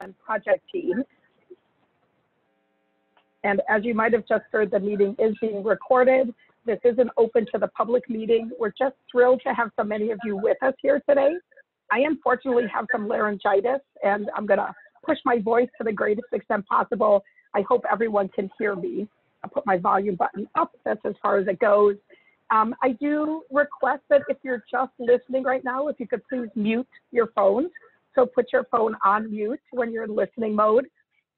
and project team. And as you might have just heard, the meeting is being recorded. This is an open to the public meeting. We're just thrilled to have so many of you with us here today. I unfortunately have some laryngitis and I'm gonna push my voice to the greatest extent possible. I hope everyone can hear me. I'll put my volume button up. That's as far as it goes. Um, I do request that if you're just listening right now, if you could please mute your phones. So put your phone on mute when you're in listening mode.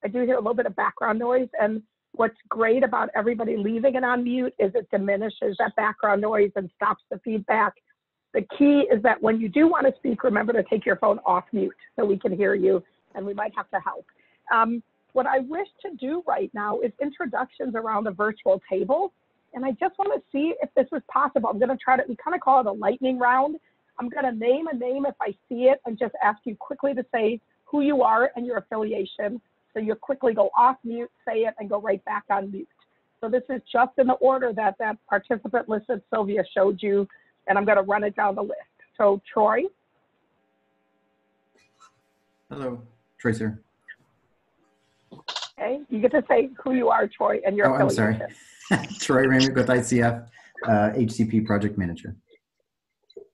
I do hear a little bit of background noise and what's great about everybody leaving it on mute is it diminishes that background noise and stops the feedback. The key is that when you do want to speak, remember to take your phone off mute so we can hear you and we might have to help. Um, what I wish to do right now is introductions around the virtual table. And I just want to see if this is possible. I'm going to try to, we kind of call it a lightning round. I'm going to name a name if I see it and just ask you quickly to say who you are and your affiliation. So you quickly go off mute, say it, and go right back on mute. So this is just in the order that that participant list that Sylvia showed you, and I'm going to run it down the list. So Troy, Hello, Tracer. okay, you get to say who you are, Troy, and your Oh, I'm sorry. Troy Rahmig with ICF, uh, HCP Project Manager.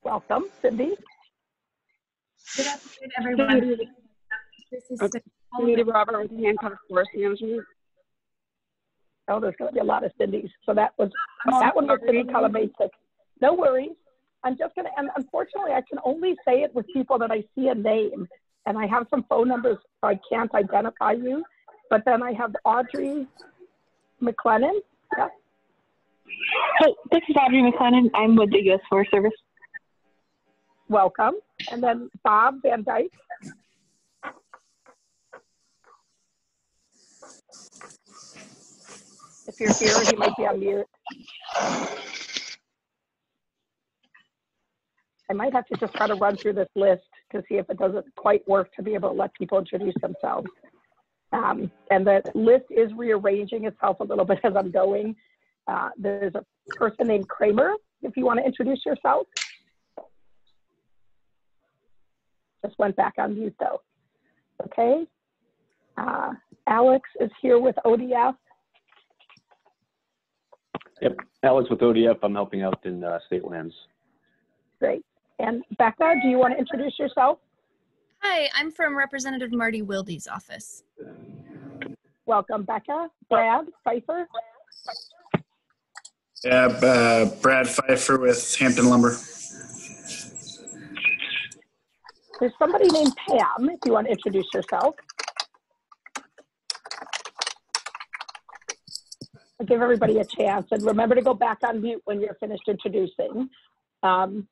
Welcome, Cindy. Good afternoon, everyone. This is Okay. Cindy Robert with Hancock Forest Management. Oh, there's going to be a lot of Cindy's. So that was I'm that one was. Cindy Calabasic. No worries. I'm just going to, and unfortunately, I can only say it with people that I see a name, and I have some phone numbers, so I can't identify you. But then I have Audrey McLennan. Yeah, Hey, this is Audrey McLennan. I'm with the U.S. Forest Service. Welcome. And then Bob Van Dyke. If you're here, he might be on mute. I might have to just try to run through this list to see if it doesn't quite work to be able to let people introduce themselves. Um, and the list is rearranging itself a little bit as I'm going. Uh, there's a person named Kramer, if you want to introduce yourself. Just went back on mute though. Okay. Uh, Alex is here with ODF. Yep, Alex with ODF. I'm helping out in uh, state lands. Great. And Becca, do you want to introduce yourself? Hi, I'm from Representative Marty Wilde's office. Welcome, Becca. Brad Pfeiffer. Yeah, uh, Brad Pfeiffer with Hampton Lumber. There's somebody named Pam, if you want to introduce yourself. I'll give everybody a chance and remember to go back on mute when you're finished introducing. Um,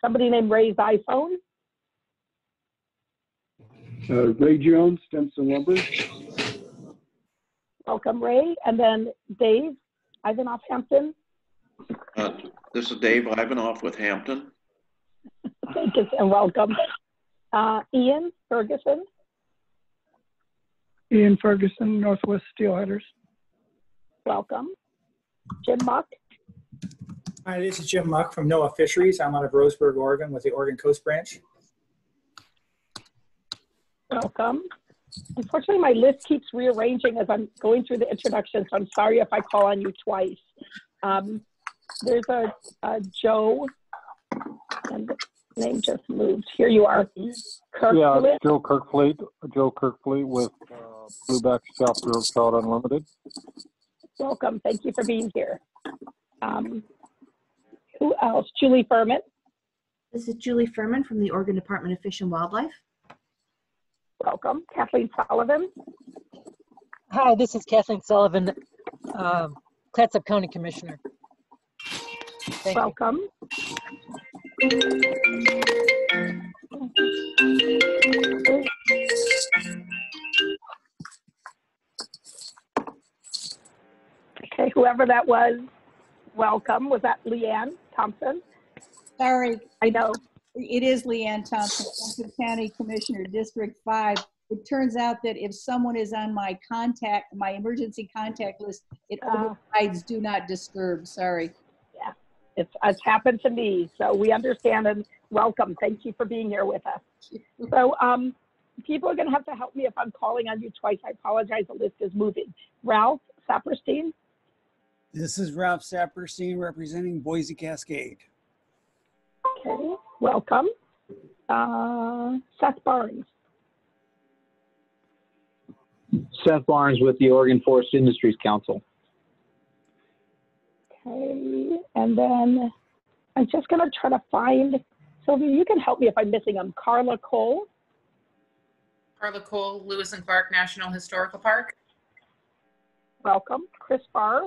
somebody named Ray's iPhone. Uh, Ray Jones, Stimson Lumber. Welcome, Ray. And then Dave Ivanoff Hampton. Uh, This is Dave Ivanoff with Hampton. Thank you and welcome. Uh, Ian Ferguson. Ian Ferguson, Northwest Steelheaders. Welcome. Jim Muck. Hi, this is Jim Muck from NOAA Fisheries. I'm out of Roseburg, Oregon with the Oregon Coast Branch. Welcome. Unfortunately, my list keeps rearranging as I'm going through the introduction, so I'm sorry if I call on you twice. Um, there's a, a Joe, and the name just moved. Here you are. Kirk Yeah, Joe Kirkfleet, Joe Kirkfleet with uh, Blueback South Grove Trout Unlimited. Welcome. Thank you for being here. Um, who else? Julie Furman. This is Julie Furman from the Oregon Department of Fish and Wildlife. Welcome. Kathleen Sullivan. Hi, this is Kathleen Sullivan, um, Clatsop County Commissioner. Thank you. Okay, whoever that was, welcome. Was that Leanne Thompson? Sorry, I know. it is Leanne Thompson, Clatsop County Commissioner, District 5. It turns out that if someone is on my contact, my emergency contact list, it Ah. overrides do not disturb, sorry. It's, it's happened to me, so we understand and welcome. Thank you for being here with us. So um, people are going to have to help me if I'm calling on you twice. I apologize. The list is moving. Ralph Saperstein, This is Ralph Saperstein representing Boise Cascade. okay, welcome. Uh, Seth Barnes, Seth Barnes with the Oregon Forest Industries Council. And then I'm just going to try to find, Sylvia, you can help me if I'm missing them. Carla Cole, Carla Cole, Lewis and Clark National Historical Park. welcome. Chris Barr.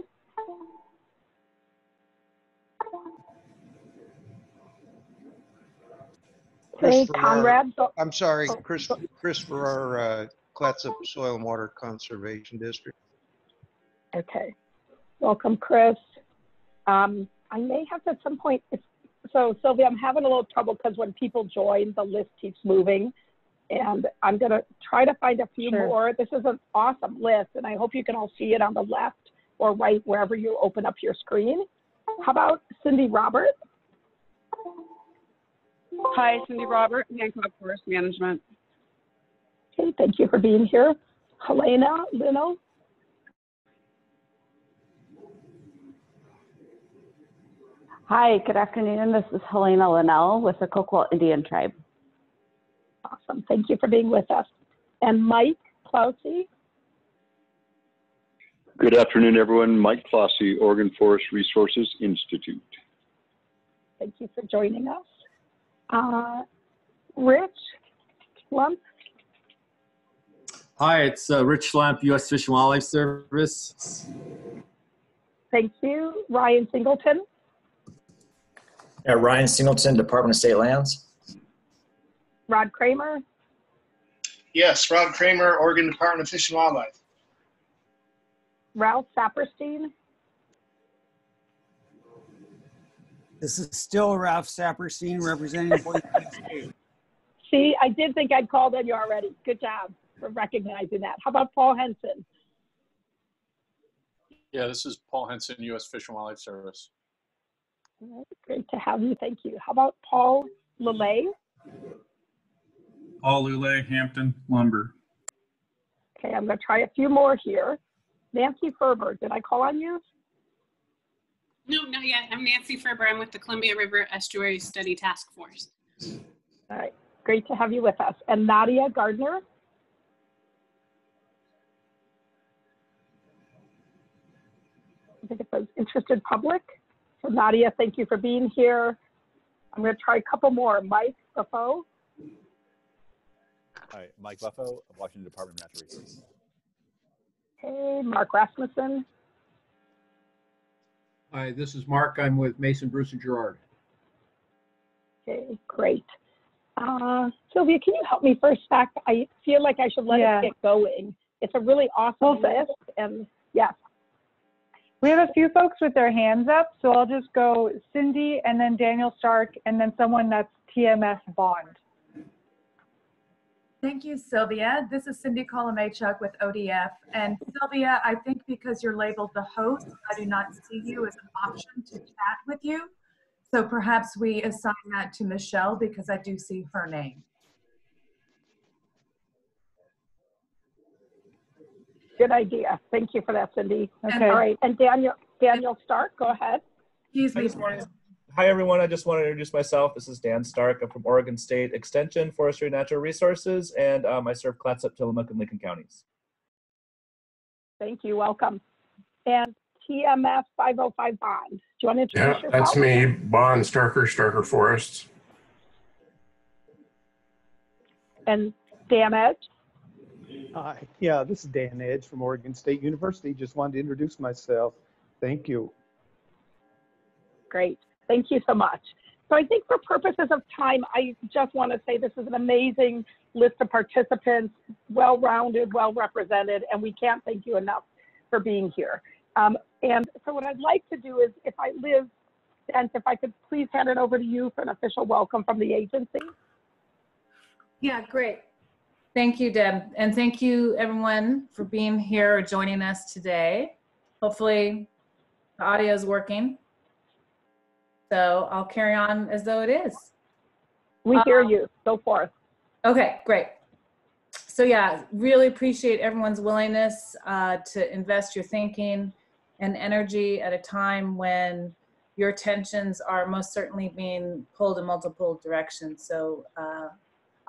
okay, Chris Conrad, Zo- I'm sorry, Oh, Chris, so- Chris Farrar, uh, Clatsop Soil and Water Conservation District. Okay. Welcome, Chris. Um, I may have to at some point, if, so Sylvia, I'm having a little trouble because when people join, the list keeps moving. And I'm going to try to find a few Sure. more. This is an awesome list, and I hope you can all see it on the left or right, wherever you open up your screen. How about Cindy Robert? Hi, Cindy Robert, Hancock Forest Management. Okay, thank you for being here. Helena Lino, Hi, good afternoon. This is Helena Linnell with the Coquille Indian Tribe. awesome. Thank you for being with us. And Mike Clausey, Good afternoon, everyone. Mike Cloughesy, Oregon Forest Resources Institute. thank you for joining us. Uh, Rich Lump, Hi, it's uh, Rich Szlemp, U.S. Fish and Wildlife Service. thank you. Ryan Singleton, Uh, Ryan Singleton, Department of State Lands. Rod Krahmer, Yes, Rod Krahmer, Oregon Department of Fish and Wildlife. Ralph Saperstein, This is still Ralph Saperstein representing Boise Cascade. See, I did think I'd called on you already. Good job for recognizing that. How about Paul Henson? Yeah, this is Paul Henson, U.S. Fish and Wildlife Service. All right, Great to have you. Thank you. How about Paul Lele? Paul Lule, Hampton Lumber. Okay, I'm going to try a few more here. Nancy Ferber, did I call on you? No, not yet. I'm Nancy Ferber. I'm with the Columbia River Estuary Study Task Force. All right, great to have you with us. And Nadia Gardner? I think it says interested public. So Nadia, thank you for being here. I'm going to try a couple more. Mike Buffo, Hi, Mike Buffo, Washington Department of Natural Resources. Hey, Mark Rasmussen, Hi, this is Mark. I'm with Mason, Bruce, and Girard. okay, great. Uh, Sylvia, can you help me first back? I feel like I should let Yeah. us get going. It's a really awesome list, and yes, We have a few folks with their hands up, so I'll just go Cindy and then Daniel Stark and then someone that's TMS Bond. Thank you, Sylvia. This is Cindy Kolomachuk with ODF. And Sylvia, I think because you're labeled the host, I do not see you as an option to chat with you. So perhaps we assign that to Michelle because I do see her name. Good idea. Thank you for that, Cindy. Okay. All right, and Daniel, Daniel Stark, go ahead. Excuse I just wanted- Hi, everyone. I just want to introduce myself. This is Dan Stark. I'm from Oregon State Extension, Forestry and Natural Resources, and um, I serve Clatsop, Tillamook, and Lincoln counties. Thank you, welcome. And TMF 505 Bond, do you want to Yeah, introduce yourself? that's me, Bond Starker, Starker Forests. And Dan Edge, Hi, yeah, this is Dan Edge from Oregon State University. Just wanted to introduce myself. Thank you. great. Thank you so much. So I think for purposes of time, I just want to say this is an amazing list of participants, well-rounded, well-represented, and we can't thank you enough for being here. Um, and so what I'd like to do is, if I live, Dent, if I could please hand it over to you for an official welcome from the agency. Yeah, great. Thank you, Deb. And thank you, everyone, for being here or joining us today. Hopefully, the audio is working. So I'll carry on as though it is. We hear Um, you. Go forth. Okay, great. so yeah, really appreciate everyone's willingness uh, to invest your thinking and energy at a time when your attentions are most certainly being pulled in multiple directions. So uh,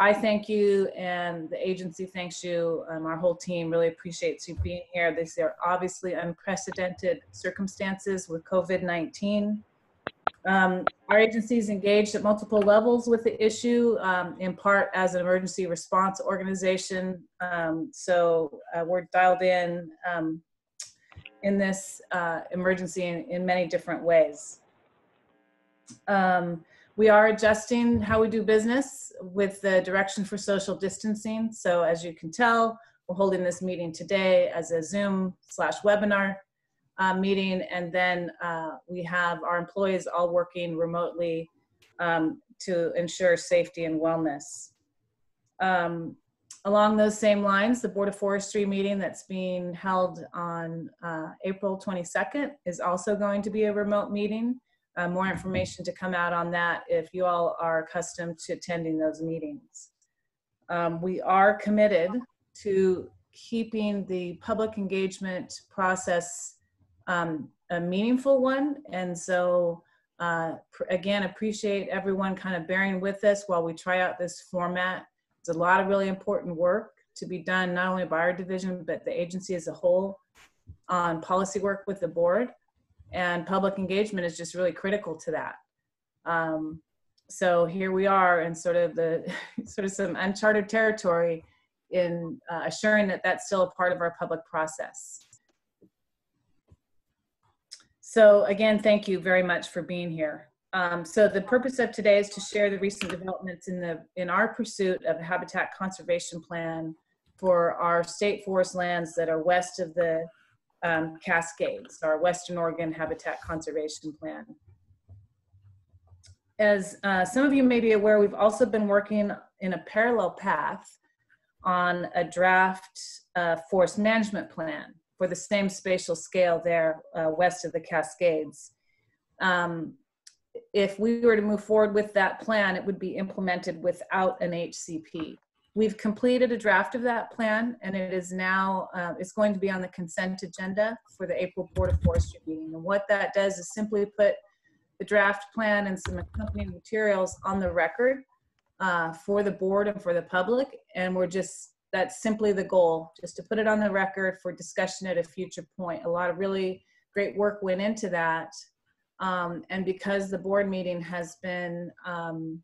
I thank you and the agency thanks you. Um, our whole team really appreciates you being here. These are obviously unprecedented circumstances with COVID-19. Um, our agency is engaged at multiple levels with the issue, um, in part as an emergency response organization. Um, so uh, we're dialed in um, in this uh, emergency in, in, many different ways. Um, we are adjusting how we do business with the direction for social distancing. So as you can tell, we're holding this meeting today as a Zoom slash webinar uh, meeting. And then uh, we have our employees all working remotely um, to ensure safety and wellness. Um, along those same lines, the Board of Forestry meeting that's being held on uh, April 22nd is also going to be a remote meeting. Uh, more information to come out on that if you all are accustomed to attending those meetings. Um, we are committed to keeping the public engagement process um, a meaningful one. And so, uh, again, appreciate everyone kind of bearing with us while we try out this format. It's a lot of really important work to be done, not only by our division, but the agency as a whole on policy work with the board. And public engagement is just really critical to that. Um, so here we are in sort of the sort of some uncharted territory in uh, assuring that that's still a part of our public process. So again, thank you very much for being here. Um, so the purpose of today is to share the recent developments in the in our pursuit of a habitat conservation plan for our state forest lands that are west of the um, Cascades, our Western Oregon Habitat Conservation Plan. As uh, some of you may be aware, we've also been working in a parallel path on a draft uh, forest management plan for the same spatial scale there uh, west of the Cascades. Um, if we were to move forward with that plan, it would be implemented without an HCP. We've completed a draft of that plan and it is now, uh, it's going to be on the consent agenda for the April Board of Forestry meeting. And what that does is simply put the draft plan and some accompanying materials on the record uh, for the board and for the public. And we're just that's simply the goal, just to put it on the record for discussion at a future point. A lot of really great work went into that. Um, and because the board meeting has been um,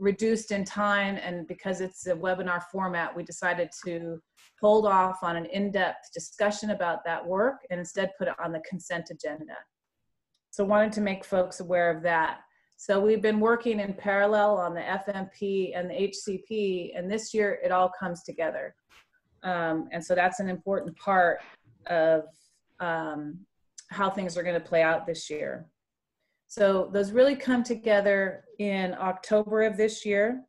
reduced in time and because it's a webinar format, we decided to hold off on an in-depth discussion about that work and instead put it on the consent agenda. So wanted to make folks aware of that. So we've been working in parallel on the FMP and the HCP, and this year it all comes together. Um, and so that's an important part of um, how things are going to play out this year. So those really come together in October of this year,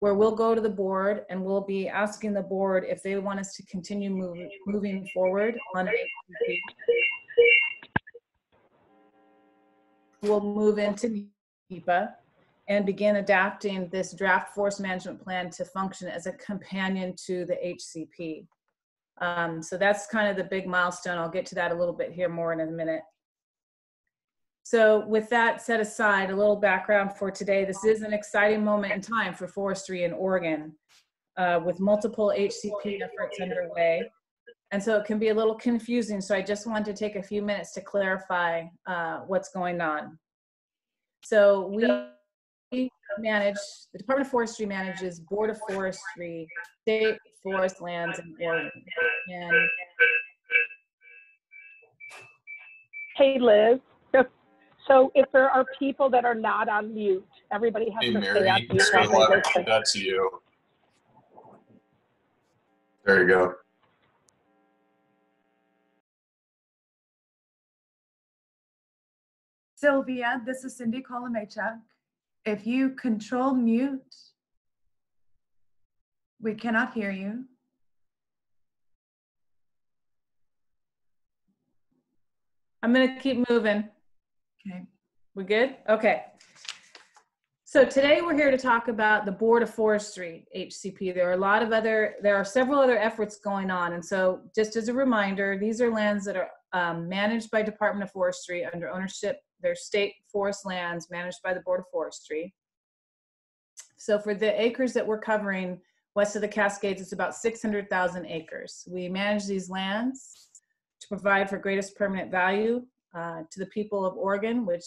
where we'll go to the board and we'll be asking the board if they want us to continue move, moving forward on. We'll move into NEPA and begin adapting this draft forest management plan to function as a companion to the HCP. Um, so that's kind of the big milestone. I'll get to that a little bit here more in a minute. So with that set aside, a little background for today. This is an exciting moment in time for forestry in Oregon uh, with multiple HCP efforts underway. And so it can be a little confusing. So I just wanted to take a few minutes to clarify uh, what's going on. So we manage, the Department of Forestry manages Board of Forestry, state forest lands in Oregon. And Hey, Liz. So if there are people that are not on mute, everybody has Hey, to Mary, stay on mute. screen while they letter, listen. that's you. There you go. Sylvia, this is Cindy Kolomachuk. If you control mute, we cannot hear you. I'm gonna keep moving. Okay. We good? Okay. So today we're here to talk about the Board of Forestry, HCP. There are a lot of other, there are several other efforts going on. And so just as a reminder, these are lands that are um, managed by Department of Forestry under ownership. They're state forest lands managed by the Board of Forestry. So for the acres that we're covering west of the Cascades, it's about 600,000 acres. We manage these lands to provide for greatest permanent value uh, to the people of Oregon, which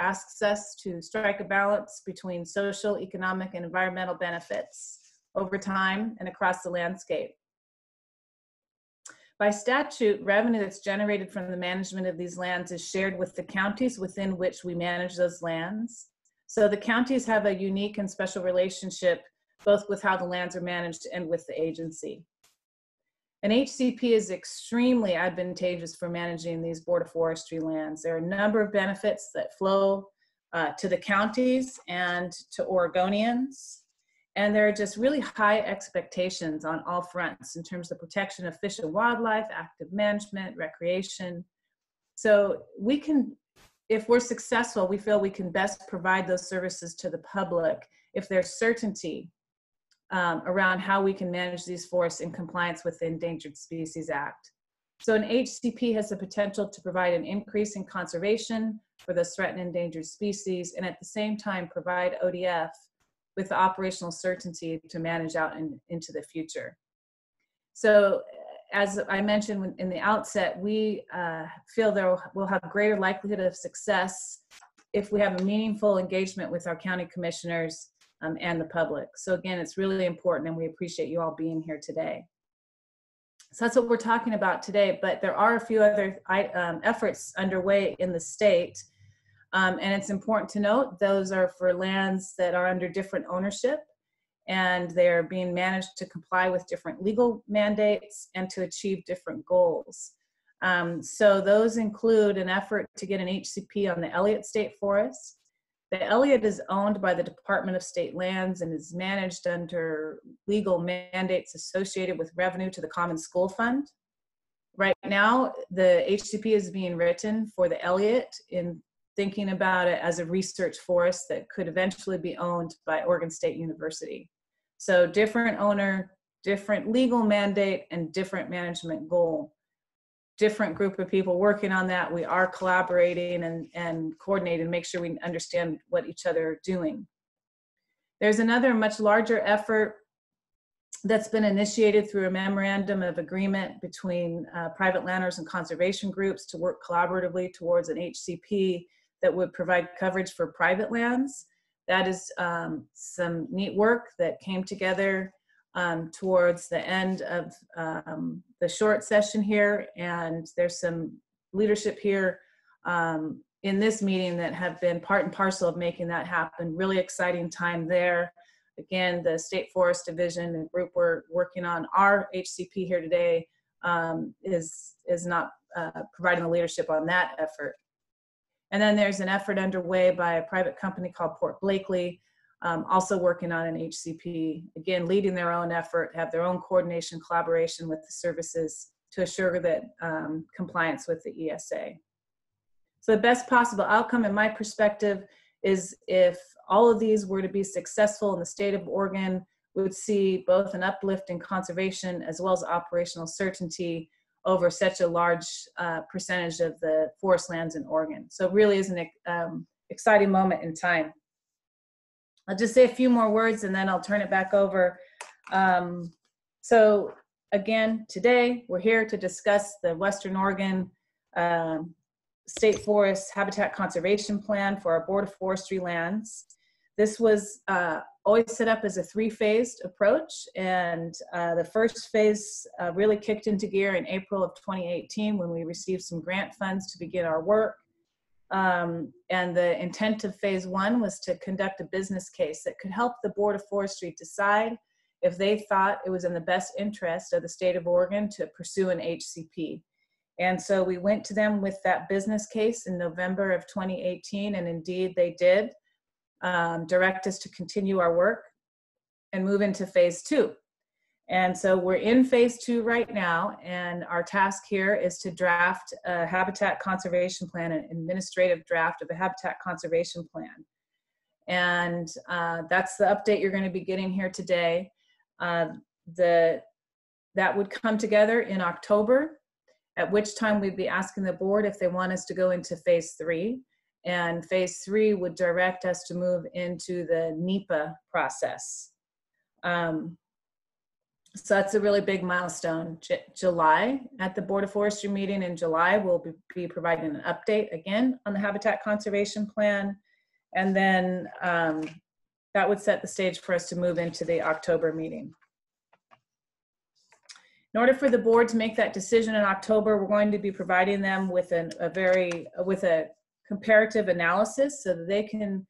asks us to strike a balance between social, economic, and environmental benefits over time and across the landscape. By statute, revenue that's generated from the management of these lands is shared with the counties within which we manage those lands. So the counties have a unique and special relationship both with how the lands are managed and with the agency. An HCP is extremely advantageous for managing these Board of Forestry lands. There are a number of benefits that flow uh, to the counties and to Oregonians. And there are just really high expectations on all fronts in terms of protection of fish and wildlife, active management, recreation. So we can, if we're successful, we feel we can best provide those services to the public if there's certainty um, around how we can manage these forests in compliance with the Endangered Species Act. So an HCP has the potential to provide an increase in conservation for those threatened endangered species and at the same time provide ODF with the operational certainty to manage out in, into the future. So as I mentioned in the outset, we uh, feel there will have greater likelihood of success if we have a meaningful engagement with our county commissioners um, and the public. So again, it's really important and we appreciate you all being here today. So that's what we're talking about today, but there are a few other um, efforts underway in the state. Um, and it's important to note those are for lands that are under different ownership and they're being managed to comply with different legal mandates and to achieve different goals. Um, so those include an effort to get an HCP on the Elliott State Forest, the Elliott is owned by the Department of State Lands and is managed under legal mandates associated with revenue to the Common School Fund. Right now, the HCP is being written for the Elliott in thinking about it as a research forest that could eventually be owned by Oregon State University. So different owner, different legal mandate, and different management goal different group of people working on that. We are collaborating and, and coordinating make sure we understand what each other are doing. There's another much larger effort that's been initiated through a memorandum of agreement between uh, private landowners and conservation groups to work collaboratively towards an HCP that would provide coverage for private lands. That is um, some neat work that came together um, towards the end of um, the short session here, and there's some leadership here um, in this meeting that have been part and parcel of making that happen. Really exciting time there. Again, the State Forest Division group we're working on our HCP here today um, is is not uh, providing the leadership on that effort. And then there's an effort underway by a private company called Port Blakely um, also working on an HCP, again, leading their own effort, have their own coordination, collaboration with the services to assure that um, compliance with the ESA. So the best possible outcome in my perspective is if all of these were to be successful in the state of Oregon, we would see both an uplift in conservation as well as operational certainty over such a large uh, percentage of the forest lands in Oregon. So it really is an um, exciting moment in time. I'll just say a few more words and then I'll turn it back over. Um, so again, today we're here to discuss the Western Oregon um, State Forest Habitat Conservation Plan for our Board of Forestry lands. This was uh, always set up as a three-phased approach and uh, the first phase uh, really kicked into gear in April of 2018 when we received some grant funds to begin our work. Um, and the intent of phase one was to conduct a business case that could help the Board of Forestry decide if they thought it was in the best interest of the state of Oregon to pursue an HCP. And so we went to them with that business case in November of 2018, and indeed they did um, direct us to continue our work and move into phase two. And so we're in phase two right now, and our task here is to draft a habitat conservation plan, an administrative draft of a habitat conservation plan. And uh, that's the update you're going to be getting here today. Uh, the that would come together in October, at which time we'd be asking the board if they want us to go into phase three. And phase three would direct us to move into the NEPA process. Um, so that's a really big milestone. J- July, at the Board of Forestry meeting in July, we'll be, be providing an update again on the Habitat Conservation Plan. And then um, that would set the stage for us to move into the October meeting. In order for the board to make that decision in October, we're going to be providing them with an, a very, with a comparative analysis so that they can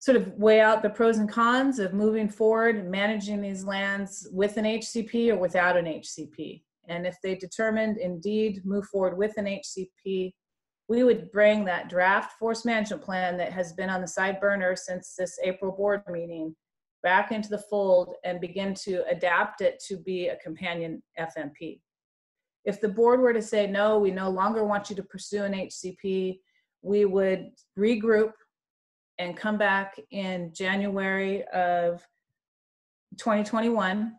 sort of weigh out the pros and cons of moving forward and managing these lands with an HCP or without an HCP. And if they determined indeed move forward with an HCP, we would bring that draft forest management plan that has been on the side burner since this April board meeting back into the fold and begin to adapt it to be a companion FMP. If the board were to say, no, we no longer want you to pursue an HCP, we would regroup and come back in January of 2021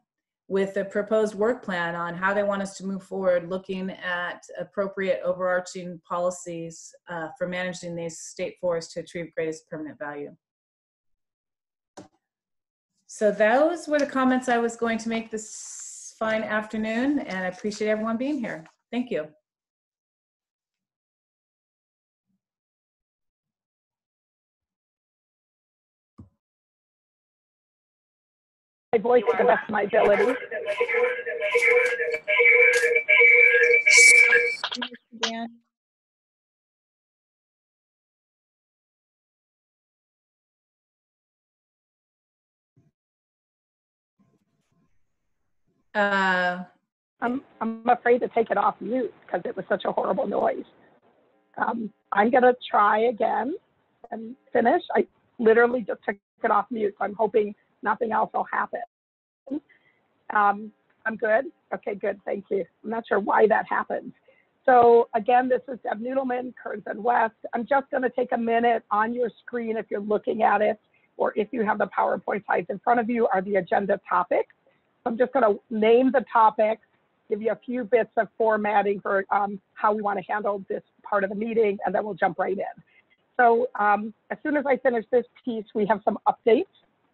with a proposed work plan on how they want us to move forward, looking at appropriate overarching policies uh, for managing these state forests to achieve greatest permanent value. So those were the comments I was going to make this fine afternoon, and I appreciate everyone being here. Thank you. My voice to the best of my ability. Uh, I'm, I'm afraid to take it off mute because it was such a horrible noise. Um, I'm going to try again and finish. I literally just took it off mute, so I'm hoping nothing else will happen. Um, I'm good. Okay, good. Thank you. I'm not sure why that happened. So again, this is Deb Nudelman, Kearns and West. I'm just going to take a minute on your screen if you're looking at it, or if you have the PowerPoint slides in front of you, are the agenda topics. I'm just going to name the topics, give you a few bits of formatting for um, how we want to handle this part of the meeting, and then we'll jump right in. So um, as soon as I finish this piece, we have some updates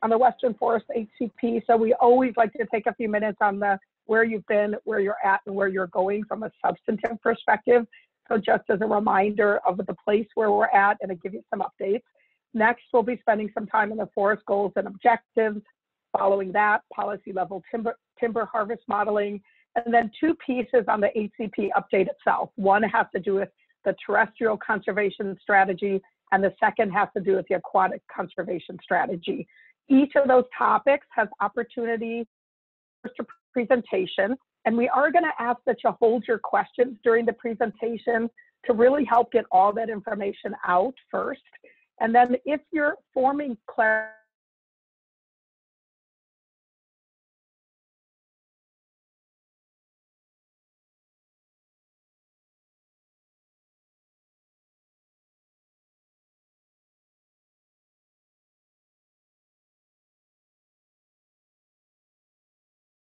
on the Western Forest HCP. So we always like to take a few minutes on the where you've been, where you're at, and where you're going from a substantive perspective. So just as a reminder of the place where we're at and to give you some updates. Next, we'll be spending some time on the forest goals and objectives. Following that, policy level timber, timber harvest modeling, and then two pieces on the HCP update itself. One has to do with the terrestrial conservation strategy, and the second has to do with the aquatic conservation strategy. Each of those topics has opportunity for presentation, and we are going to ask that you hold your questions during the presentation to really help get all that information out first. And then if you're forming clarity,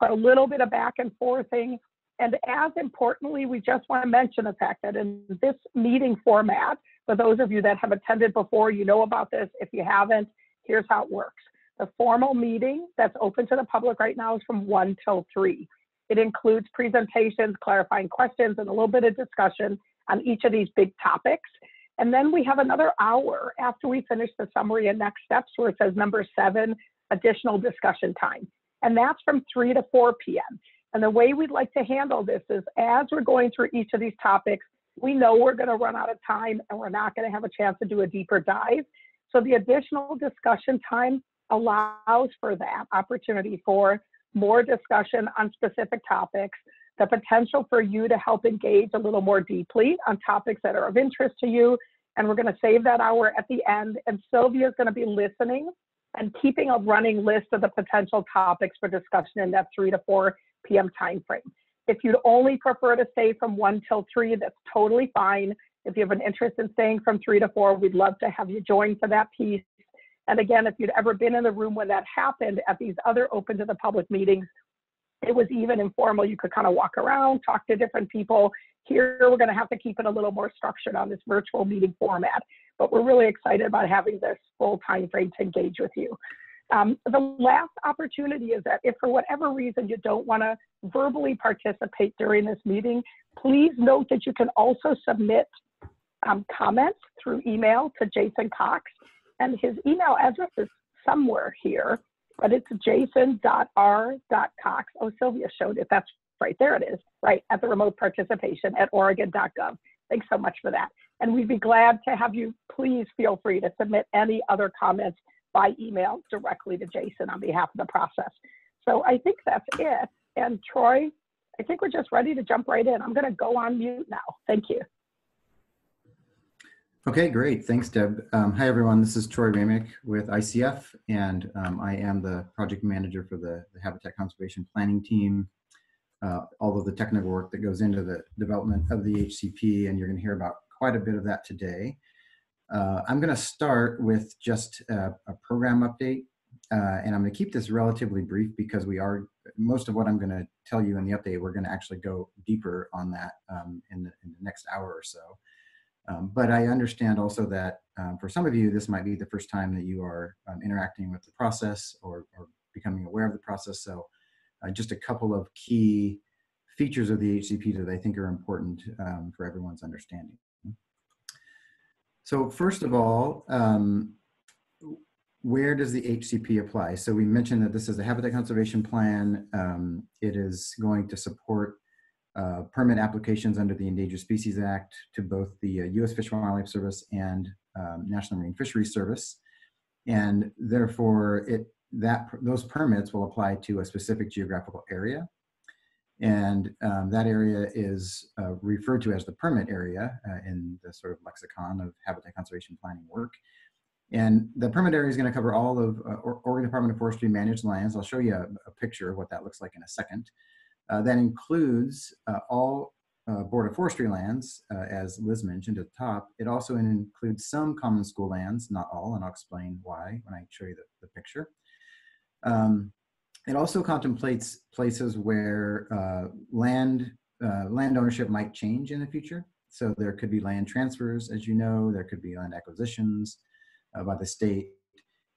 a little bit of back and forthing. And as importantly, we just want to mention the fact that in this meeting format, for those of you that have attended before, you know about this. If you haven't, here's how it works. The formal meeting that's open to the public right now is from 1 till 3. It includes presentations, clarifying questions, and a little bit of discussion on each of these big topics. And then we have another hour after we finish the summary and next steps where it says number seven, additional discussion time and that's from 3 to 4 p.m. And the way we'd like to handle this is as we're going through each of these topics, we know we're going to run out of time and we're not going to have a chance to do a deeper dive. So the additional discussion time allows for that opportunity for more discussion on specific topics, the potential for you to help engage a little more deeply on topics that are of interest to you. And we're going to save that hour at the end. And Sylvia is going to be listening and keeping a running list of the potential topics for discussion in that 3 to 4 p.m. timeframe. If you'd only prefer to stay from 1 till 3, that's totally fine. If you have an interest in staying from 3 to 4, we'd love to have you join for that piece. And again, if you'd ever been in the room when that happened at these other open to the public meetings, it was even informal. You could kind of walk around, talk to different people. Here, we're going to have to keep it a little more structured on this virtual meeting format, but we're really excited about having this full time frame to engage with you. Um, the last opportunity is that if for whatever reason you don't want to verbally participate during this meeting, please note that you can also submit um, comments through email to Jason Cox. And his email address is somewhere here, but it's jason.r.cox. Oh, Sylvia showed it. That's right. There it is, right at the remote participation at oregon.gov. Thanks so much for that. And we'd be glad to have you. Please feel free to submit any other comments by email directly to Jason on behalf of the process. So I think that's it. And Troy, I think we're just ready to jump right in. I'm going to go on mute now. Thank you. Okay, great. Thanks, Deb. Um, hi, everyone. This is Troy Rahmig with ICF, and um, I am the project manager for the, the Habitat Conservation Planning Team. Uh, all of the technical work that goes into the development of the HCP, and you're going to hear about quite a bit of that today. Uh, I'm going to start with just a, a program update, uh, and I'm going to keep this relatively brief because we are most of what I'm going to tell you in the update. We're going to actually go deeper on that um, in, the, in the next hour or so. Um, but I understand also that um, for some of you, this might be the first time that you are um, interacting with the process or, or, becoming aware of the process. So uh, just a couple of key features of the HCP that I think are important um, for everyone's understanding. So first of all, um, where does the HCP apply? So we mentioned that this is a habitat conservation plan. Um, it is going to support uh, permit applications under the Endangered Species Act to both the uh, U.S. Fish and Wildlife Service and um, National Marine Fisheries Service, and therefore it that those permits will apply to a specific geographical area, and um, that area is uh, referred to as the permit area uh, in the sort of lexicon of habitat conservation planning work. And the permit area is going to cover all of uh, Oregon Department of Forestry managed lands. I'll show you a, a picture of what that looks like in a second. Uh, that includes uh, all uh, Board of Forestry lands, as Liz mentioned at the top. It also includes some common school lands, not all, and I'll explain why when I show you the, the picture. Um, it also contemplates places where uh, land uh, land ownership might change in the future. So there could be land transfers, as you know, there could be land acquisitions uh, by the state.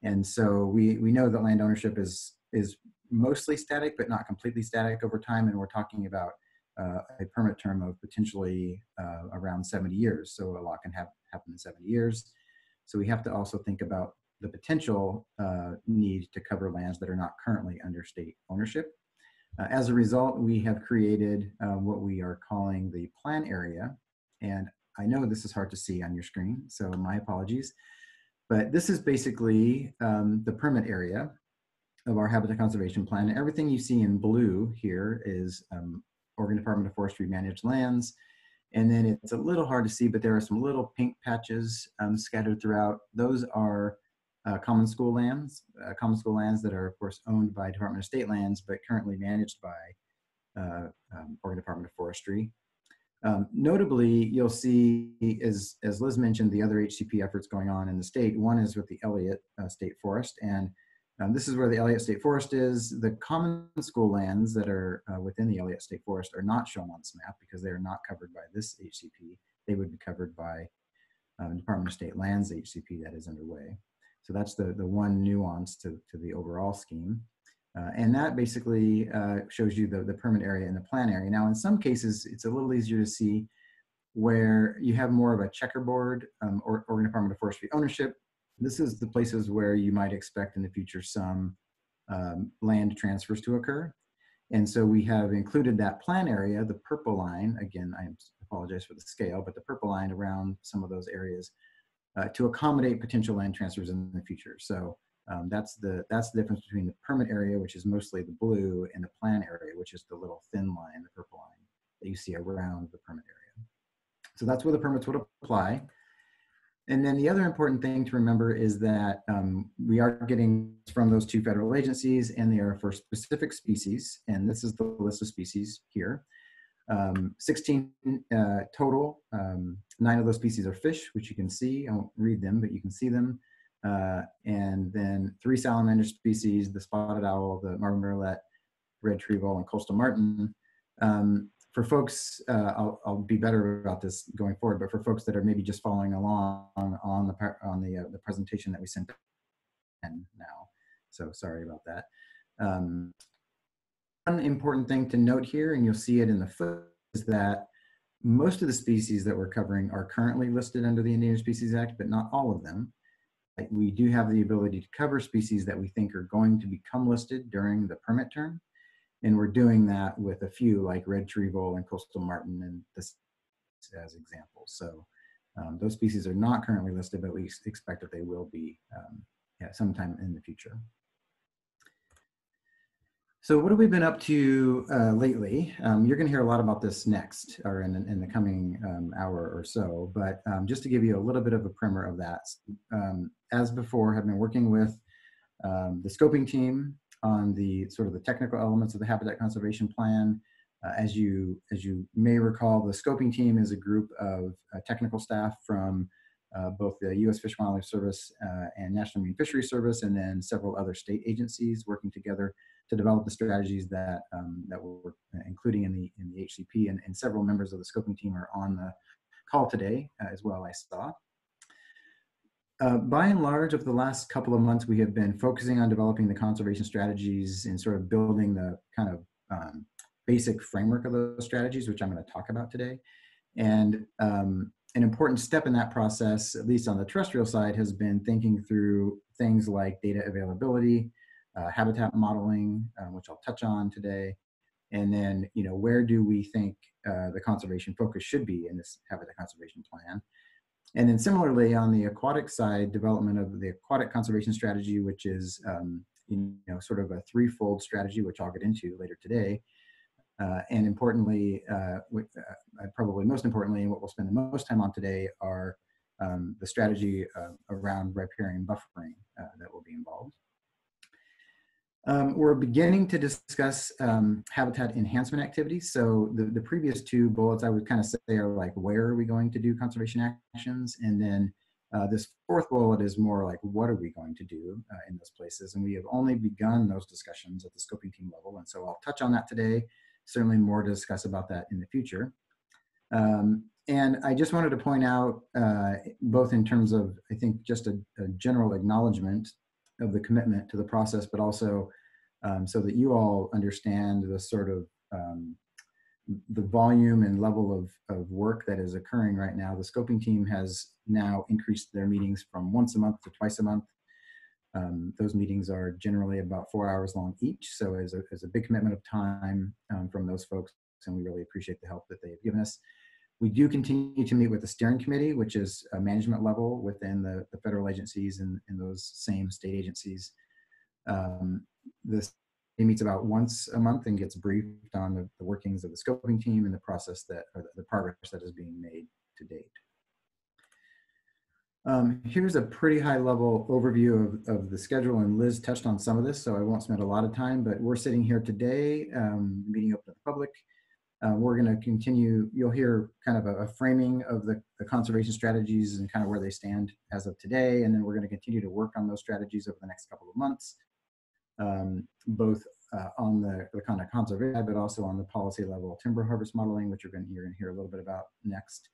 And so we, we know that land ownership is, is mostly static, but not completely static over time. And we're talking about uh, a permit term of potentially uh, around 70 years. So a lot can have, happen in 70 years. So we have to also think about the potential uh, need to cover lands that are not currently under state ownership. Uh, as a result, we have created uh, what we are calling the plan area. And I know this is hard to see on your screen, so my apologies. But this is basically um, the permit area of our habitat conservation plan. Everything you see in blue here is um, Oregon Department of Forestry managed lands. And then it's a little hard to see, but there are some little pink patches um, scattered throughout. Those are uh, common school lands, uh, common school lands that are of course owned by Department of State lands, but currently managed by uh, um, Oregon Department of Forestry. Um, notably, you'll see, as, as Liz mentioned, the other HCP efforts going on in the state. One is with the Elliott uh, State Forest, and um, this is where the Elliott State Forest is. The common school lands that are uh, within the Elliott State Forest are not shown on this map because they are not covered by this HCP. They would be covered by um, Department of State Lands HCP that is underway. So that's the, the one nuance to, to the overall scheme. Uh, and that basically uh, shows you the, the permit area and the plan area. Now, in some cases, it's a little easier to see where you have more of a checkerboard um, or Oregon Department of Forestry ownership. This is the places where you might expect in the future some um, land transfers to occur. And so we have included that plan area, the purple line, again, I apologize for the scale, but the purple line around some of those areas uh, to accommodate potential land transfers in the future. So um, that's the that's the difference between the permit area, which is mostly the blue, and the plan area, which is the little thin line, the purple line that you see around the permit area. So that's where the permits would apply. And then the other important thing to remember is that um, we are getting from those two federal agencies, and they are for specific species. And this is the list of species here. Um, 16 uh, total. Um, nine of those species are fish, which you can see. I won't read them, but you can see them. uh, and then three salamander species, the spotted owl, the marbled murrelet, red tree vole, and coastal marten. Um, for folks, uh, I'll, I'll be better about this going forward, but for folks that are maybe just following along on the, on the, uh, the presentation that we sent in now. So sorry about that. Um, one important thing to note here, and you'll see it in the foot, is that most of the species that we're covering are currently listed under the Endangered Species Act, but not all of them. We do have the ability to cover species that we think are going to become listed during the permit term. And we're doing that with a few like red tree vole and coastal marten and this as examples. So um, those species are not currently listed, but we expect that they will be um, yeah, sometime in the future. So what have we been up to uh, lately? Um, you're going to hear a lot about this next or in, in the coming um, hour or so, but um, just to give you a little bit of a primer of that, um, as before, have been working with um, the scoping team on the sort of the technical elements of the habitat conservation plan. Uh, as you as you may recall, the scoping team is a group of uh, technical staff from uh, both the U.S. Fish and Wildlife Service uh, and National Marine Fisheries Service, and then several other state agencies working together to develop the strategies that um, that we're including in the in the HCP. And, and, several members of the scoping team are on the call today uh, as well. I saw. Uh, by and large, over the last couple of months, we have been focusing on developing the conservation strategies and sort of building the kind of um, basic framework of those strategies, which I'm going to talk about today. And um, an important step in that process, at least on the terrestrial side, has been thinking through things like data availability, uh, habitat modeling, um, which I'll touch on today, and then you know where do we think uh, the conservation focus should be in this habitat conservation plan. And then similarly on the aquatic side, development of the aquatic conservation strategy, which is um, you know sort of a threefold strategy, which I'll get into later today. Uh, and importantly, uh, uh, probably most importantly, and what we'll spend the most time on today are um, the strategy uh, around riparian buffering that will be involved. Um, we're beginning to discuss um, habitat enhancement activities. So the, the previous two bullets I would kind of say are like, where are we going to do conservation actions? And then uh, this fourth bullet is more like, what are we going to do uh, in those places? And we have only begun those discussions at the scoping team level. And so I'll touch on that today. Certainly more to discuss about that in the future. Um, and I just wanted to point out, uh, both in terms of, I think, just a, a general acknowledgement of the commitment to the process, but also um, so that you all understand the sort of um, the volume and level of, of work that is occurring right now. The scoping team has now increased their meetings from once a month to twice a month. Um, those meetings are generally about four hours long each, so it's a, it's a big commitment of time um, from those folks, and we really appreciate the help that they have given us. We do continue to meet with the steering committee, which is a management level within the, the federal agencies and, and those same state agencies. Um, this meets about once a month and gets briefed on the, the workings of the scoping team and the process that, or the, the progress that is being made to date. Um, here's a pretty high level overview of, of the schedule and Liz touched on some of this, so I won't spend a lot of time, but we're sitting here today, um, meeting open to the public. Uh, we're going to continue, you'll hear kind of a, a framing of the, the, conservation strategies and kind of where they stand as of today. And then we're going to continue to work on those strategies over the next couple of months, um, both uh, on the, the kind of conservation, but also on the policy level timber harvest modeling, which you're going, you're going to hear a little bit about next.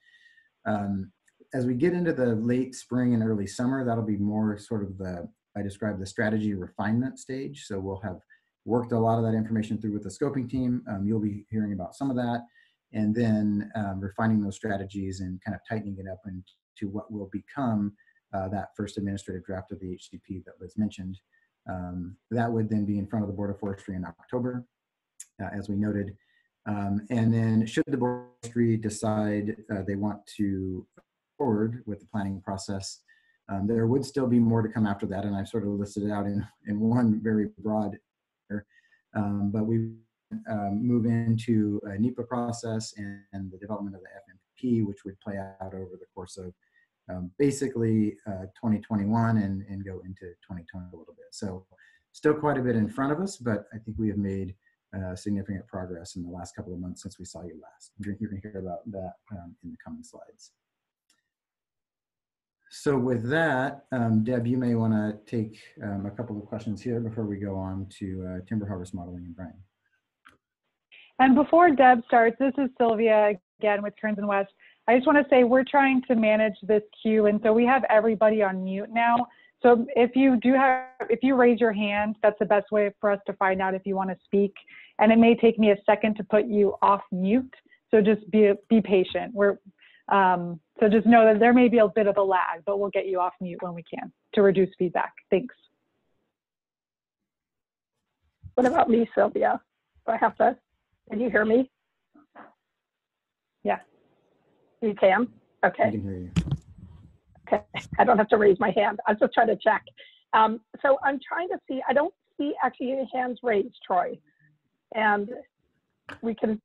Um, as we get into the late spring and early summer, that'll be more sort of the, I describe the strategy refinement stage. So we'll have worked a lot of that information through with the scoping team. Um, you'll be hearing about some of that and then um, refining those strategies and kind of tightening it up into what will become uh, that first administrative draft of the HCP that was mentioned. Um, that would then be in front of the Board of Forestry in October, uh, as we noted. Um, and then should the Board of Forestry decide uh, they want to forward with the planning process, um, there would still be more to come after that. And I've sort of listed it out in, in one very broad um, but we um, move into a NEPA process and, and, the development of the FMP, which would play out over the course of um, basically uh, 2021 and, and go into 2020 a little bit. So still quite a bit in front of us, but I think we have made uh, significant progress in the last couple of months since we saw you last. You're, you're going to hear about that um, in the coming slides. So with that, um, Deb, you may want to take um, a couple of questions here before we go on to uh, timber harvest modeling and Brian. And before Deb starts, this is Sylvia again with Kearns and West. I just want to say we're trying to manage this queue, and so we have everybody on mute now. So if you do have, if you raise your hand, that's the best way for us to find out if you want to speak. And it may take me a second to put you off mute. So just be be patient. We're um, so just know that there may be a bit of a lag, but we'll get you off mute when we can to reduce feedback. Thanks. What about me, Sylvia? Do I have to, can you hear me? Yeah. You can? Okay. I can hear you. Okay, I don't have to raise my hand. I was just trying to check. Um, so I'm trying to see, I don't see actually any hands raised, Troy. And we can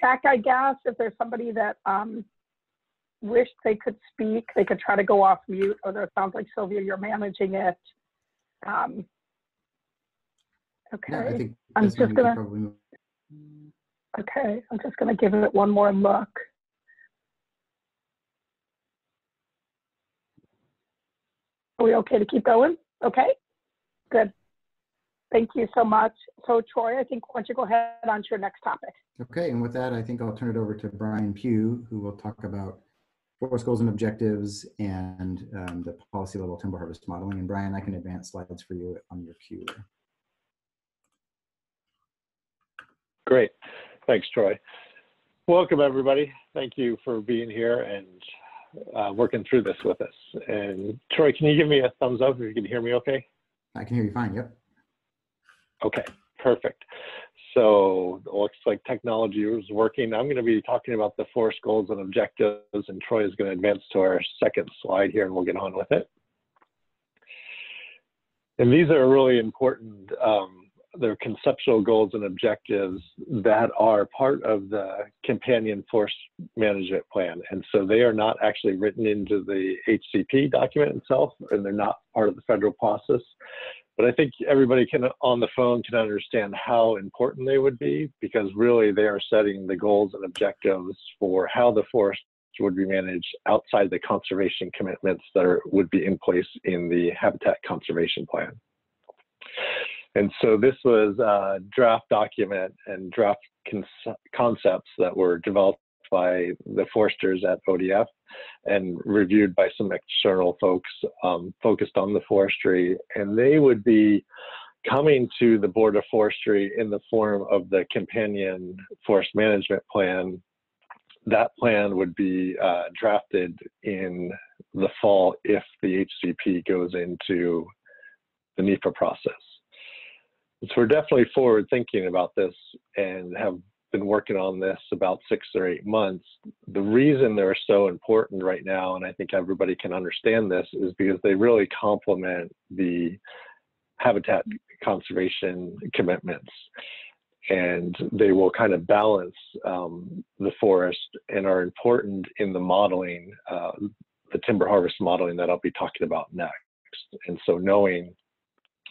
check, I guess, if there's somebody that um, wished they could speak, they could try to go off mute, although it sounds like Sylvia, you're managing it. Um, Yeah, I Okay, think I'm just gonna, probably okay, I'm just gonna give it one more look. Are we okay to keep going? Okay, good. Thank you so much. So Troy, I think why don't you go ahead on to your next topic? Okay, and with that, I think I'll turn it over to Brian Pew, who will talk about forest goals and objectives and um, the policy level timber harvest modeling. And Brian, I can advance slides for you on your queue. Great. Thanks, Troy. Welcome, everybody. Thank you for being here and uh, working through this with us. And Troy, can you give me a thumbs up if you can hear me okay? I can hear you fine, yep. Okay, perfect. So it looks like technology is working. I'm going to be talking about the force goals and objectives, and Troy is going to advance to our second slide here, and we'll get on with it. And these are really important. Um, they're conceptual goals and objectives that are part of the companion force management plan. And so they are not actually written into the HCP document itself, and they're not part of the federal process. But I think everybody can on the phone can understand how important they would be because really they are setting the goals and objectives for how the forest would be managed outside the conservation commitments that are, would be in place in the habitat conservation plan. And so this was a draft document and draft concepts that were developed by the foresters at ODF and reviewed by some external folks um, focused on the forestry. And they would be coming to the Board of Forestry in the form of the companion forest management plan. That plan would be uh, drafted in the fall if the HCP goes into the NEPA process. So we're definitely forward thinking about this and have been working on this about six or eight months. The reason they're so important right now, and I think everybody can understand this, is because they really complement the habitat conservation commitments. And they will kind of balance um, the forest and are important in the modeling, uh, the timber harvest modeling that I'll be talking about next. And so knowing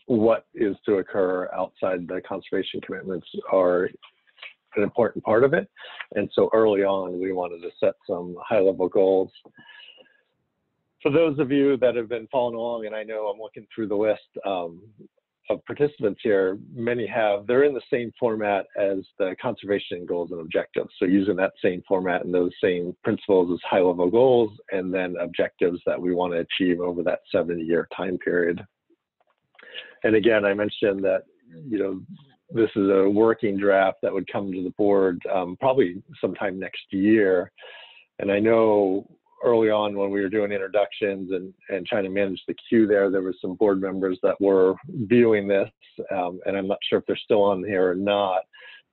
what is to occur outside the conservation commitments are an important part of it. And so early on, we wanted to set some high level goals. For those of you that have been following along, and I know I'm looking through the list um, of participants here, many have, they're in the same format as the conservation goals and objectives. So using that same format and those same principles as high level goals and then objectives that we want to achieve over that seven year time period. And again, I mentioned that, you know, this is a working draft that would come to the board um, probably sometime next year. And I know early on when we were doing introductions and, and trying to manage the queue there, there was some board members that were viewing this. Um, and I'm not sure if they're still on here or not.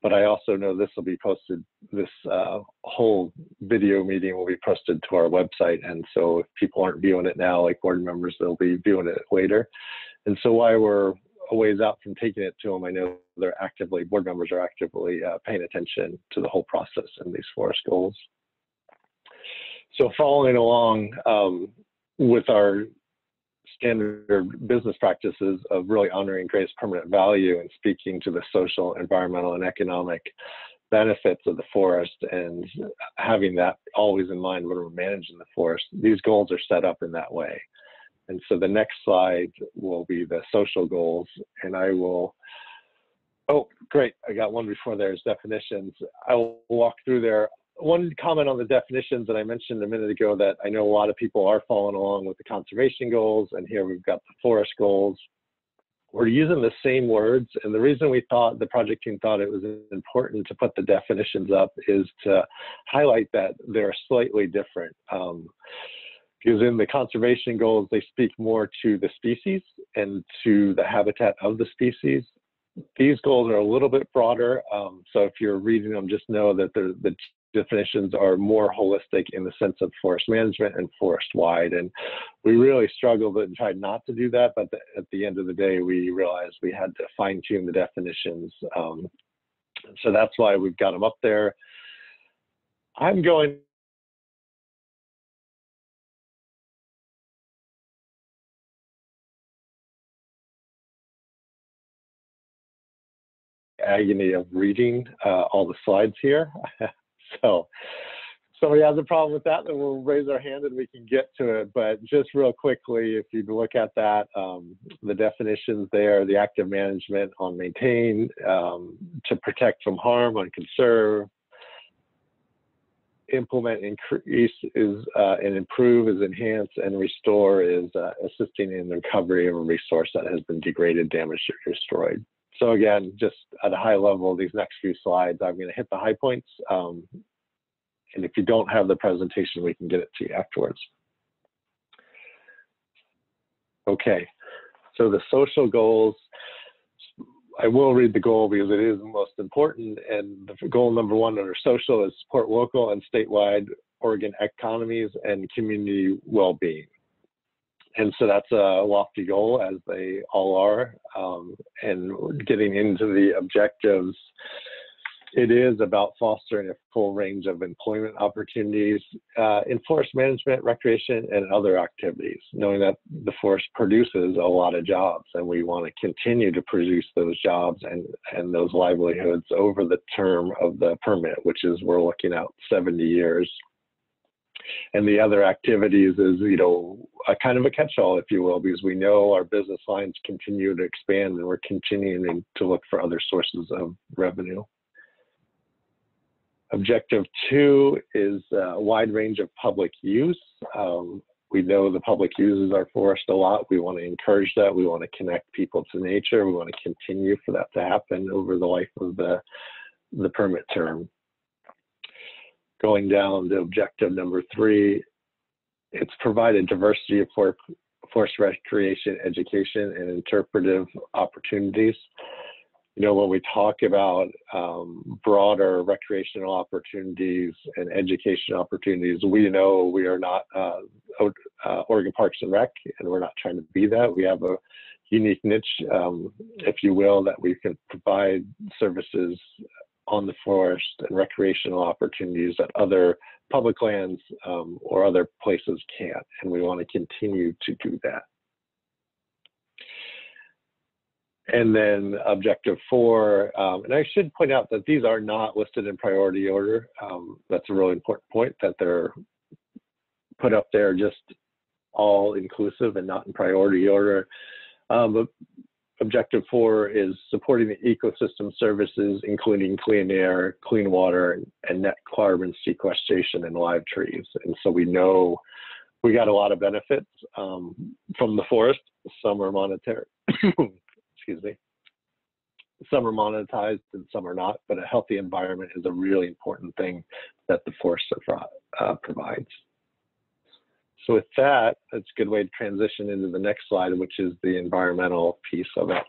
But I also know this will be posted, this uh, whole video meeting will be posted to our website. And so if people aren't viewing it now, like board members, they'll be viewing it later. And so while we're a ways out from taking it to them, I know they're actively, board members are actively uh, paying attention to the whole process and these forest goals. So following along um, with our standard business practices of really honoring greatest permanent value and speaking to the social, environmental, and economic benefits of the forest and having that always in mind when we're managing the forest. These goals are set up in that way. And so the next slide will be the social goals, and I will. Oh, great! I got one before there's definitions. I will walk through there. One comment on the definitions that I mentioned a minute ago that I know a lot of people are following along with the conservation goals, and here we've got the forest goals we're using the same words. And the reason we thought the project team thought it was important to put the definitions up is to highlight that they're slightly different. Um, because in the conservation goals, they speak more to the species and to the habitat of the species. These goals are a little bit broader. Um, so if you're reading them, just know that the, the definitions are more holistic in the sense of forest management and forest wide. And we really struggled and tried not to do that, but the, at the end of the day, we realized we had to fine tune the definitions. Um, so that's why we've got them up there. I'm going agony of reading uh, all the slides here. so somebody has a problem with that, then we'll raise our hand and we can get to it. But just real quickly, if you look at that, um, the definitions there, the active management on maintain, um, to protect from harm on conserve, implement increase is uh, and improve is enhance and restore is uh, assisting in the recovery of a resource that has been degraded, damaged, or destroyed. So again, just at a high level, these next few slides, I'm going to hit the high points. Um, and if you don't have the presentation, we can get it to you afterwards. Okay, so the social goals, I will read the goal because it is the most important. And the goal number one under social is support local and statewide Oregon economies and community well-being. And so that's a lofty goal, as they all are. Um, and getting into the objectives, it is about fostering a full range of employment opportunities uh, in forest management, recreation, and other activities, knowing that the forest produces a lot of jobs and we want to continue to produce those jobs and, and those livelihoods over the term of the permit, which is we're looking at 70 years. And the other activities is, you know, a kind of a catch-all, if you will, because we know our business lines continue to expand and we're continuing to look for other sources of revenue. Objective two is a wide range of public use. Um, we know the public uses our forest a lot. We want to encourage that. We want to connect people to nature. We want to continue for that to happen over the life of the, the permit term. Going down to objective number three, it's provided diversity of for, forest recreation, education, and interpretive opportunities you know, when we talk about um, broader recreational opportunities and education opportunities, we know we are not uh, uh, Oregon Parks and Rec, and we're not trying to be that. We have a unique niche, um, if you will, that we can provide services on the forest and recreational opportunities that other public lands um, or other places can't, and we want to continue to do that. And then objective four, um, and I should point out that these are not listed in priority order. Um, that's a really important point that they're put up there just all inclusive and not in priority order. Um, but objective four is supporting the ecosystem services, including clean air, clean water, and net carbon sequestration and live trees. And so we know we got a lot of benefits um, from the forest. Some are monetary, excuse me. Some are monetized and some are not, but a healthy environment is a really important thing that the forest uh, provides. So with that, that's a good way to transition into the next slide, which is the environmental piece of it.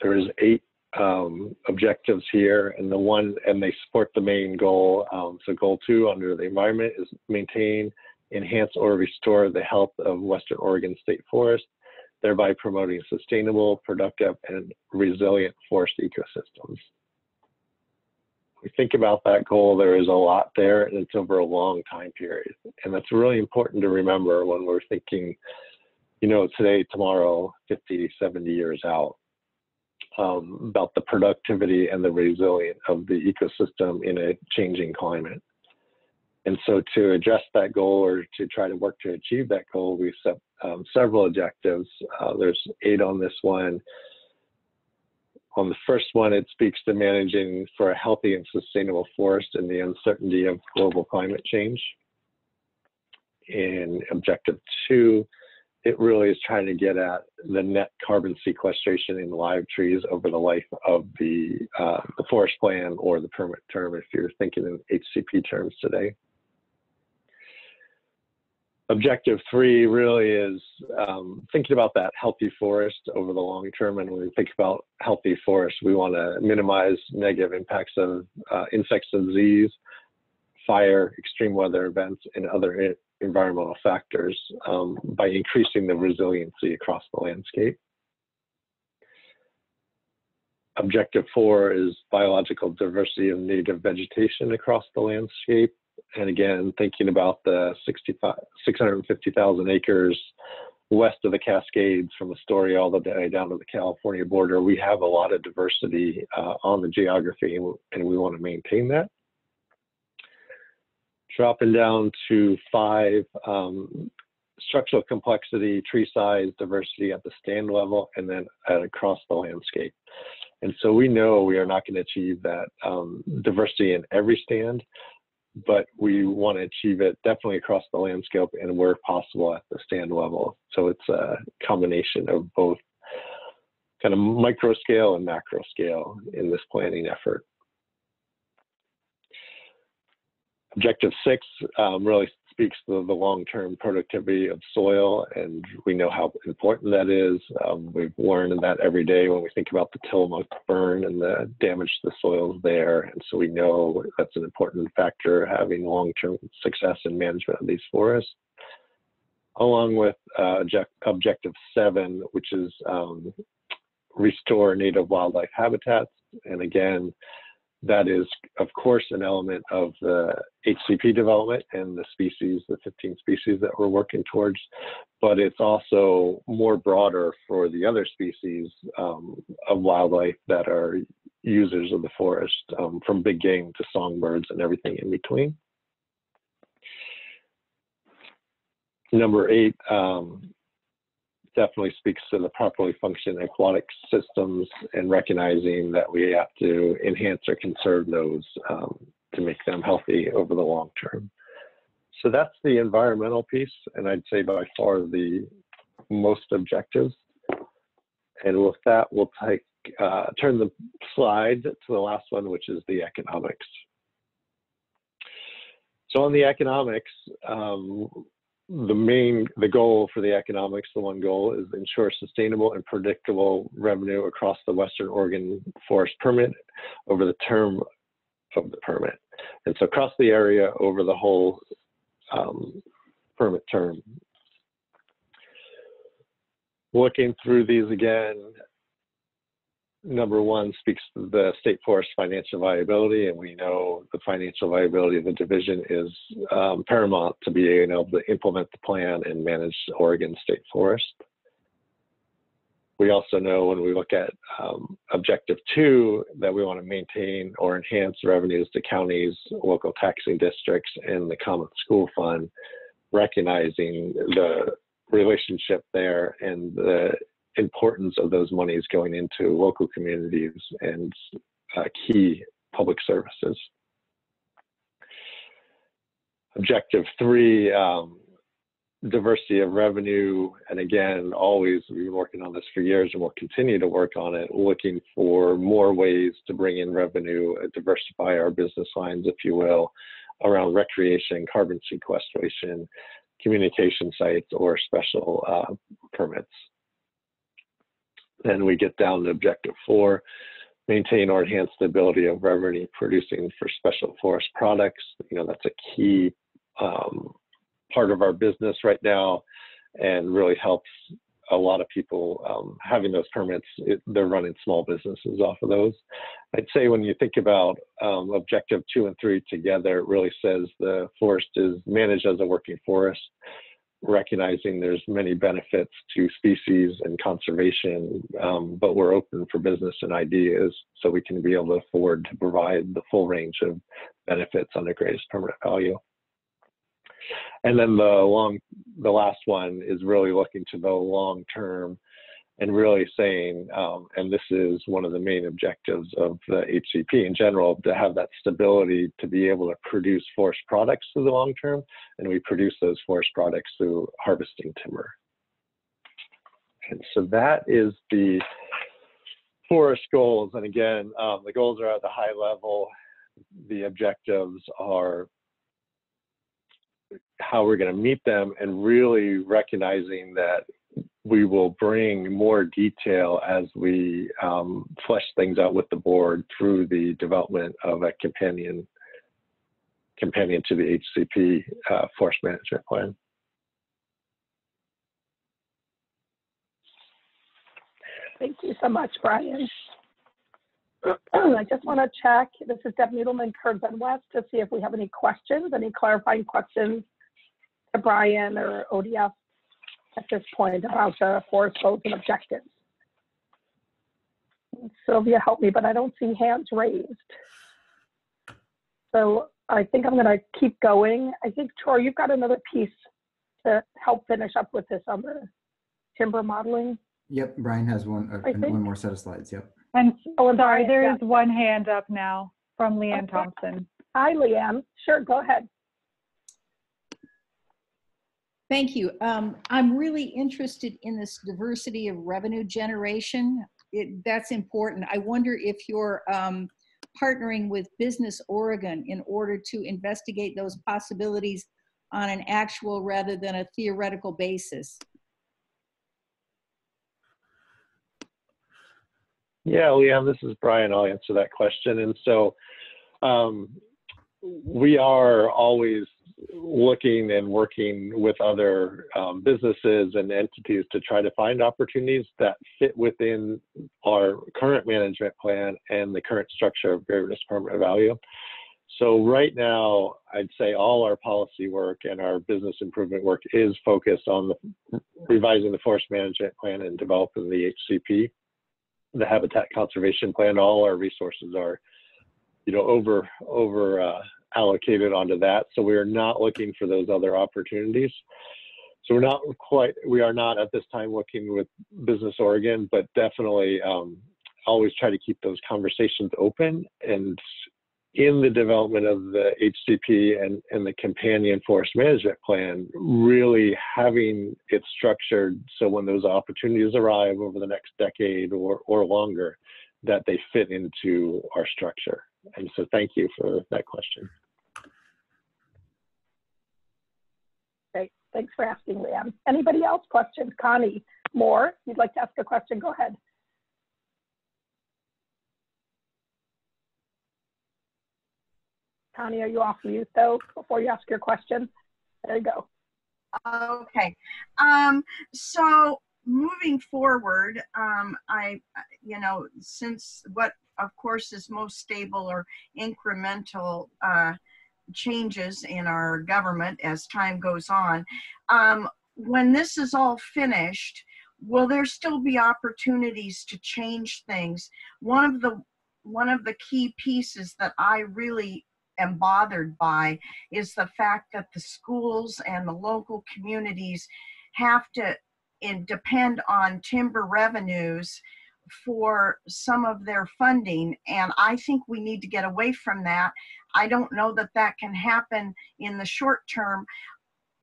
There's eight um, objectives here, and the one, and they support the main goal. Um, so goal two under the environment is maintain enhance or restore the health of Western Oregon State Forest, thereby promoting sustainable, productive, and resilient forest ecosystems. We think about that goal, there is a lot there, and it's over a long time period. And that's really important to remember when we're thinking, you know, today, tomorrow, 50, 70 years out. um, about the productivity and the resilience of the ecosystem in a changing climate. And so to address that goal or to try to work to achieve that goal, we set um, several objectives. Uh, there's eight on this one. On the first one, it speaks to managing for a healthy and sustainable forest in the uncertainty of global climate change. In objective two, it really is trying to get at the net carbon sequestration in live trees over the life of the, uh, the forest plan or the permit term if you're thinking in HCP terms today. Objective three really is um, thinking about that healthy forest over the long term. And when we think about healthy forests, we want to minimize negative impacts of uh, insects and disease, fire, extreme weather events, and other environmental factors um, by increasing the resiliency across the landscape. Objective four is biological diversity of native vegetation across the landscape. And again, thinking about the 650,000 acres west of the Cascades from Astoria all the way down to the California border, we have a lot of diversity uh, on the geography and we want to maintain that dropping down to five, um, structural complexity, tree size, diversity at the stand level, and then across the landscape. And so we know we are not going to achieve that um, diversity in every stand, but we want to achieve it definitely across the landscape and where possible at the stand level. So it's a combination of both kind of micro scale and macro scale in this planning effort. Objective six um, really speaks to the long-term productivity of soil, and we know how important that is. Um, we've learned that every day when we think about the Tillamook burn and the damage to the soils there, and so we know that's an important factor having long-term success in management of these forests. Along with uh, object, objective seven, which is um, restore native wildlife habitats, and again, that is, of course, an element of the HCP development and the species, the 15 species that we're working towards, but it's also more broader for the other species um, of wildlife that are users of the forest, um, from big game to songbirds and everything in between. Number eight, um, definitely speaks to the properly functioning aquatic systems and recognizing that we have to enhance or conserve those um, to make them healthy over the long term. So that's the environmental piece, and I'd say by far the most objectives. And with that, we'll take uh, turn the slide to the last one, which is the economics. So on the economics, um, the main the goal for the economics the one goal is ensure sustainable and predictable revenue across the western oregon forest permit over the term of the permit. And so across the area over the whole um, permit term. Looking through these again number one speaks to the state forest financial viability, and we know the financial viability of the division is um, paramount to be able to implement the plan and manage Oregon State Forest. We also know when we look at um, objective two that we want to maintain or enhance revenues to counties, local taxing districts, and the Common School Fund, recognizing the relationship there and the importance of those monies going into local communities and uh, key public services. Objective three, um, diversity of revenue. And again, always, we've been working on this for years and we'll continue to work on it, looking for more ways to bring in revenue, uh, diversify our business lines, if you will, around recreation, carbon sequestration, communication sites, or special uh, permits. Then we get down to objective four, maintain or enhance the ability of revenue producing for special forest products. You know, that's a key um, part of our business right now and really helps a lot of people um, having those permits, it, they're running small businesses off of those. I'd say when you think about um, objective two and three together, it really says the forest is managed as a working forest recognizing there's many benefits to species and conservation, um, but we're open for business and ideas so we can be able to afford to provide the full range of benefits on the greatest permanent value. And then the long, the last one is really looking to the long term and really saying, um, and this is one of the main objectives of the HCP in general, to have that stability to be able to produce forest products through the long term, and we produce those forest products through harvesting timber. And so that is the forest goals. And again, um, the goals are at the high level. The objectives are how we're going to meet them and really recognizing that we will bring more detail as we um, flesh things out with the board through the development of a companion companion to the HCP uh, forest management plan. Thank you so much, Brian. I just want to check. This is Deb Nudelman, Kearns and West, to see if we have any questions, any clarifying questions to Brian or ODF at this point about the forest goals and objectives. Sylvia, help me, but I don't see hands raised. So I think I'm going to keep going. I think, Troy, you've got another piece to help finish up with this on the timber modeling. Yep, Brian has one, uh, one more set of slides, yep. And Oh, and sorry, Brian, there yeah. is one hand up now from Leanne Okay. Thompson. Hi, Leanne. Sure, go ahead. Thank you. Um, I'm really interested in this diversity of revenue generation. It, that's important. I wonder if you're um, partnering with Business Oregon in order to investigate those possibilities on an actual rather than a theoretical basis. Yeah, Leanne, this is Brian. I'll answer that question. And so um, we are always looking and working with other um, businesses and entities to try to find opportunities that fit within our current management plan and the current structure of greatest permanent value. So right now, I'd say all our policy work and our business improvement work is focused on the, revising the forest management plan and developing the HCP the habitat conservation plan, all our resources are, you know, over over uh, allocated onto that. So we are not looking for those other opportunities. So we're not quite, we are not at this time looking with Business Oregon, but definitely um, always try to keep those conversations open. And in the development of the HCP and, and the companion forest management plan, really having it structured so when those opportunities arrive over the next decade or, or longer, that they fit into our structure. And so thank you for that question. Great. Thanks for asking, Leanne. Anybody else? Questions? Connie Moore, you'd like to ask a question? Go ahead. Connie, are you off mute though before you ask your question? There you go. Okay. Um, so moving forward, um, I, you know, since what of course is most stable or incremental uh, changes in our government as time goes on, um, when this is all finished, will there still be opportunities to change things? One of the one of the key pieces that I really am bothered by is the fact that the schools and the local communities have to depend on timber revenues for some of their funding. And i think we need to get away from that i don't know that that can happen in the short term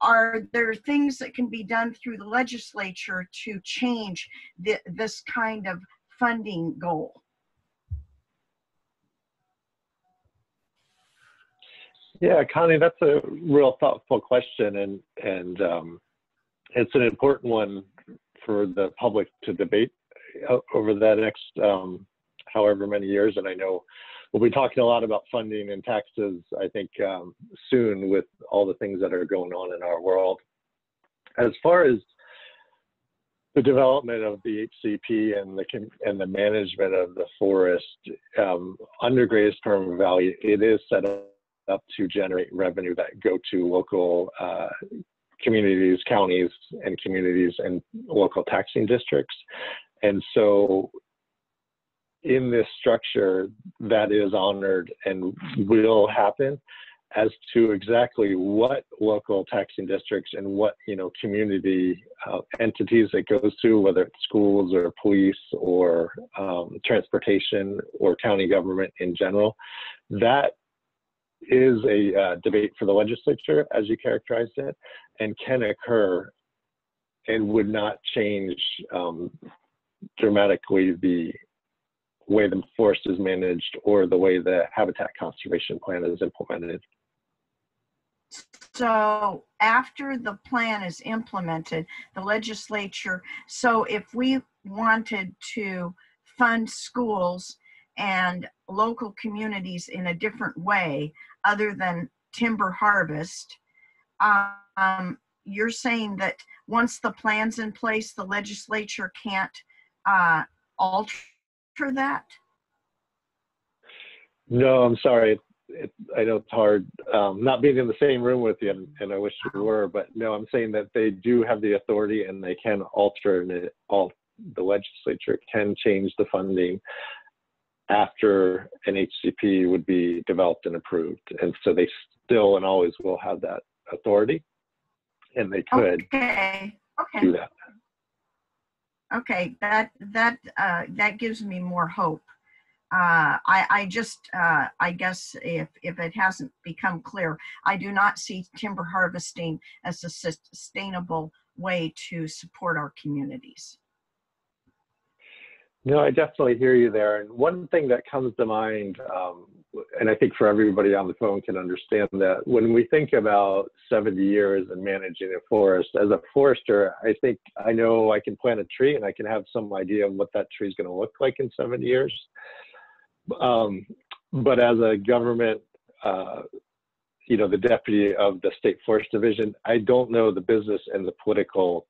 are there things that can be done through the legislature to change the, this kind of funding goal Yeah, Connie, that's a real thoughtful question, and and um, it's an important one for the public to debate over the next um, however many years. And I know we'll be talking a lot about funding and taxes. I think um, soon with all the things that are going on in our world. As far as the development of the HCP and the and the management of the forest um, under greatest permanent value, it is set up up to generate revenue that go to local uh, communities, counties, and communities and local taxing districts. And so in this structure, that is honored and will happen as to exactly what local taxing districts and what you know community uh, entities it goes to, whether it's schools or police or um, transportation or county government in general, that is a uh, debate for the legislature, as you characterized it, and can occur and would not change um, dramatically the way the forest is managed or the way the habitat conservation plan is implemented. So after the plan is implemented, the legislature, so if we wanted to fund schools and local communities in a different way other than timber harvest, um, you're saying that once the plan's in place, the legislature can't uh, alter that? No, I'm sorry. It, I know it's hard um, not being in the same room with you, and, and I wish we were, but no, I'm saying that they do have the authority and they can alter it. All the legislature can change the funding after an HCP would be developed and approved, and so they still and always will have that authority, and they could okay. Okay. do that. Okay, that that uh, that gives me more hope. Uh, I, I just, uh, I guess if, if it hasn't become clear, I do not see timber harvesting as a sustainable way to support our communities. No, I definitely hear you there. And one thing that comes to mind, um, and I think for everybody on the phone can understand that when we think about 70 years and managing a forest, as a forester, I think I know I can plant a tree and I can have some idea of what that tree is going to look like in 70 years. Um, but as a government, uh, you know, the deputy of the state forest division, I don't know the business and the political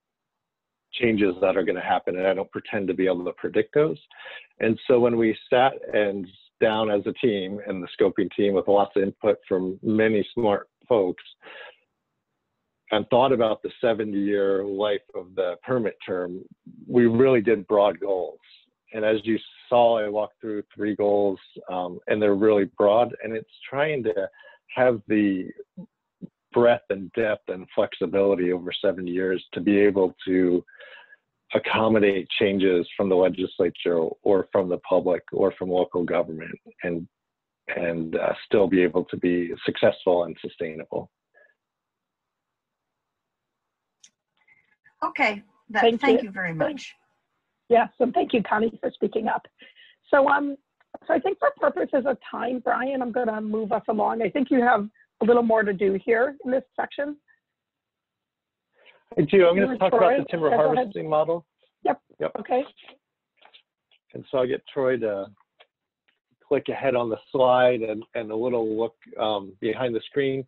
changes that are going to happen, and I don't pretend to be able to predict those. And so when we sat and down as a team and the scoping team with lots of input from many smart folks and thought about the 70 year life of the permit term, we really did broad goals. And as you saw, I walked through three goals, um, and they're really broad, and it's trying to have the breadth and depth and flexibility over seven years to be able to accommodate changes from the legislature or from the public or from local government and and uh, still be able to be successful and sustainable. Okay, that, thank, thank you. you. very much. Yes, and thank you, Connie, for speaking up. So, um, so I think for purposes of time, Brian, I'm going to move us along. I think you have a little more to do here in this section. I do. I'm going to talk Troy. about the timber harvesting model. Yep. Yep. Okay. And so I'll get Troy to click ahead on the slide and, and a little look um, behind the screen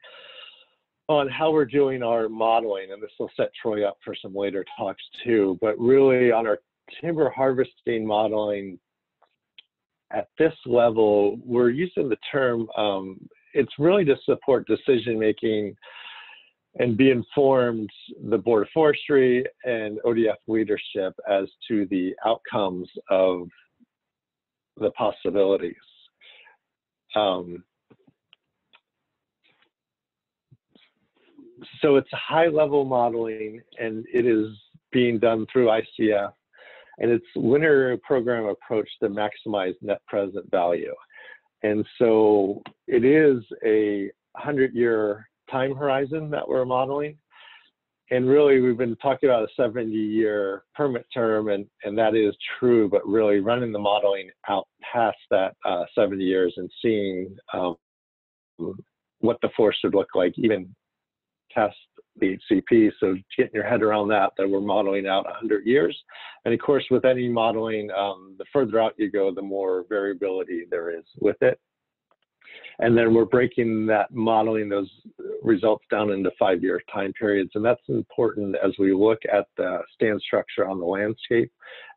on how we're doing our modeling. And this will set Troy up for some later talks too. But really on our timber harvesting modeling, at this level, we're using the term, um, it's really to support decision making and be informed the Board of Forestry and ODF leadership as to the outcomes of the possibilities. Um, so it's high level modeling and it is being done through ICF and it's linear program approach to maximize net present value. And so it is a 100 year time horizon that we're modeling. And really, we've been talking about a 70 year permit term, and, and that is true, but really running the modeling out past that uh, 70 years and seeing um, what the force would look like, even past the HCP. So getting your head around that, that we're modeling out 100 years. And of course, with any modeling, um, the further out you go, the more variability there is with it. And then we're breaking that modeling those results down into five-year time periods. And that's important as we look at the stand structure on the landscape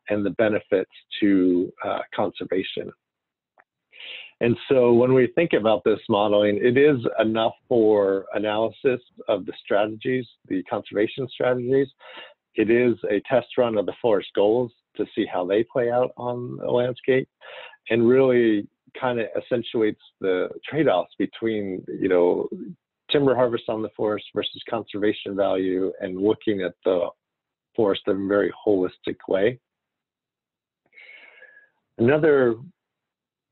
and the benefits to uh, conservation. And so when we think about this modeling, it is enough for analysis of the strategies, the conservation strategies. It is a test run of the forest goals to see how they play out on the landscape and really kind of accentuates the trade-offs between, you know, timber harvest on the forest versus conservation value and looking at the forest in a very holistic way. Another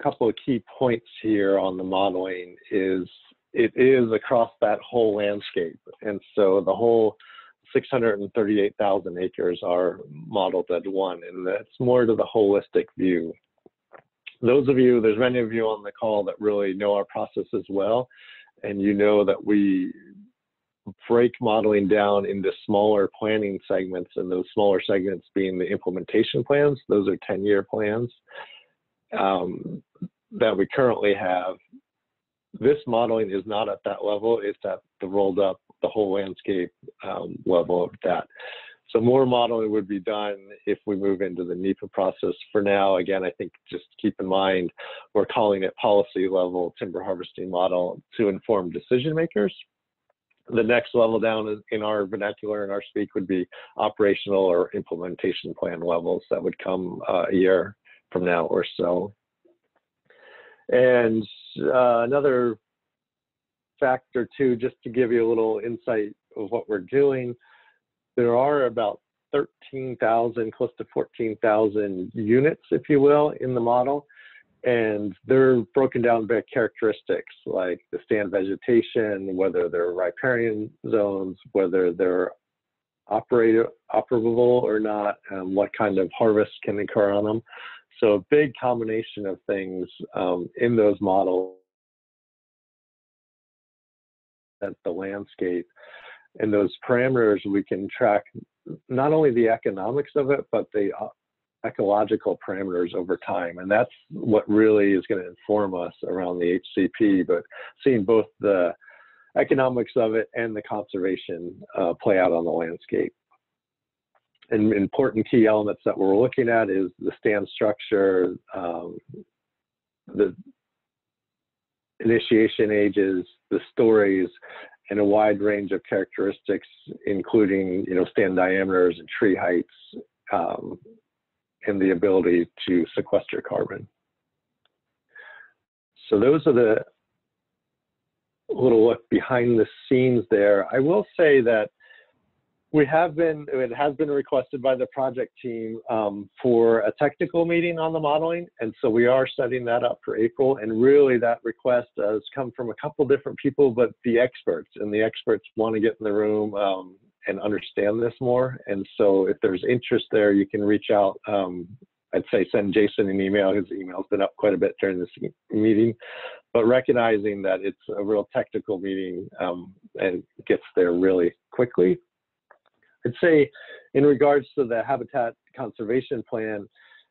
couple of key points here on the modeling is it is across that whole landscape. And so the whole 638,000 acres are modeled at one, and that's more to the holistic view. Those of you, there's many of you on the call that really know our process as well, and you know that we break modeling down into smaller planning segments, and those smaller segments being the implementation plans. Those are 10-year plans um, that we currently have. This modeling is not at that level. It's at the rolled up, the whole landscape um, level of that. So more modeling would be done if we move into the NEPA process. For now, again, I think just keep in mind, we're calling it policy level timber harvesting model to inform decision makers. The next level down in our vernacular and our speak would be operational or implementation plan levels that would come uh, a year from now or so. And uh, another factor too, just to give you a little insight of what we're doing, there are about 13,000, close to 14,000 units, if you will, in the model. And they're broken down by characteristics like the stand vegetation, whether they're riparian zones, whether they're operate, operable or not, um, what kind of harvest can occur on them. So a big combination of things um, in those models at the landscape and those parameters we can track not only the economics of it but the uh, ecological parameters over time. And that's what really is going to inform us around the hcp but seeing both the economics of it and the conservation uh, play out on the landscape and important key elements that we're looking at is the stand structure um, the initiation ages the stories and a wide range of characteristics, including you know stand diameters and tree heights, um, and the ability to sequester carbon. So those are the little look behind the scenes there. I will say that we have been, it has been requested by the project team um, for a technical meeting on the modeling. And so we are setting that up for April. And really that request has come from a couple different people, but the experts and the experts want to get in the room um, and understand this more. And so if there's interest there, you can reach out. Um, I'd say send Jason an email. His email's been up quite a bit during this meeting, but recognizing that it's a real technical meeting um, and gets there really quickly. I'd say in regards to the habitat conservation plan,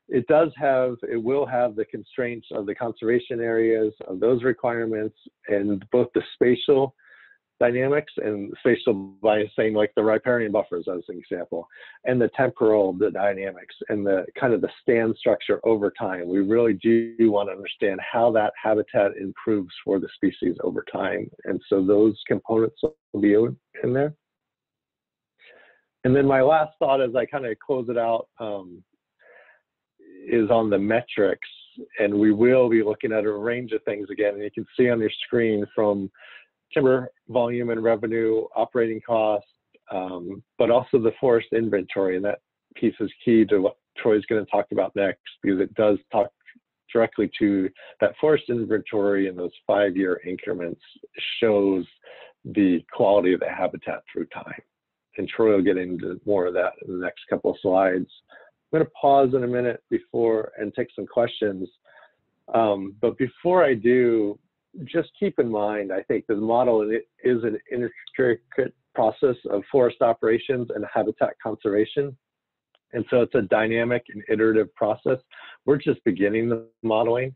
it does have, it will have the constraints of the conservation areas, of those requirements, and both the spatial dynamics and spatial by saying like the riparian buffers as an example, and the temporal the dynamics and the kind of the stand structure over time. We really do want to understand how that habitat improves for the species over time. And so those components will be in there. And then my last thought as I kind of close it out um, is on the metrics. And we will be looking at a range of things again. And you can see on your screen from timber volume and revenue, operating costs, um, but also the forest inventory. And that piece is key to what Troy's going to talk about next because it does talk directly to that forest inventory in those five year increments shows the quality of the habitat through time and Troy will get into more of that in the next couple of slides. I'm going to pause in a minute before and take some questions. Um, but before I do, just keep in mind, I think the model is an intricate process of forest operations and habitat conservation. And so it's a dynamic and iterative process. We're just beginning the modeling.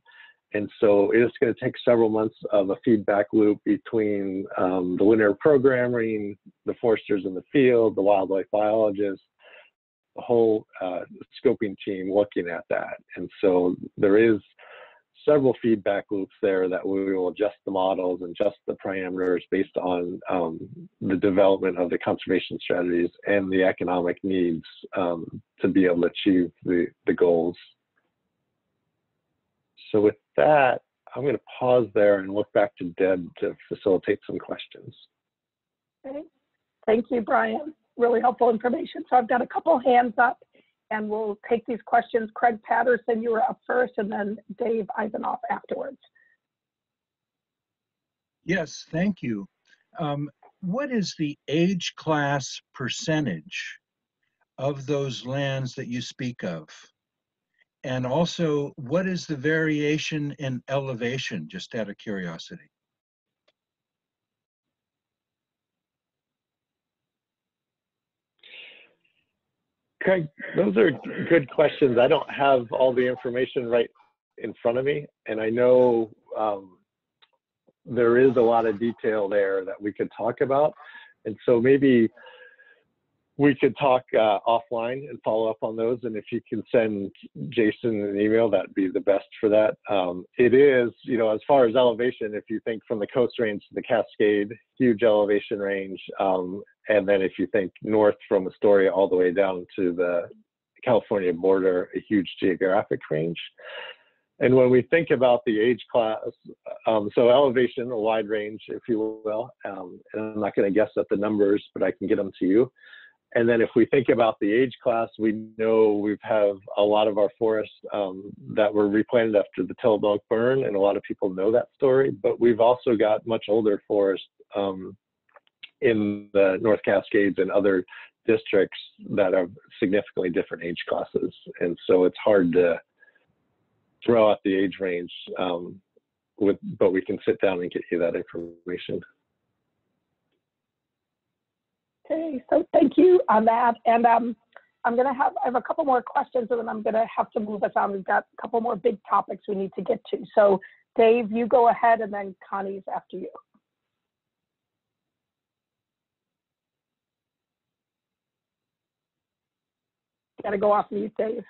And so it's going to take several months of a feedback loop between um, the linear programming, the foresters in the field, the wildlife biologists, the whole uh, scoping team looking at that. And so there is several feedback loops there that we will adjust the models and adjust the parameters based on um, the development of the conservation strategies and the economic needs um, to be able to achieve the, the goals. So with that, I'm going to pause there and look back to Deb to facilitate some questions. Okay. Thank you, Brian. Really helpful information. So I've got a couple hands up and we'll take these questions. Craig Patterson, you were up first, and then Dave Ivanoff afterwards. Yes, thank you. Um, what is the age class percentage of those lands that you speak of? And also, what is the variation in elevation, just out of curiosity? Craig, those are good questions. I don't have all the information right in front of me, and I know um, there is a lot of detail there that we could talk about. And so maybe we could talk uh, offline and follow up on those. And if you can send Jason an email, that'd be the best for that. Um, it is, you know, as far as elevation, if you think from the coast range to the Cascade, huge elevation range. Um, and then if you think north from Astoria all the way down to the California border, a huge geographic range. And when we think about the age class, um, so elevation, a wide range, if you will, um, and I'm not going to guess at the numbers, but I can get them to you. And then if we think about the age class, we know we have a lot of our forests um, that were replanted after the Tillamook burn, and a lot of people know that story. But we've also got much older forests um, in the North Cascades and other districts that are significantly different age classes. And so it's hard to throw out the age range, um, with, but we can sit down and get you that information. Okay, so thank you on that. And um, I'm going to have, I have a couple more questions and then I'm going to have to move us on. We've got a couple more big topics we need to get to. So Dave, you go ahead and then Connie's after you. Got to go off mute, Dave.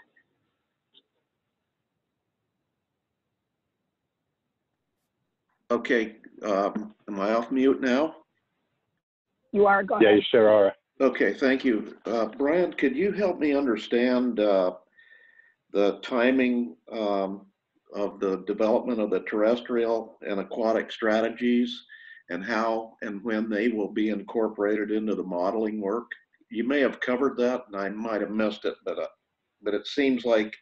Okay, um, am I off mute now? You are, go Yeah, ahead. you sure are. Okay, thank you. Uh, Brian, could you help me understand uh, the timing um, of the development of the terrestrial and aquatic strategies and how and when they will be incorporated into the modeling work? You may have covered that and I might have missed it, but, uh, but it seems like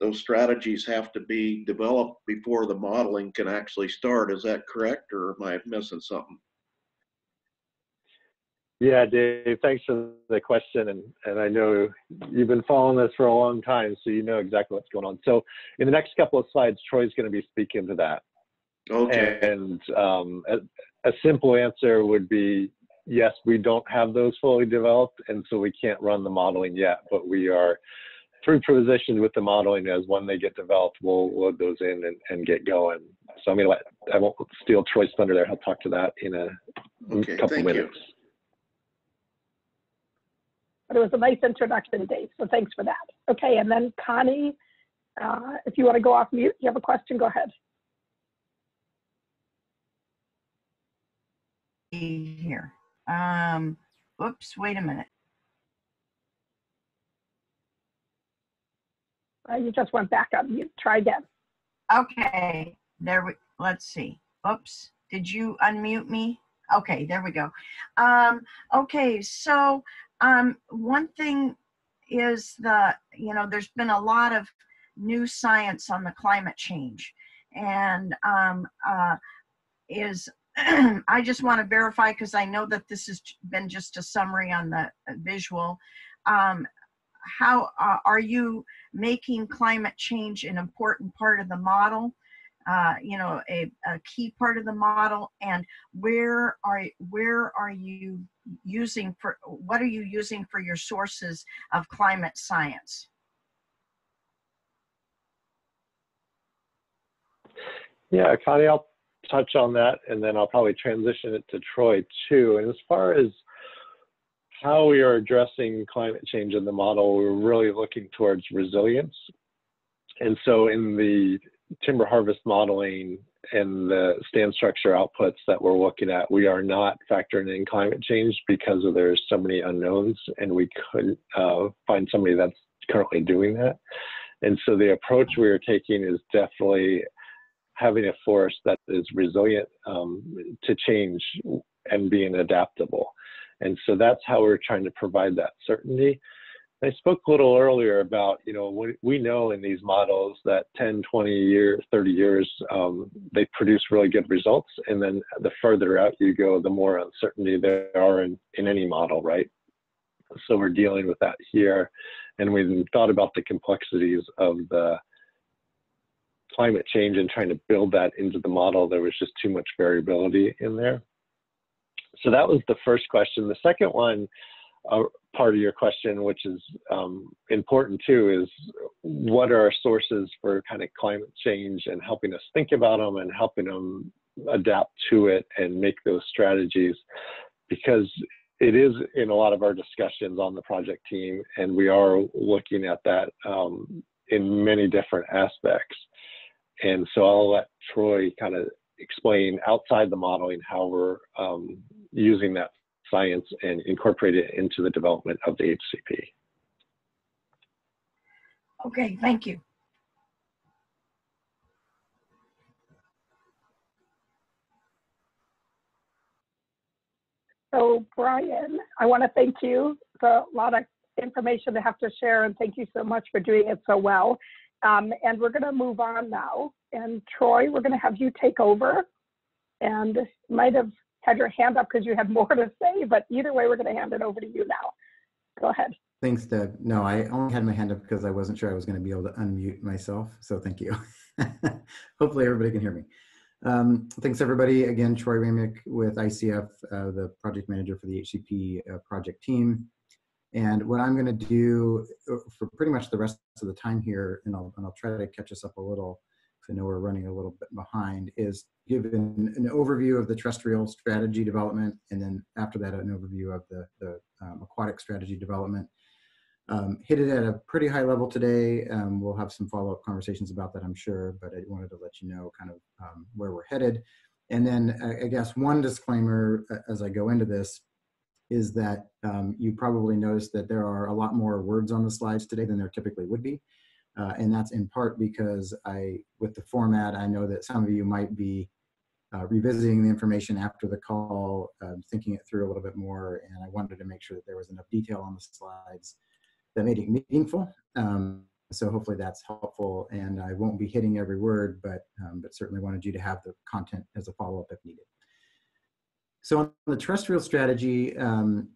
those strategies have to be developed before the modeling can actually start. Is that correct or am I missing something? Yeah, Dave, thanks for the question. And, and I know you've been following this for a long time, so you know exactly what's going on. So in the next couple of slides, Troy's going to be speaking to that. Okay. And um, a, a simple answer would be yes, we don't have those fully developed, and so we can't run the modeling yet, but we are pre-positioned with the modeling as when they get developed, we'll load those in and, and get going. So I'm gonna let, I won't steal Troy's thunder there. He'll talk to that in a Okay, couple thank you. But it was a nice introduction, Dave, so thanks for that. Okay, and then Connie, uh, if you want to go off mute, you have a question, go ahead. Here. Um, whoops, wait a minute. Uh, You just went back on mute, try again. Okay, there we, let's see. Oops, did you unmute me? Okay, there we go. Um, okay, so um, one thing is the, you know, there's been a lot of new science on the climate change. And um, uh, is, I just want to verify because I know that this has been just a summary on the visual. Um, how uh, are you making climate change an important part of the model? Uh, you know, a, a key part of the model, and where are where are you using for what are you using for your sources of climate science? Yeah, Connie, I'll touch on that and then I'll probably transition it to Troy too. And as far as how we are addressing climate change in the model, we're really looking towards resilience. And so in the timber harvest modeling and the stand structure outputs that we're looking at, we are not factoring in climate change because there's so many unknowns, and we couldn't uh, find somebody that's currently doing that. And so the approach we are taking is definitely having a forest that is resilient um, to change and being adaptable. And so that's how we're trying to provide that certainty. I spoke a little earlier about, you know, we, we know in these models that 10, 20 years, 30 years, um, they produce really good results. And then the further out you go, the more uncertainty there are in, in any model, right? So we're dealing with that here. And we've thought about the complexities of the climate change and trying to build that into the model. There was just too much variability in there. So that was the first question. The second one, uh, part of your question, which is um, important too, is what are our sources for kind of climate change and helping us think about them and helping them adapt to it and make those strategies? Because it is in a lot of our discussions on the project team and we are looking at that um, in many different aspects. And so i'll let troy kind of explain outside the modeling how we're um, using that science and incorporate it into the development of the HCP. Okay, thank you. So Brian, I want to thank you. It's a lot of information to have to share, and thank you so much for doing it so well. Um, and we're going to move on now. And Troy, we're going to have you take over. And might have had your hand up because you had more to say, but either way, we're going to hand it over to you now. Go ahead. Thanks, Deb. No, I only had my hand up because I wasn't sure I was going to be able to unmute myself. So thank you. Hopefully everybody can hear me. Um, thanks everybody. Again, Troy Rahmig with ICF, uh, the project manager for the HCP uh, project team. And what I'm going to do uh, for pretty much the rest of the time here, and I'll, and I'll try to catch us up a little, I know we're running a little bit behind, is give an, an, overview of the terrestrial strategy development, and then after that, an overview of the, the um, aquatic strategy development. Um, hit it at a pretty high level today. Um, we'll have some follow-up conversations about that, I'm sure, but I wanted to let you know kind of um, where we're headed. And then I, I guess one disclaimer uh, as I go into this is that um, you probably noticed that there are a lot more words on the slides today than there typically would be. Uh, and that's in part because I, with the format, I know that some of you might be uh, revisiting the information after the call, uh, thinking it through a little bit more, and I wanted to make sure that there was enough detail on the slides that made it meaningful. Um, so hopefully that's helpful, and I won't be hitting every word, but um, but certainly wanted you to have the content as a follow-up if needed. So on the terrestrial strategy, um,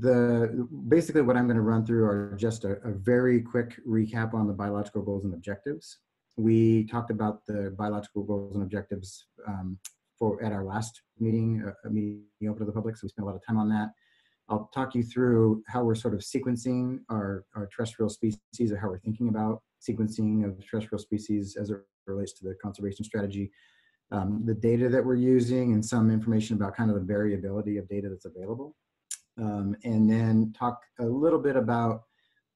the basically what I'm going to run through are just a, a, very quick recap on the biological goals and objectives. We talked about the biological goals and objectives um, for at our last meeting, uh, a meeting open to the public, so we spent a lot of time on that. I'll talk you through how we're sort of sequencing our, our terrestrial species or how we're thinking about sequencing of terrestrial species as it relates to the conservation strategy, um, the data that we're using and some information about kind of the variability of data that's available um, and then talk a little bit about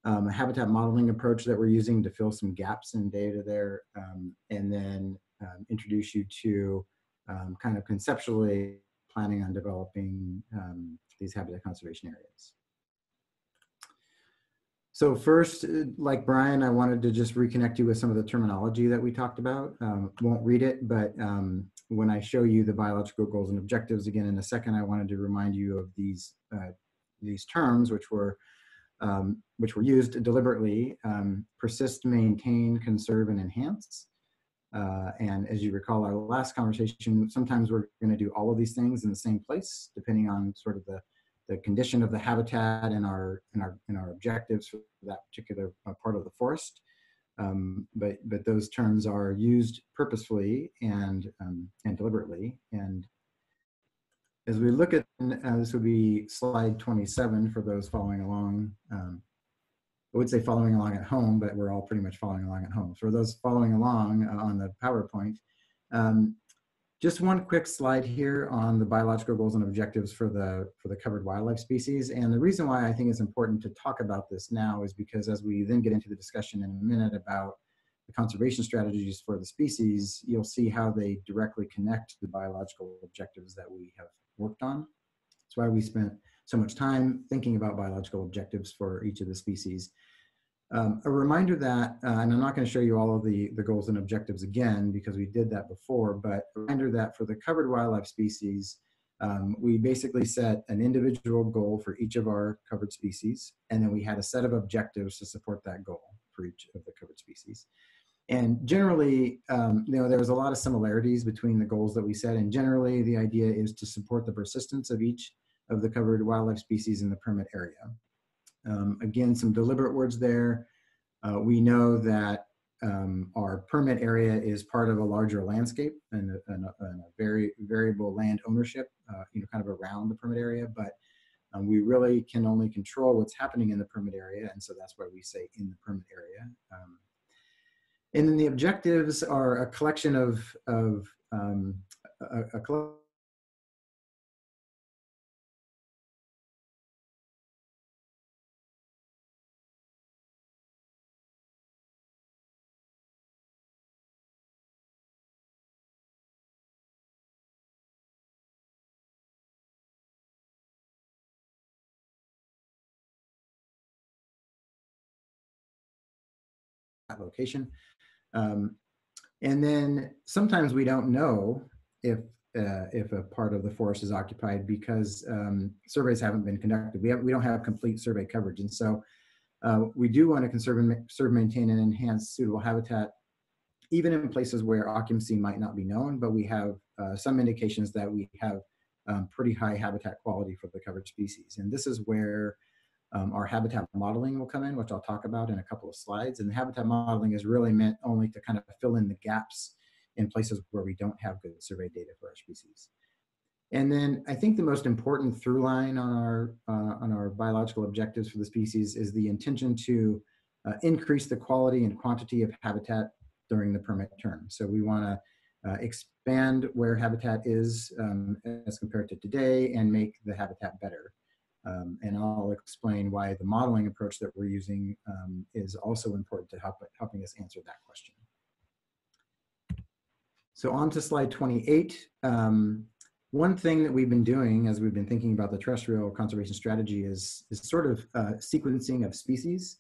um, a habitat modeling approach that we're using to fill some gaps in data there, um, and then um, introduce you to um, kind of conceptually planning on developing these habitat conservation areas. So first, uh, like Brian, I wanted to just reconnect you with some of the terminology that we talked about. Um, won't read it, but um, when I show you the biological goals and objectives again in a second, I wanted to remind you of these uh, these terms, which were um, which were used deliberately: um, persist, maintain, conserve, and enhance. Uh, and as you recall our last conversation, sometimes we're going to do all of these things in the same place, depending on sort of the the condition of the habitat and our and our and our objectives for that particular uh, part of the forest. Um, but but those terms are used purposefully and um, and deliberately. And as we look at uh, this would be slide 27 for those following along. Um, I would say following along at home, but we're all pretty much following along at home. For those following along uh, on the PowerPoint, um, just one quick slide here on the biological goals and objectives for the, for the covered wildlife species. And the reason why I think it's important to talk about this now is because as we then get into the discussion in a minute about the conservation strategies for the species, you'll see how they directly connect to the biological objectives that we have worked on. That's why we spent so much time thinking about biological objectives for each of the species. Um, a reminder that, uh, and I'm not going to show you all of the, the goals and objectives again because we did that before, but a reminder that for the covered wildlife species, um, we basically set an individual goal for each of our covered species, and then we had a set of objectives to support that goal for each of the covered species. And generally, um, you know, there was a lot of similarities between the goals that we set, and generally the idea is to support the persistence of each of the covered wildlife species in the permit area. Um, again, some deliberate words there. Uh, we know that um, our permit area is part of a larger landscape and a, and a, and a very variable land ownership, uh, you know, kind of around the permit area, but um, we really can only control what's happening in the permit area, and so that's why we say in the permit area. Um, and then the objectives are a collection of, of um, a, a that location. Um, and then sometimes we don't know if uh, if a part of the forest is occupied because um, surveys haven't been conducted. We have we don't have complete survey coverage, and so uh, we do want to conserve and conserve, maintain, and enhance suitable habitat, even in places where occupancy might not be known. But we have uh, some indications that we have um, pretty high habitat quality for the covered species, and this is where um, our habitat modeling will come in, which I'll talk about in a couple of slides. And habitat modeling is really meant only to kind of fill in the gaps in places where we don't have good survey data for our species. And then I think the most important through line on our, uh, on our biological objectives for the species is the intention to uh, increase the quality and quantity of habitat during the permit term. So we want to uh, expand where habitat is um, as compared to today and make the habitat better. Um, and I'll explain why the modeling approach that we're using um, is also important to help, helping us answer that question. So on to slide 28. Um, one thing that we've been doing as we've been thinking about the terrestrial conservation strategy is, is sort of uh, sequencing of species.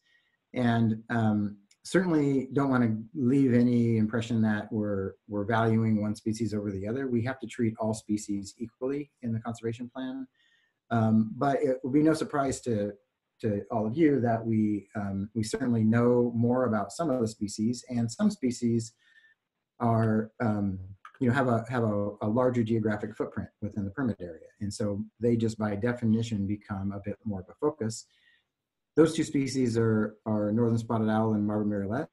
And um, certainly don't want to leave any impression that we're, we're valuing one species over the other. We have to treat all species equally in the conservation plan. Um, but it will be no surprise to, to all of you that we, um, we certainly know more about some of the species and some species are, um, you know, have, a, have a, a, larger geographic footprint within the permit area. And so they just by definition become a bit more of a focus. Those two species are, are northern spotted owl and Marbled murrelet.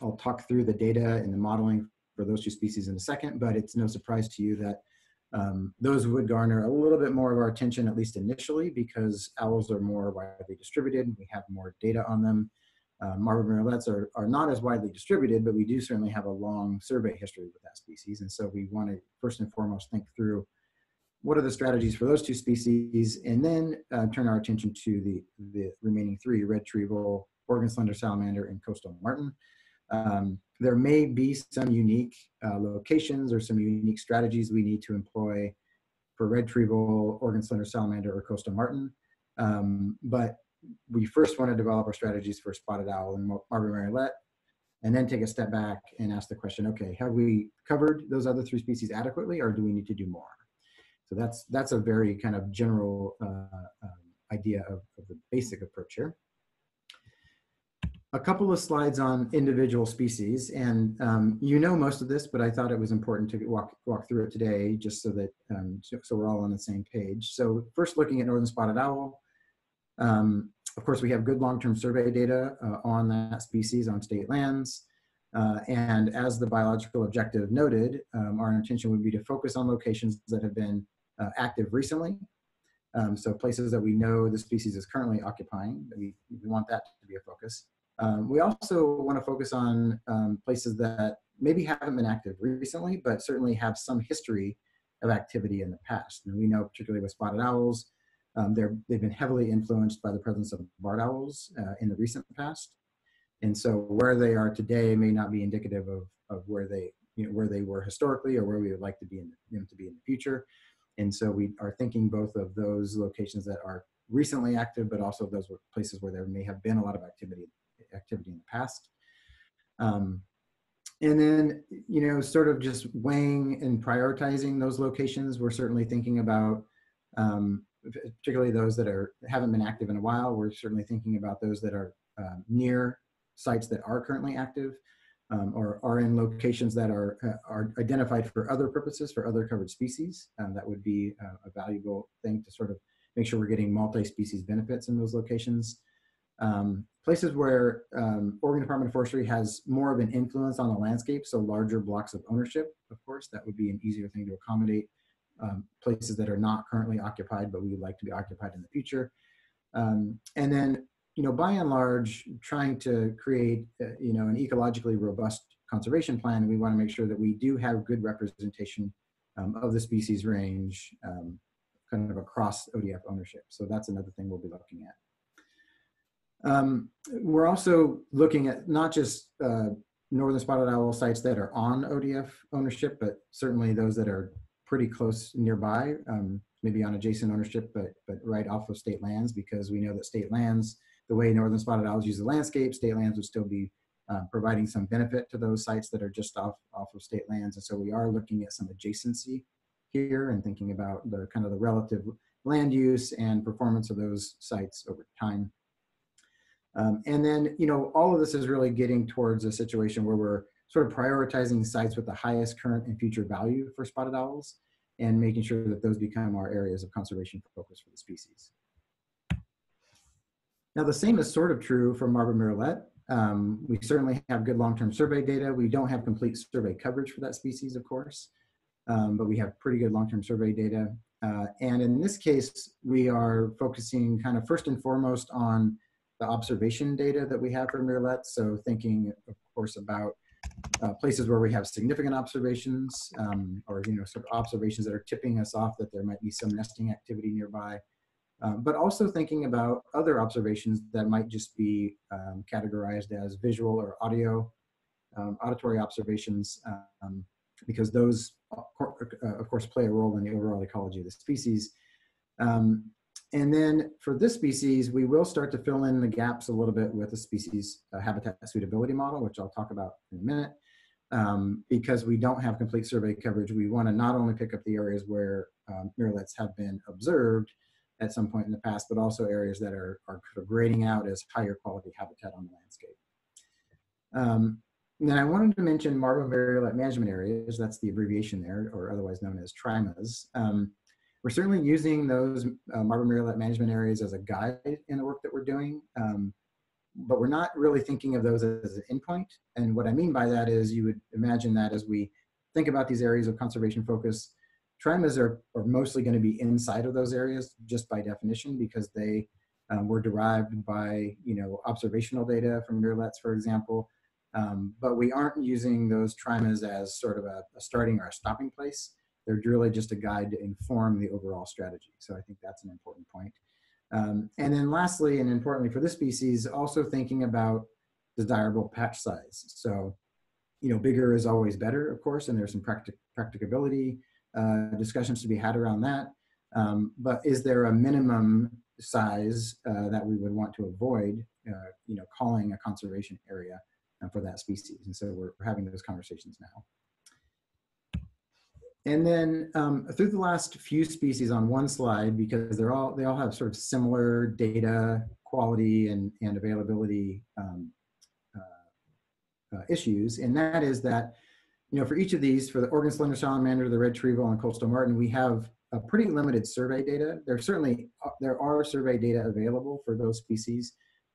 I'll talk through the data and the modeling for those two species in a second, but it's no surprise to you that um, those would garner a little bit more of our attention, at least initially, because owls are more widely distributed. We have more data on them. Uh, Marbled murrelets are, are not as widely distributed, but we do certainly have a long survey history with that species. And so we want to first and foremost think through what are the strategies for those two species, and then uh, turn our attention to the, the remaining three, red tree vole, Oregon slender salamander, and coastal marten. Um, there may be some unique uh, locations or some unique strategies we need to employ for red tree vole, Oregon slender salamander, or coastal marten. Um, but we first want to develop our strategies for spotted owl and Marbled murrelet, and then take a step back and ask the question, okay, have we covered those other three species adequately, or do we need to do more? So that's, that's a very kind of general uh, um, idea of, of the basic approach here a couple of slides on individual species, and um, you know most of this, but I thought it was important to walk walk through it today, just so that um, so, we're all on the same page. So first, looking at northern spotted owl. Um, of course, we have good long-term survey data uh, on that species on state lands. Uh, and as the biological objective noted, um, our intention would be to focus on locations that have been uh, active recently. Um, so places that we know the species is currently occupying, we, we want that to be a focus. Um, we also want to focus on um, places that maybe haven't been active recently, but certainly have some history of activity in the past. And we know, particularly with spotted owls, um, they've been heavily influenced by the presence of barred owls uh, in the recent past. And so where they are today may not be indicative of, of where they, you know, where they were historically or where we would like to be in, them to be in the future. And so we are thinking both of those locations that are recently active, but also those places where there may have been a lot of activity activity in the past. Um, and then, you know, sort of just weighing and prioritizing those locations. We're certainly thinking about, um, particularly those that are haven't been active in a while. We're certainly thinking about those that are uh, near sites that are currently active um, or are in locations that are, uh, are identified for other purposes, for other covered species. Um, that would be a, a, valuable thing to sort of make sure we're getting multi-species benefits in those locations. Um, places where um, Oregon Department of Forestry has more of an influence on the landscape, so larger blocks of ownership, of course, that would be an easier thing to accommodate. Um, places that are not currently occupied, but we would like to be occupied in the future. Um, and then you know, by and large, trying to create, uh, you know, an ecologically robust conservation plan, we want to make sure that we do have good representation um, of the species range um, kind of across ODF ownership. So that's another thing we'll be looking at. Um, we're also looking at not just uh, northern spotted owl sites that are on ODF ownership, but certainly those that are pretty close nearby, um, maybe on adjacent ownership, but, but right off of state lands, because we know that state lands the way northern spotted owls use the landscape, state lands would still be uh, providing some benefit to those sites that are just off, off of state lands. And so we are looking at some adjacency here and thinking about the kind of the relative land use and performance of those sites over time. Um, and then, you know, all of this is really getting towards a situation where we're sort of prioritizing sites with the highest current and future value for spotted owls and making sure that those become our areas of conservation focus for the species. Now, the same is sort of true for Marbled murrelet. Um, we certainly have good long-term survey data. We don't have complete survey coverage for that species, of course, um, but we have pretty good long-term survey data. Uh, and in this case, we are focusing kind of first and foremost on the observation data that we have for murrelet. So thinking, of course, about uh, places where we have significant observations um, or, you know, sort of observations that are tipping us off that there might be some nesting activity nearby. Um, but also thinking about other observations that might just be um, categorized as visual or audio, um, auditory observations, um, because those, uh, of course, play a role in the overall ecology of the species. Um, and then for this species, we will start to fill in the gaps a little bit with the species uh, habitat suitability model, which I'll talk about in a minute. Um, because we don't have complete survey coverage, we want to not only pick up the areas where um, murrelets have been observed, at some point in the past, but also areas that are, are grading out as higher quality habitat on the landscape. Um, then I wanted to mention marbled murrelet management areas, that's the abbreviation there, or otherwise known as MMMAs. Um, we're certainly using those uh, marbled murrelet management areas as a guide in the work that we're doing, um, but we're not really thinking of those as an endpoint. And what I mean by that is you would imagine that as we think about these areas of conservation focus, MMMAs are, are mostly going to be inside of those areas just by definition because they um, were derived by you know observational data from murrelets, for example. Um, but we aren't using those MMMAs as sort of a, a, starting or a stopping place. They're really just a guide to inform the overall strategy. So I think that's an important point. Um, and then lastly, and importantly for this species, also thinking about desirable patch size. So, you know, bigger is always better, of course, and there's some practic practicability uh, discussions to be had around that. Um, but is there a minimum size uh, that we would want to avoid, uh, you know, calling a conservation area uh, for that species? And so we're, we're having those conversations now. And then um, through the last few species on one slide, because they're all they all have sort of similar data quality and, and availability um, uh, uh, issues, and that is that you know, for each of these, for the Oregon slender salamander, the red tree vole, and coastal marten, we have a pretty limited survey data. There certainly uh, there are survey data available for those species,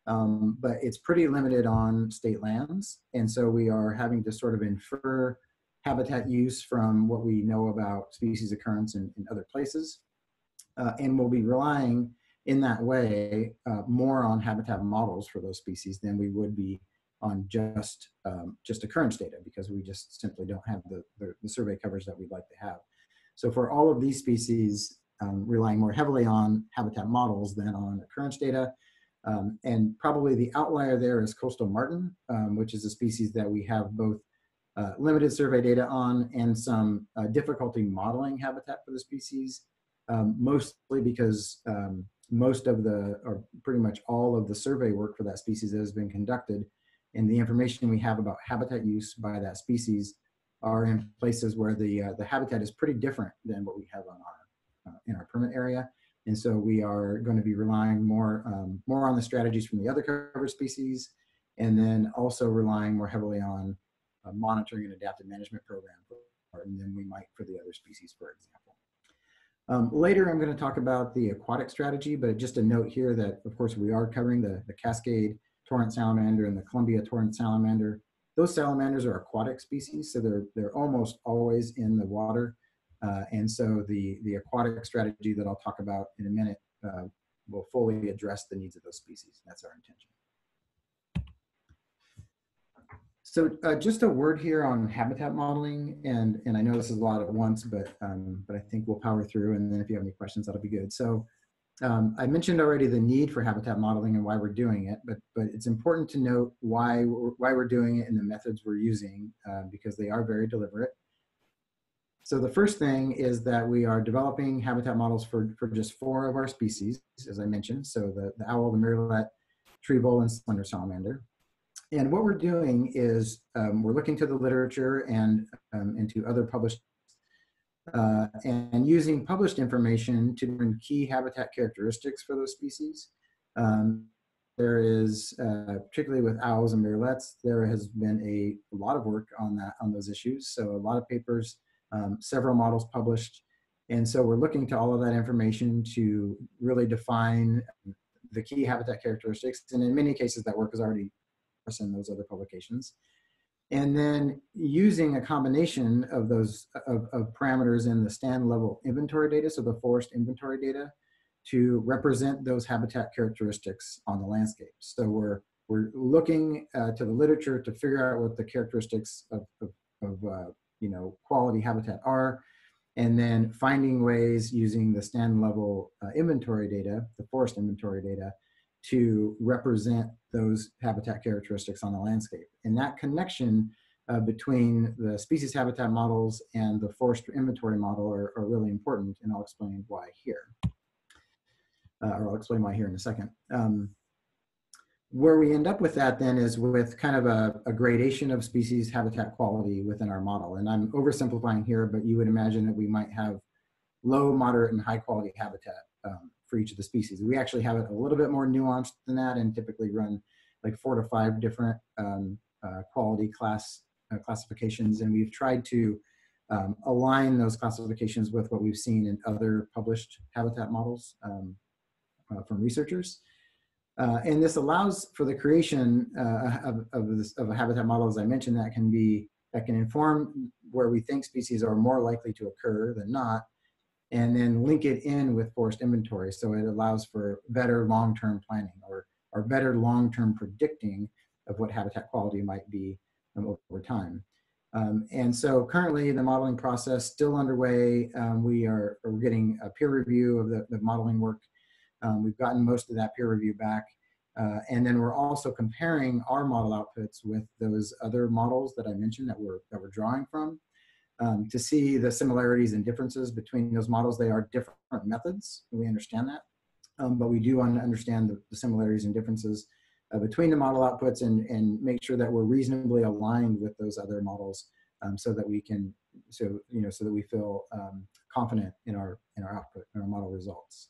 um, but it's pretty limited on state lands, and so we are having to sort of infer habitat use from what we know about species occurrence in, in other places, uh, and we'll be relying in that way uh, more on habitat models for those species than we would be on just um, just occurrence data because we just simply don't have the, the, the, survey coverage that we'd like to have. So for all of these species, um, relying more heavily on habitat models than on occurrence data. Um, and probably the outlier there is coastal marten, um, which is a species that we have both uh, limited survey data on and some uh, difficulty modeling habitat for the species, um, mostly because um, most of the, or pretty much all of the survey work for that species that has been conducted and the information we have about habitat use by that species are in places where the, uh, the habitat is pretty different than what we have on our, uh, in our permit area. And so we are going to be relying more, um, more on the strategies from the other covered species, and then also relying more heavily on monitoring and adaptive management program than we might for the other species, for example. Um, later, I'm going to talk about the aquatic strategy, but just a note here that, of course, we are covering the, the Cascade torrent salamander and the Columbia torrent salamander. Those salamanders are aquatic species, so they're, they're almost always in the water. Uh, and so the, the aquatic strategy that I'll talk about in a minute uh, will fully address the needs of those species. That's our intention. So uh, just a word here on habitat modeling, and, and I know this is a lot at once, but, um, but I think we'll power through, and then if you have any questions, that'll be good. So um, I mentioned already the need for habitat modeling and why we're doing it, but, but it's important to note why, we're, why we're doing it and the methods we're using, uh, because they are very deliberate. So the first thing is that we are developing habitat models for, for just four of our species, as I mentioned. So the, the owl, the murrelet, tree vole, and slender salamander. And what we're doing is um, we're looking to the literature and um, into other published uh, and using published information to learn key habitat characteristics for those species. Um, there is, uh, particularly with owls and murrelets, there has been a, a, lot of work on that on those issues. So a lot of papers um, several models published. And so we're looking to all of that information to really define the key habitat characteristics. And in many cases, that work is already in those other publications. And then using a combination of those of, of parameters in the stand level inventory data, so the forest inventory data, to represent those habitat characteristics on the landscape. So we're we're looking uh, to the literature to figure out what the characteristics of, of, of uh, you know, quality habitat are, and then finding ways using the stand level uh, inventory data, the forest inventory data, to represent those habitat characteristics on the landscape. And that connection uh, between the species habitat models and the forest inventory model are, are really important, and I'll explain why here. Uh, or I'll explain why here in a second. Um, where we end up with that then is with kind of a, a, gradation of species habitat quality within our model. And I'm oversimplifying here, but you would imagine that we might have low, moderate, and high quality habitat um, for each of the species. We actually have it a little bit more nuanced than that and typically run like four to five different um, uh, quality class uh, classifications. And we've tried to um, align those classifications with what we've seen in other published habitat models um, uh, from researchers. Uh, and this allows for the creation uh, of, of, this, of, a habitat model, as I mentioned, that can be that can inform where we think species are more likely to occur than not, and then link it in with forest inventory. So it allows for better long-term planning or, or better long-term predicting of what habitat quality might be um, over time. Um, and so currently the modeling process still underway. Um, we are, are getting a peer review of the, the modeling work um, we've gotten most of that peer review back. Uh, and then we're also comparing our model outputs with those other models that I mentioned that we're, that we're drawing from um, to see the similarities and differences between those models. They are different methods, we understand that. Um, but we do want to understand the, the similarities and differences uh, between the model outputs and, and make sure that we're reasonably aligned with those other models um, so that we can, so, you know, so that we feel um, confident in our, in our output, in our model results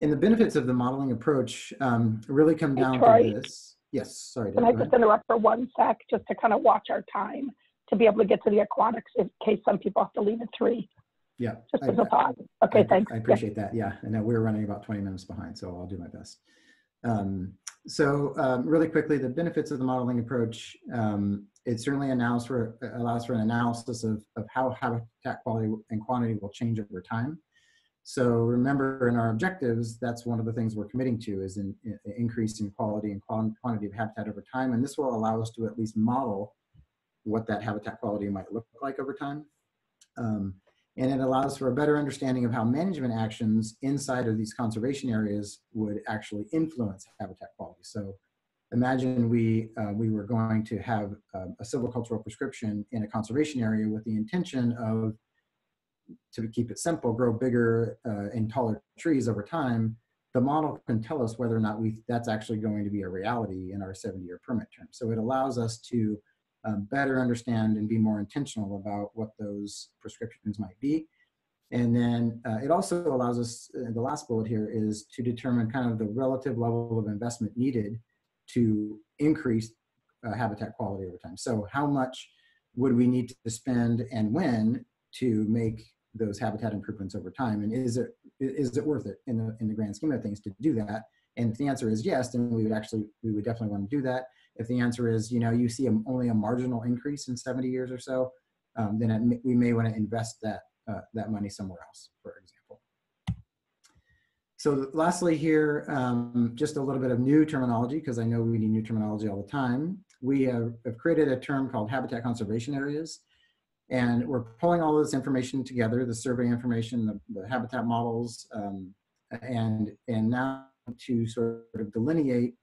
and the benefits of the modeling approach um, really come down to this. Yes, sorry. Can I just interrupt for one sec, just to kind of watch our time to be able to get to the aquatics in case some people have to leave at three. Yeah. Just as a thought. Okay, I, thanks. I appreciate yeah. that. Yeah, and know we're running about 20 minutes behind, so I'll do my best. Um, so um, really quickly, the benefits of the modeling approach, um, it certainly allows for, allows for an analysis of, of how habitat quality and quantity will change over time. So remember in our objectives, that's one of the things we're committing to is an increase in quality and quantity of habitat over time. And this will allow us to at least model what that habitat quality might look like over time. Um, And it allows for a better understanding of how management actions inside of these conservation areas would actually influence habitat quality. So imagine we, uh, we were going to have um, a silvicultural prescription in a conservation area with the intention of, to keep it simple, grow bigger uh, and taller trees over time. The model can tell us whether or not we that's actually going to be a reality in our 70-year permit term. So it allows us to um, better understand and be more intentional about what those prescriptions might be. And then uh, it also allows us, uh, the last bullet here is to determine kind of the relative level of investment needed to increase uh, habitat quality over time. So how much would we need to spend and when to make those habitat improvements over time? And is it, is it worth it in the, in the grand scheme of things to do that? And if the answer is yes, then we would actually, we would definitely want to do that. If the answer is, you know, you see a, only a marginal increase in 70 years or so, um, then it, we may want to invest that, uh, that money somewhere else, for example. So lastly here, um, just a little bit of new terminology, because I know we need new terminology all the time. We have, have created a term called habitat conservation areas. And we're pulling all this information together, the survey information, the, the habitat models, um, and, and now to sort of delineate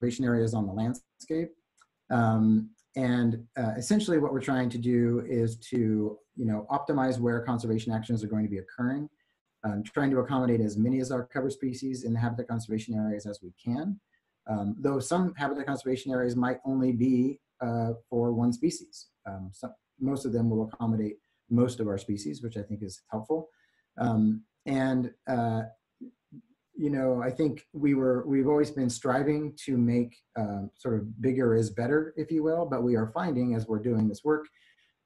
conservation areas on the landscape. Um, and uh, essentially what we're trying to do is to, you know, optimize where conservation actions are going to be occurring, um, trying to accommodate as many as our cover species in the habitat conservation areas as we can. Um, though some habitat conservation areas might only be uh, for one species. Um, so most of them will accommodate most of our species, which I think is helpful. Um, and uh, you know, I think we were, we've always been striving to make um, sort of bigger is better, if you will, but we are finding as we're doing this work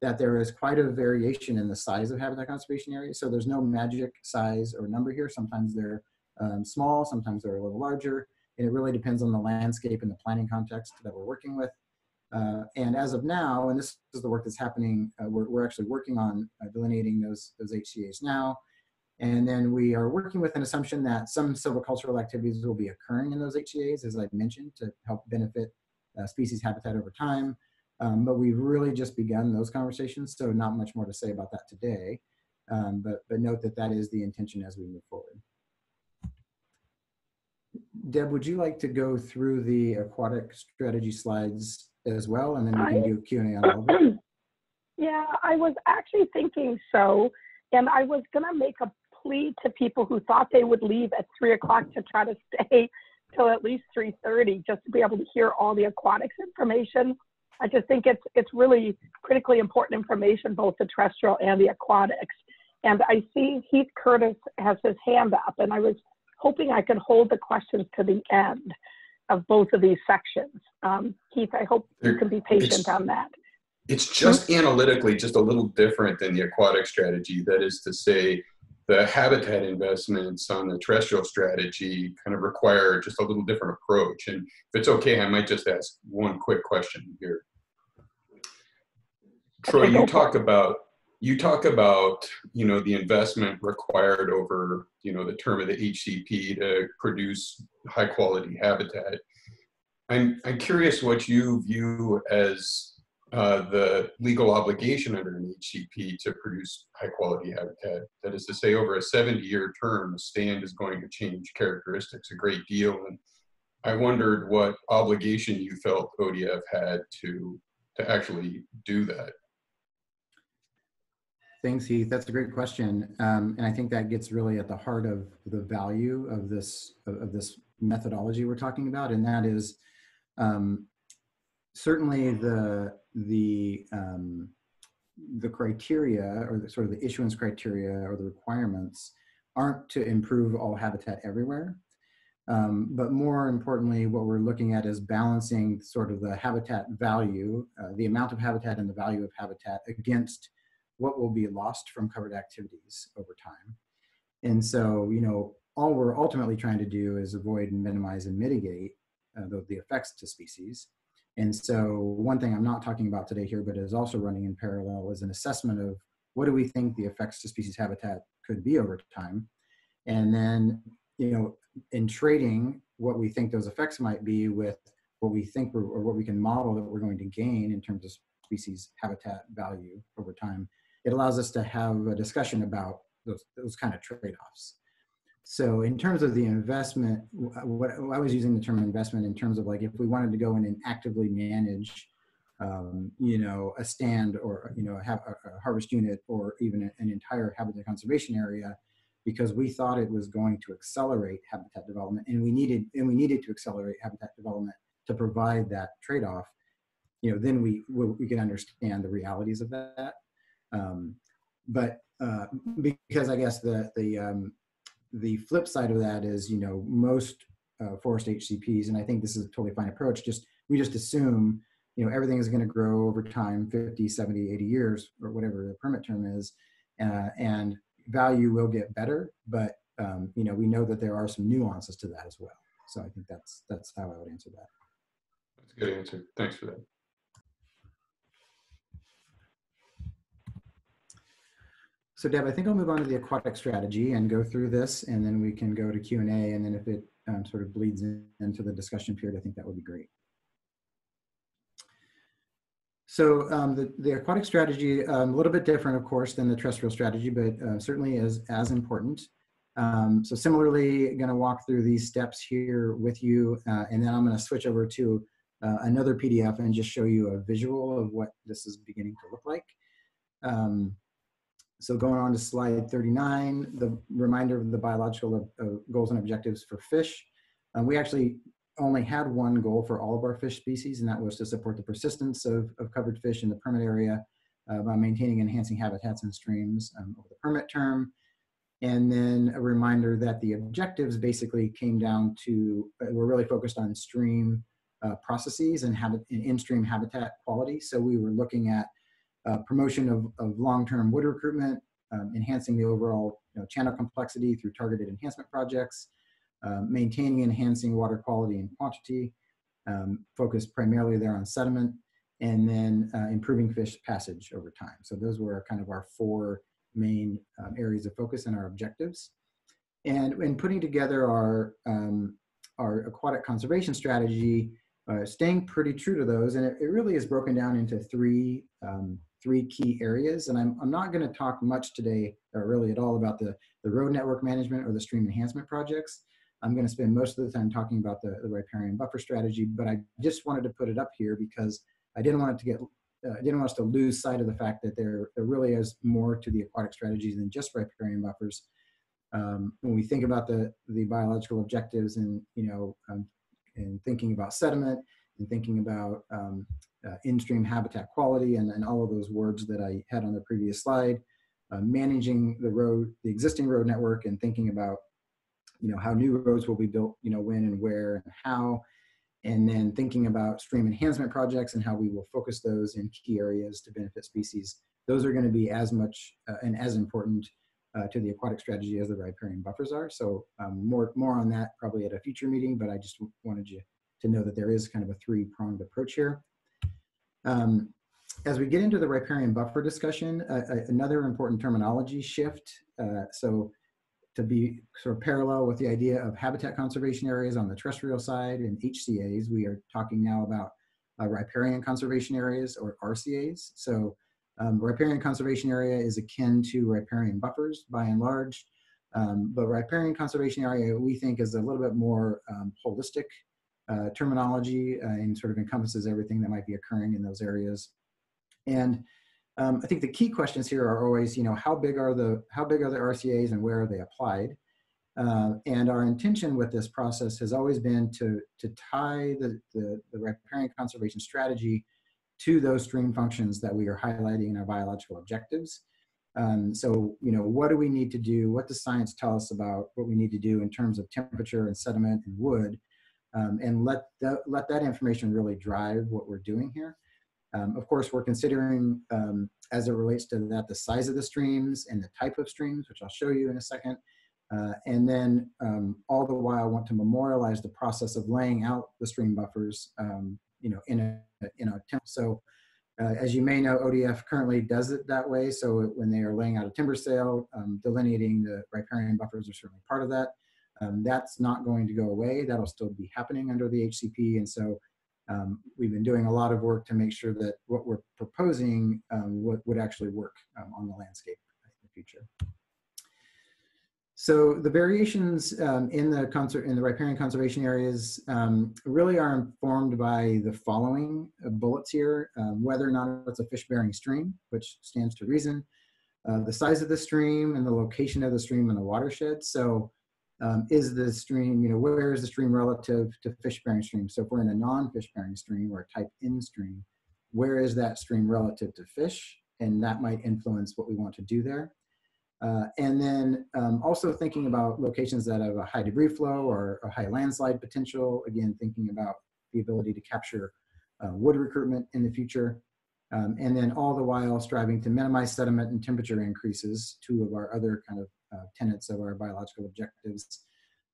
that there is quite a variation in the size of habitat conservation areas. So there's no magic size or number here. Sometimes they're um, small, sometimes they're a little larger, and it really depends on the landscape and the planning context that we're working with. Uh, and as of now, and this is the work that's happening, uh, we're, we're actually working on uh, delineating those, those HCAs now. And then we are working with an assumption that some silvicultural activities will be occurring in those HCAs, as I mentioned, to help benefit uh, species habitat over time. Um, but we've really just begun those conversations, so not much more to say about that today. Um, but, but note that that is the intention as we move forward. Deb, would you like to go through the aquatic strategy slides as well, and then we can do Q&A on all of? Yeah, I was actually thinking so, and I was gonna make a plea to people who thought they would leave at three o'clock to try to stay till at least 3.30 just to be able to hear all the aquatics information. I just think it's, it's really critically important information, both the terrestrial and the aquatics. And I see Heath Curtis has his hand up, and I was hoping I could hold the questions to the end of both of these sections. Um, Heath, I hope you can be patient on that. It's just analytically just a little different than the aquatic strategy. That is to say, the habitat investments on the terrestrial strategy kind of require just a little different approach. And if it's okay, I might just ask one quick question here. Troy, you talk about you talk about you know the investment required over you know the term of the HCP to produce high quality habitat. I'm I'm curious what you view as uh, the legal obligation under an HCP to produce high quality habitat. That is to say, over a 70 year term, the stand is going to change characteristics a great deal. And I wondered what obligation you felt ODF had to, to actually do that. Thanks, Heath. That's a great question, um, and I think that gets really at the heart of the value of this of, of this methodology we're talking about, and that is um, certainly the the um, the criteria or the sort of the issuance criteria or the requirements aren't to improve all habitat everywhere. Um, but more importantly, what we're looking at is balancing sort of the habitat value, uh, the amount of habitat and the value of habitat against what will be lost from covered activities over time. And so, you know, all we're ultimately trying to do is avoid and minimize and mitigate uh, the, the effects to species. And so one thing I'm not talking about today here, but is also running in parallel is an assessment of what do we think the effects to species habitat could be over time. And then, you know, in trading what we think those effects might be with what we think or what we can model that we're going to gain in terms of species habitat value over time, it allows us to have a discussion about those, those kind of trade-offs. So in terms of the investment, what I was using the term investment in terms of like if we wanted to go in and actively manage, um, you know, a stand or you know a, a harvest unit or even an entire habitat conservation area, because we thought it was going to accelerate habitat development, and we needed and we needed to accelerate habitat development to provide that trade-off. You know, then we we, can understand the realities of that. Um, but uh, because I guess the the um, the flip side of that is, you know, most uh, forest HCPs, and I think this is a totally fine approach, just we just assume, you know, everything is going to grow over time, 50, 70, 80 years, or whatever the permit term is, uh, and value will get better, but, um, you know, we know that there are some nuances to that as well. So I think that's, that's how I would answer that. That's a good answer. Thanks for that. So Deb, I think I'll move on to the aquatic strategy and go through this, and then we can go to Q&A, and then if it um, sort of bleeds in, into the discussion period, I think that would be great. So um, the, the aquatic strategy, um, a little bit different, of course, than the terrestrial strategy, but uh, certainly is as important. Um, so similarly, going to walk through these steps here with you, uh, and then I'm going to switch over to uh, another PDF and just show you a visual of what this is beginning to look like. So going on to slide 39, the reminder of the biological goals and objectives for fish. Um, we actually only had one goal for all of our fish species, and that was to support the persistence of, of covered fish in the permit area uh, by maintaining enhancing habitats and streams um, over the permit term. And then a reminder that the objectives basically came down to, uh, we're really focused on stream uh, processes and habit, in-stream habitat quality. So we were looking at uh, promotion of, of long-term wood recruitment, um, enhancing the overall you know, channel complexity through targeted enhancement projects, uh, maintaining and enhancing water quality and quantity, um, focused primarily there on sediment, and then uh, improving fish passage over time. So those were kind of our four main um, areas of focus and our objectives. And in putting together our, um, our aquatic conservation strategy, uh, staying pretty true to those, and it, it, really is broken down into three um, three key areas. And I'm, I'm not going to talk much today, or really at all, about the, the road network management or the stream enhancement projects. I'm going to spend most of the time talking about the, the riparian buffer strategy, but I just wanted to put it up here because I didn't want it to get, uh, I didn't want us to lose sight of the fact that there, there really is more to the aquatic strategies than just riparian buffers. Um, when we think about the, the biological objectives and, you know, um, and thinking about sediment and thinking about um, uh, in-stream habitat quality and, and all of those words that I had on the previous slide, uh, managing the road, the existing road network and thinking about, you know, how new roads will be built, you know, when and where and how, and then thinking about stream enhancement projects and how we will focus those in key areas to benefit species. Those are going to be as much uh, and as important uh, to the aquatic strategy as the riparian buffers are. So um, more, more on that probably at a future meeting, but I just wanted you to know that there is kind of a three-pronged approach here. Um, as we get into the riparian buffer discussion, uh, another important terminology shift. Uh, so to be sort of parallel with the idea of habitat conservation areas on the terrestrial side and HCAs, we are talking now about uh, riparian conservation areas or RCAs. So um, riparian conservation area is akin to riparian buffers by and large, um, but riparian conservation area we think is a little bit more um, holistic uh, terminology uh, and sort of encompasses everything that might be occurring in those areas. And um, I think the key questions here are always, you know, how big are the how big are the RCAs and where are they applied? Uh, and our intention with this process has always been to to tie the, the, the riparian conservation strategy to those stream functions that we are highlighting in our biological objectives. Um, so, you know, what do we need to do? What does science tell us about what we need to do in terms of temperature and sediment and wood um, and let, the, let that information really drive what we're doing here. Um, of course, we're considering, um, as it relates to that, the size of the streams and the type of streams, which I'll show you in a second. Uh, and then um, all the while want to memorialize the process of laying out the stream buffers, um, you know, in a, in a temp. So uh, as you may know, ODF currently does it that way. So when they are laying out a timber sale, um, delineating the riparian buffers are certainly part of that. Um, that's not going to go away. That'll still be happening under the HCP. And so um, we've been doing a lot of work to make sure that what we're proposing um, would, would actually work um, on the landscape in the future. So the variations um, in the in the riparian conservation areas um, really are informed by the following bullets here: whether or not it's a fish-bearing stream, which stands to reason, uh, the size of the stream, and the location of the stream in the watershed. So, um, is the stream, you know, where is the stream relative to fish-bearing stream? So, if we're in a non-fish-bearing stream or a type N stream, where is that stream relative to fish? And that might influence what we want to do there. Uh, and then um, also thinking about locations that have a high debris flow or a high landslide potential, again, thinking about the ability to capture uh, wood recruitment in the future. Um, and then all the while striving to minimize sediment and temperature increases, two of our other kind of uh, tenets of our biological objectives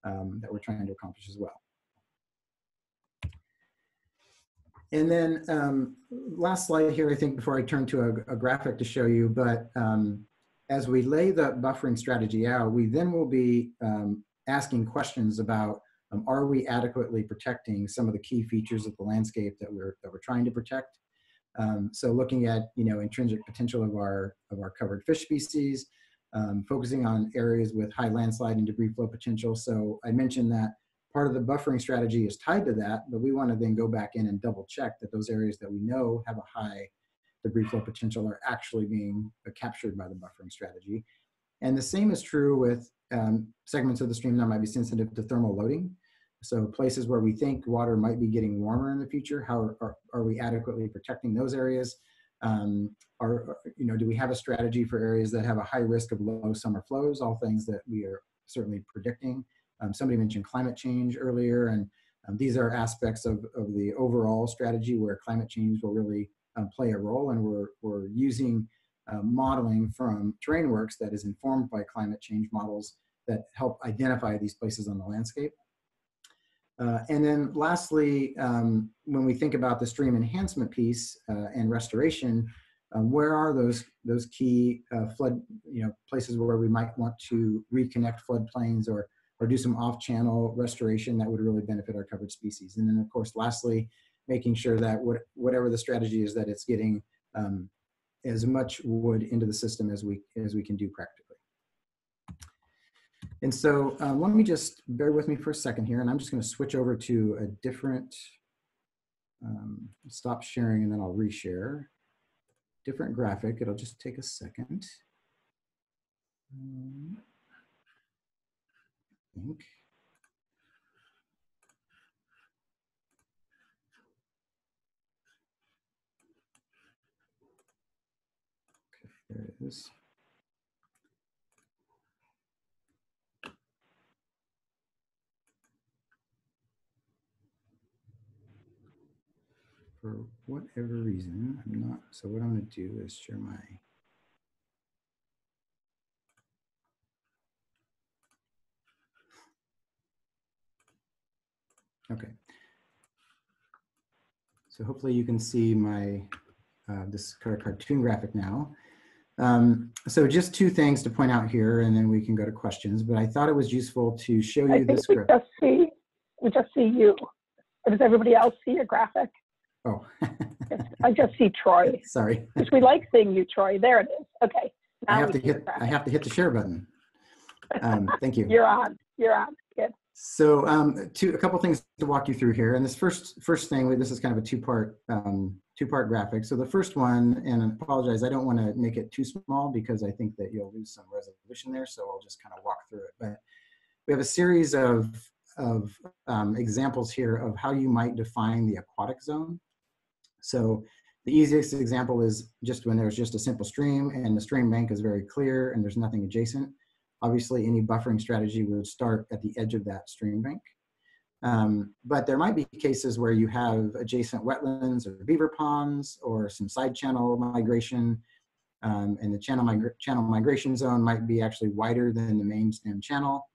um, that we're trying to accomplish as well. And then um, last slide here, I think before I turn to a, a graphic to show you, but um, as we lay the buffering strategy out, we then will be um, asking questions about um, are we adequately protecting some of the key features of the landscape that we're that we're trying to protect. Um, so looking at you know intrinsic potential of our of our covered fish species, um, focusing on areas with high landslide and debris flow potential. So I mentioned that part of the buffering strategy is tied to that, but we want to then go back in and double check that those areas that we know have a high debris flow potential are actually being captured by the buffering strategy. And the same is true with um, segments of the stream that might be sensitive to thermal loading. So places where we think water might be getting warmer in the future, how are, are we adequately protecting those areas? Um, are, you know, do we have a strategy for areas that have a high risk of low summer flows? All things that we are certainly predicting. Um, somebody mentioned climate change earlier, and um, these are aspects of, of the overall strategy where climate change will really uh, play a role, and we're, we're using uh, modeling from TerrainWorks that is informed by climate change models that help identify these places on the landscape. Uh, and then lastly, um, when we think about the stream enhancement piece uh, and restoration, uh, where are those those key uh, flood you know places where we might want to reconnect floodplains or or do some off-channel restoration that would really benefit our covered species. And then of course, lastly, making sure that what, whatever the strategy is that it's getting um, as much wood into the system as we as we can do practically. And so uh, let me just bear with me for a second here, and I'm just going to switch over to a different, um, stop sharing, and then I'll reshare. Different graphic. It'll just take a second. Um, I think. There it is. For whatever reason, I'm not, so what I'm gonna do is share my Okay. So hopefully you can see my, uh, this cartoon graphic now. Um, so just two things to point out here, and then we can go to questions. But I thought it was useful to show you I think this. we just see we just see you. Does everybody else see your graphic? Oh, I just see Troy. sorry. Because we like seeing you, Troy. There it is. Okay. I have to hit. graphic. I have to hit the share button. Um, thank you. You're on. You're on. Good. So um, two, a couple things to walk you through here. And this first first thing, this is kind of a two-part um, two-part graphic. So the first one, and I apologize, I don't want to make it too small because I think that you'll lose some resolution there. So I'll just kind of walk through it. But we have a series of of um, examples here of how you might define the aquatic zone. So the easiest example is just when there's just a simple stream and the stream bank is very clear and there's nothing adjacent. Obviously, any buffering strategy would start at the edge of that stream bank. Um, but there might be cases where you have adjacent wetlands or beaver ponds or some side channel migration. Um, and the channel, migra channel migration zone might be actually wider than the main stem channel.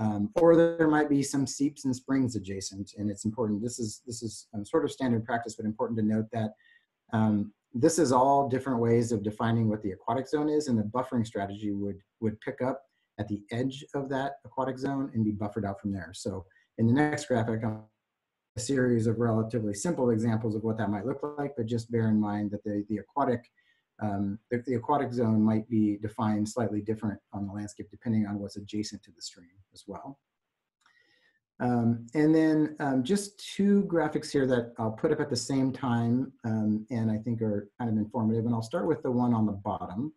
Um, or there might be some seeps and springs adjacent. And it's important, this is, this is um, sort of standard practice, but important to note that um, this is all different ways of defining what the aquatic zone is and the buffering strategy would, would pick up at the edge of that aquatic zone and be buffered out from there. So in the next graphic, I'm a series of relatively simple examples of what that might look like, but just bear in mind that the, the aquatic um, the, the, aquatic zone might be defined slightly different on the landscape depending on what's adjacent to the stream as well. Um, and then um, just two graphics here that I'll put up at the same time um, and I think are kind of informative. And I'll start with the one on the bottom.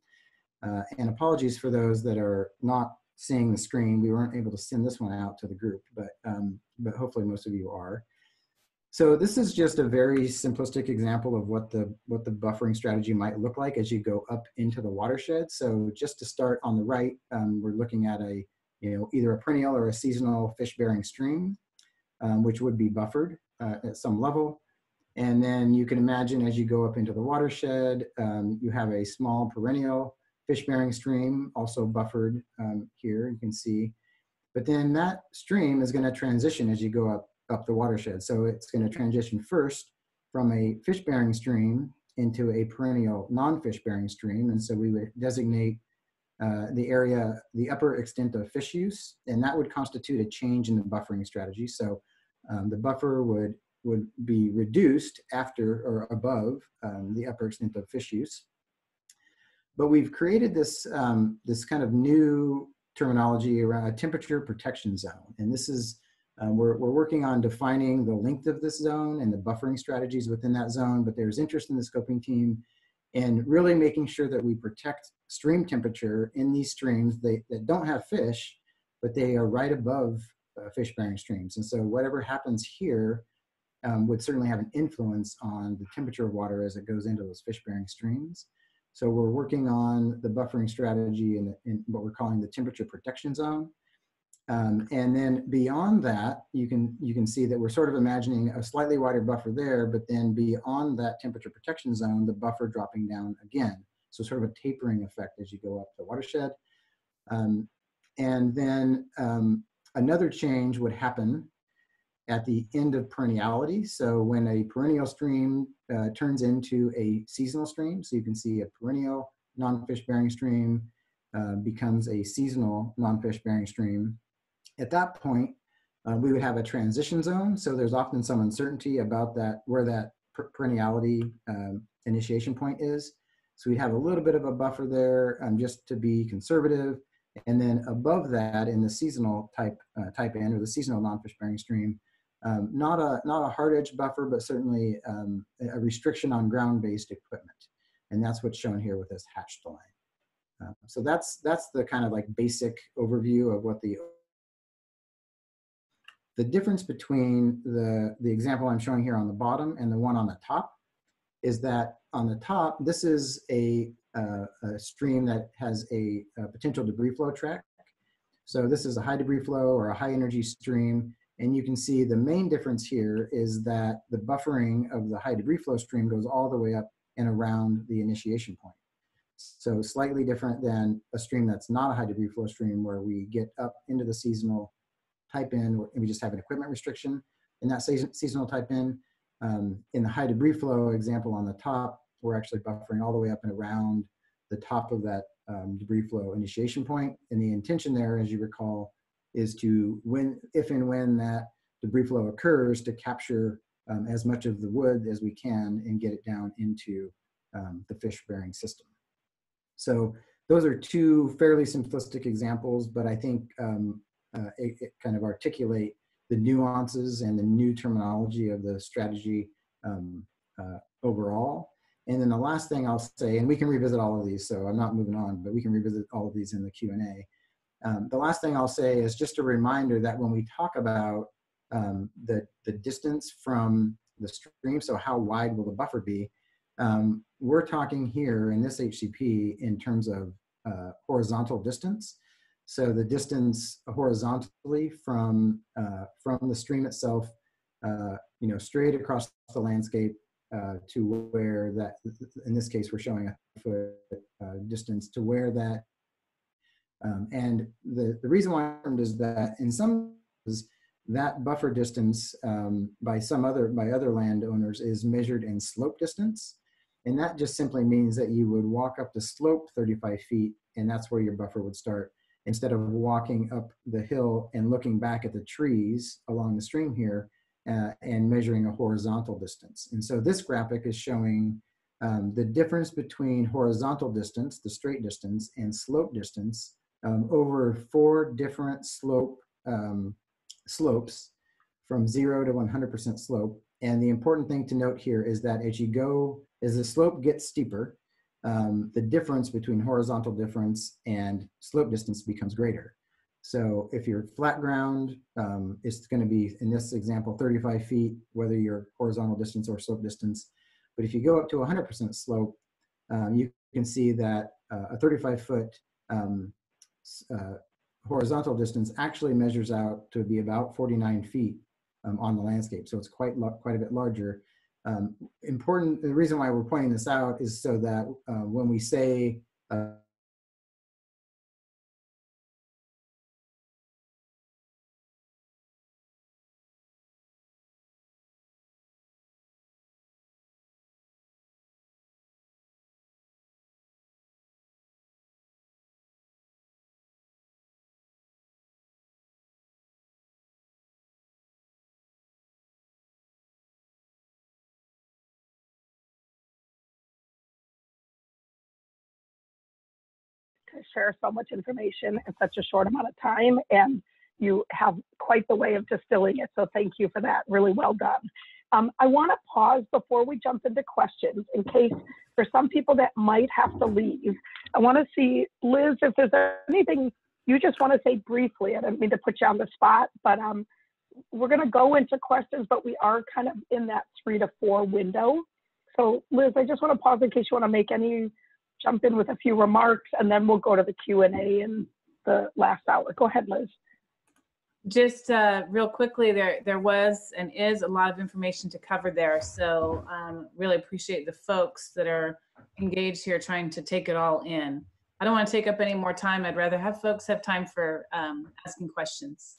Uh, and apologies for those that are not seeing the screen. We weren't able to send this one out to the group, but, um, but hopefully most of you are. So this is just a very simplistic example of what the, what the buffering strategy might look like as you go up into the watershed. So just to start on the right, um, we're looking at a, you know, either a perennial or a seasonal fish-bearing stream, um, which would be buffered uh, at some level. And then you can imagine as you go up into the watershed, um, you have a small perennial fish-bearing stream, also buffered um, here, you can see. But then that stream is gonna transition as you go up up the watershed. So it's going to transition first from a fish-bearing stream into a perennial non-fish-bearing stream. And so we would designate uh, the area, the upper extent of fish use, and that would constitute a change in the buffering strategy. So um, the buffer would, would be reduced after or above um, the upper extent of fish use. But we've created this, um, this kind of new terminology around a temperature protection zone. And this is um, we're, we're working on defining the length of this zone and the buffering strategies within that zone, but there's interest in the scoping team in really making sure that we protect stream temperature in these streams that don't have fish, but they are right above uh, fish-bearing streams. And so whatever happens here um, would certainly have an influence on the temperature of water as it goes into those fish-bearing streams. So we're working on the buffering strategy in, in what we're calling the temperature protection zone. Um, and then beyond that, you can, you can see that we're sort of imagining a slightly wider buffer there, but then beyond that temperature protection zone, the buffer dropping down again. So sort of a tapering effect as you go up the watershed. Um, and then um, another change would happen at the end of perenniality. So when a perennial stream uh, turns into a seasonal stream, so you can see a perennial non-fish bearing stream uh, becomes a seasonal non-fish bearing stream at that point, uh, we would have a transition zone. So there's often some uncertainty about that, where that perenniality um, initiation point is. So we'd have a little bit of a buffer there um, just to be conservative. And then above that in the seasonal type uh, type N or the seasonal non-fish bearing stream, um, not a not a hard edge buffer, but certainly um, a restriction on ground-based equipment. And that's what's shown here with this hatched line. Uh, so that's that's the kind of like basic overview of what the the difference between the, the example I'm showing here on the bottom and the one on the top is that on the top, this is a, uh, a stream that has a, a, potential debris flow track. So this is a high debris flow or a high energy stream. And you can see the main difference here is that the buffering of the high debris flow stream goes all the way up and around the initiation point. So slightly different than a stream that's not a high debris flow stream where we get up into the seasonal type N, and we just have an equipment restriction in that seasonal type N. Um, in the high debris flow example on the top, we're actually buffering all the way up and around the top of that um, debris flow initiation point. And the intention there, as you recall, is to when, if and when that debris flow occurs, to capture um, as much of the wood as we can and get it down into um, the fish bearing system. So those are two fairly simplistic examples, but I think um, uh, it, it kind of articulate the nuances and the new terminology of the strategy um, uh, overall. And then the last thing I'll say, and we can revisit all of these, so I'm not moving on, but we can revisit all of these in the Q&A. Um, the last thing I'll say is just a reminder that when we talk about um, the, the distance from the stream, so how wide will the buffer be, um, we're talking here in this HCP in terms of uh, horizontal distance. So the distance horizontally from, uh, from the stream itself, uh, you know, straight across the landscape uh, to where that, in this case, we're showing a foot uh, distance to where that, um, and the, the reason why is that in some that buffer distance um, by some other, by other landowners is measured in slope distance. And that just simply means that you would walk up the slope 35 feet and that's where your buffer would start instead of walking up the hill and looking back at the trees along the stream here, uh, and measuring a horizontal distance. And so this graphic is showing um, the difference between horizontal distance, the straight distance, and slope distance um, over four different slope um, slopes from zero to 100% slope. And the important thing to note here is that as you go, as the slope gets steeper, um, the difference between horizontal difference and slope distance becomes greater. So if you're flat ground, um, it's going to be, in this example, 35 feet, whether you're horizontal distance or slope distance. But if you go up to 100% slope, um, you can see that uh, a 35 foot um, uh, horizontal distance actually measures out to be about 49 feet um, on the landscape. So it's quite, quite a bit larger. Um, important, the reason why we're pointing this out is so that uh, when we say uh, to share so much information in such a short amount of time. And you have quite the way of distilling it. So thank you for that. Really well done. Um, I want to pause before we jump into questions in case for some people that might have to leave. I want to see, Liz, if there's anything you just want to say briefly. I don't mean to put you on the spot, but um, we're going to go into questions, but we are kind of in that three to four window. So Liz, I just want to pause in case you want to make any jump in with a few remarks, and then we'll go to the Q&A in the last hour. Go ahead, Liz. Just uh, real quickly, there there was and is a lot of information to cover there. So um, really appreciate the folks that are engaged here trying to take it all in. I don't want to take up any more time. I'd rather have folks have time for um, asking questions.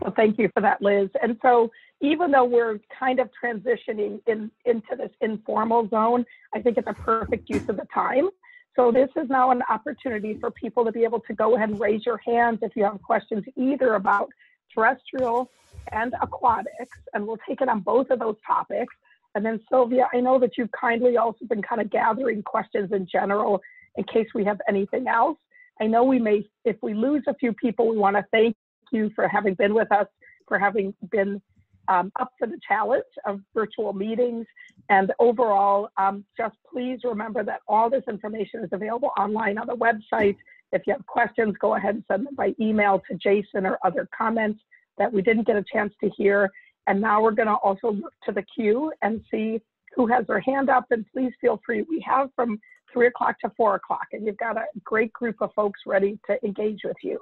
Well, thank you for that, Liz. And so even though we're kind of transitioning in, into this informal zone, I think it's a perfect use of the time. So this is now an opportunity for people to be able to go ahead and raise your hands if you have questions either about terrestrial and aquatics, and we'll take it on both of those topics. And then Sylvia, I know that you've kindly also been kind of gathering questions in general in case we have anything else. I know we may, if we lose a few people, we want to thank you for having been with us, for having been um, up for the challenge of virtual meetings. And overall, um, just please remember that all this information is available online on the website. If you have questions, go ahead and send them by email to Jason or other comments that we didn't get a chance to hear. And now we're going to also look to the queue and see who has their hand up. And please feel free. We have from three o'clock to four o'clock, and you've got a great group of folks ready to engage with you.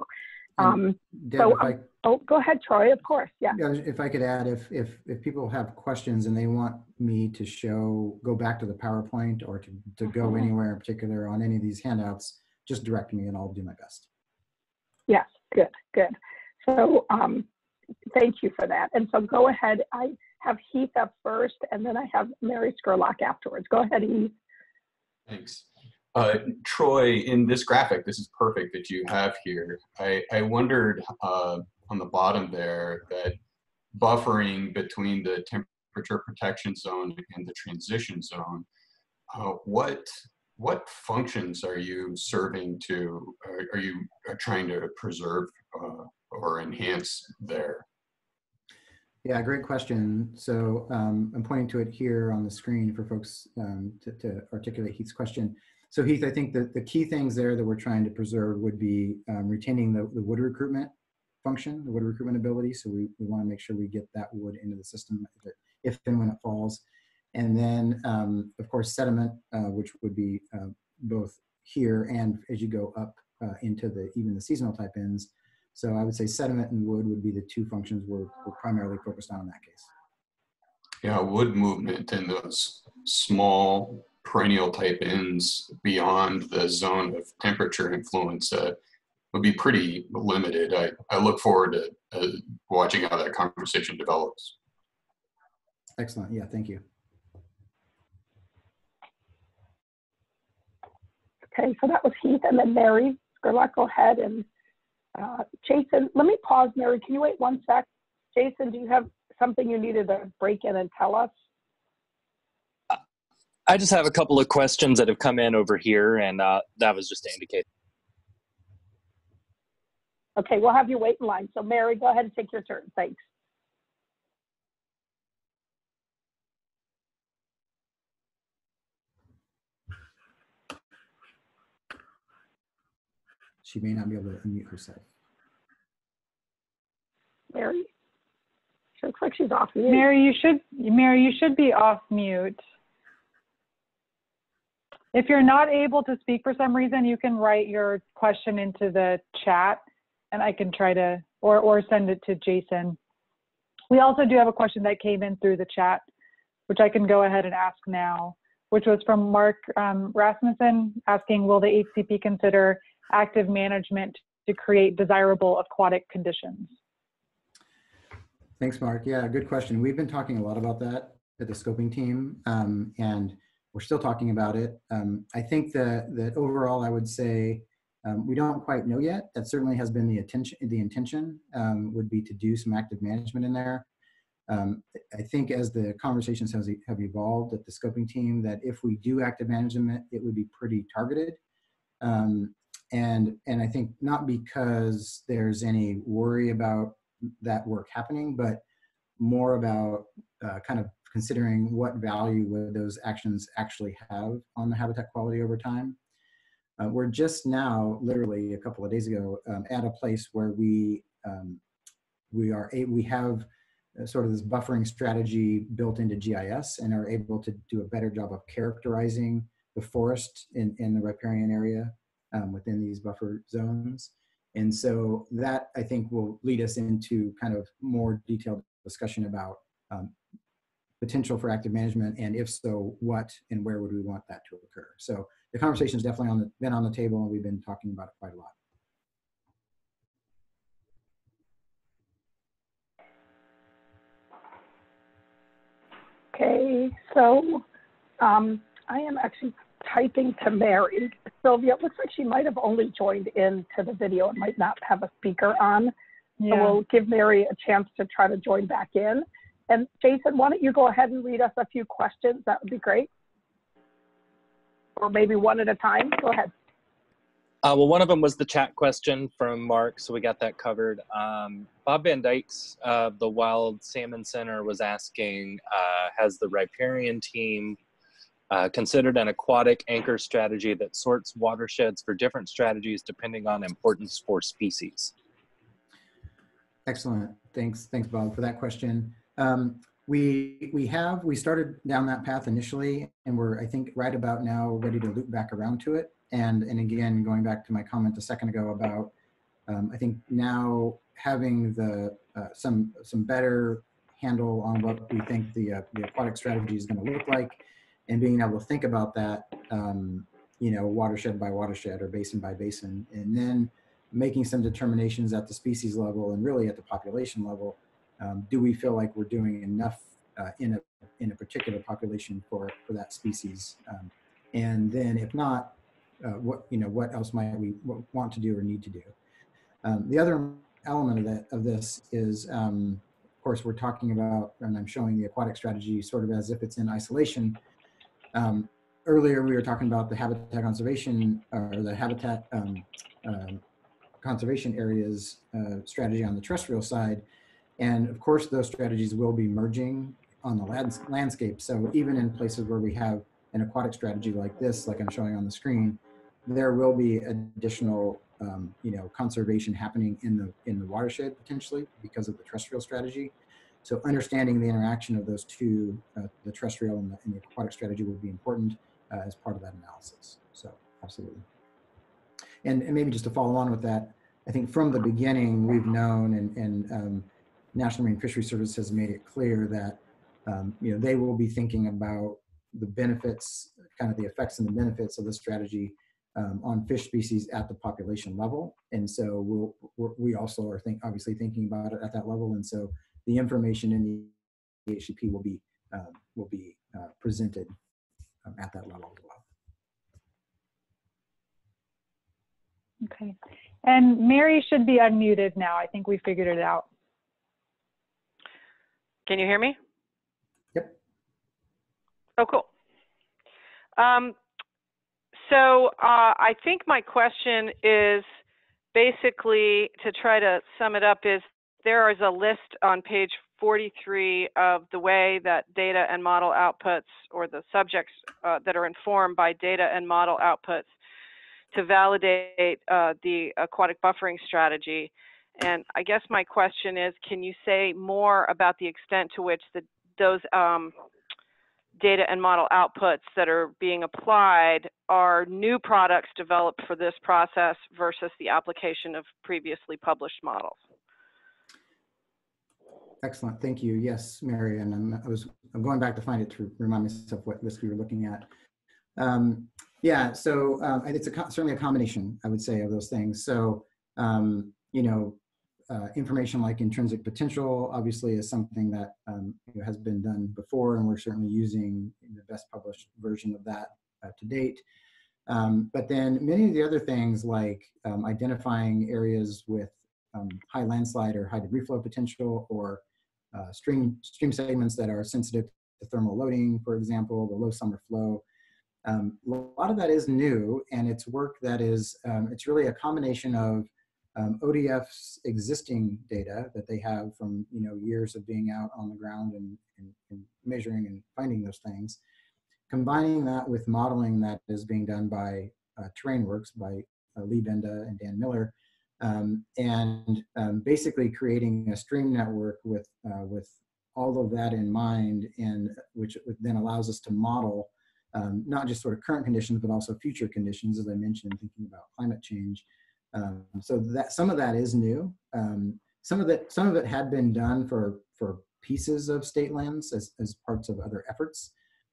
Um, Deb, so, I- um, oh, go ahead, Troy. Of course, yeah. Yeah, if I could add, if, if, if people have questions and they want me to show, go back to the PowerPoint or to, to go Mhm. anywhere in particular on any of these handouts, just direct me and I'll do my best. Yes, good, good. So um, thank you for that. And so go ahead. I have Heath up first, and then I have Mary Scurlock afterwards. Go ahead, Heath. Thanks. Uh, Troy, in this graphic, this is perfect that you have here. I, I wondered uh, on the bottom there that buffering between the temperature protection zone and the transition zone, uh, what what functions are you serving to, are, you trying to preserve uh, or enhance there? Yeah, great question. So um, I'm pointing to it here on the screen for folks um, to, to articulate Heath's question. So Heath, I think that the key things there that we're trying to preserve would be um, retaining the, the wood recruitment function, the wood recruitment ability. So we, we want to make sure we get that wood into the system if, if and when it falls. And then, um, of course, sediment, uh, which would be uh, both here and as you go up uh, into the even the seasonal type Ns. So I would say sediment and wood would be the two functions we're, we're primarily focused on in that case. Yeah, wood movement in those small perennial type Ns beyond the zone of temperature influence uh, would be pretty limited. I, I look forward to uh, watching how that conversation develops. Excellent. Yeah, thank you. Okay, so that was Heath, and then Mary Scurlock. Go ahead and uh, Jason. Let me pause, Mary. Can you wait one sec? Jason, do you have something you needed to break in and tell us? I just have a couple of questions that have come in over here, and uh, that was just to indicate. Okay, we'll have you wait in line. So Mary, go ahead and take your turn. Thanks. She may not be able to unmute herself. Mary? She looks like she's off mute. Mary, you should, Mary, you should be off mute. If you're not able to speak for some reason, you can write your question into the chat and I can try to, or, or send it to Jason. We also do have a question that came in through the chat, which I can go ahead and ask now, which was from Mark um, Rasmussen asking, will the HCP consider active management to create desirable aquatic conditions? Thanks, Mark. Yeah, good question. We've been talking a lot about that at the scoping team, um, and we're still talking about it. Um, I think that that overall, I would say um, we don't quite know yet. That certainly has been the attention. The intention um, would be to do some active management in there. Um, I think as the conversations has, have evolved at the scoping team, that if we do active management, it would be pretty targeted. Um, and and I think not because there's any worry about that work happening, but more about uh, kind of considering what value would those actions actually have on the habitat quality over time. Uh, we're just now, literally a couple of days ago, um, at a place where we um, we are a, we have uh, sort of this buffering strategy built into GIS and are able to do a better job of characterizing the forest in, in the riparian area um, within these buffer zones. And so that I think will lead us into kind of more detailed discussion about um, potential for active management, and if so, what and where would we want that to occur? So the conversation has definitely on the, been on the table, and we've been talking about it quite a lot. Okay, so um, I am actually typing to Mary. Sylvia, it looks like she might have only joined in to the video and might not have a speaker on. Yeah. So we'll give Mary a chance to try to join back in. And Jason, why don't you go ahead and read us a few questions? That would be great. Or maybe one at a time. Go ahead. Uh, well, one of them was the chat question from Mark, so we got that covered. Um, Bob Van Dykes of the Wild Salmon Center was asking, uh, has the riparian team uh, considered an aquatic anchor strategy that sorts watersheds for different strategies depending on importance for species? Excellent. Thanks, thanks, Bob, for that question. Um, we we have we started down that path initially, and we're I think right about now ready to loop back around to it. And and again, going back to my comment a second ago about um, I think now having the uh, some some better handle on what we think the uh, the aquatic strategy is going to look like, and being able to think about that, um, you know, watershed by watershed or basin by basin, and then making some determinations at the species level and really at the population level. Um, do we feel like we're doing enough uh, in a in a particular population for for that species? Um, and then if not, uh, what you know, what else might we want to do or need to do? Um, the other element of that of this is, um, of course, we're talking about, and I'm showing the aquatic strategy sort of as if it's in isolation. Um, earlier, we were talking about the habitat conservation or the habitat um, conservation areas uh, strategy on the terrestrial side. And of course, those strategies will be merging on the lands landscape. So even in places where we have an aquatic strategy like this, like I'm showing on the screen, there will be additional, um, you know, conservation happening in the in the watershed potentially because of the terrestrial strategy. So understanding the interaction of those two, uh, the terrestrial and the, and the, aquatic strategy will be important uh, as part of that analysis. So absolutely. And, and, maybe just to follow on with that, I think from the beginning we've known and, and um, National Marine Fishery Service has made it clear that um, you know they will be thinking about the benefits, kind of the effects and the benefits of the strategy um, on fish species at the population level. And so we'll, we also are think, obviously thinking about it at that level. And so the information in the HCP will be um, will be uh, presented um, at that level as well. Okay. And Mary should be unmuted now. I think we figured it out. Can you hear me? Yep. Oh, cool. Um, so uh, I think my question is basically to try to sum it up is there is a list on page 43 of the way that data and model outputs or the subjects uh, that are informed by data and model outputs to validate uh, the aquatic buffering strategy. And I guess my question is, can you say more about the extent to which the, those um, data and model outputs that are being applied are new products developed for this process versus the application of previously published models? Excellent, thank you. Yes, Mary, and I'm, I was, I'm going back to find it to remind myself what list we were looking at. Um, yeah, so um, it's a, certainly a combination, I would say, of those things. So, um, you know, uh, information like intrinsic potential obviously is something that um, has been done before, and we're certainly using the best published version of that uh, to date. Um, but then many of the other things like um, identifying areas with um, high landslide or high debris flow potential or uh, stream, stream segments that are sensitive to thermal loading, for example, the low summer flow. Um, a lot of that is new and it's work that is, um, it's really a combination of um, ODF's existing data that they have from you know years of being out on the ground and, and, and measuring and finding those things, combining that with modeling that is being done by uh, TerrainWorks by uh, Lee Benda and Dan Miller, um, and um, basically creating a stream network with uh, with all of that in mind, and which then allows us to model um, not just sort of current conditions, but also future conditions, as I mentioned, thinking about climate change. Um, so that some of that is new. Um, some of that some of it had been done for for pieces of state lands as, as parts of other efforts.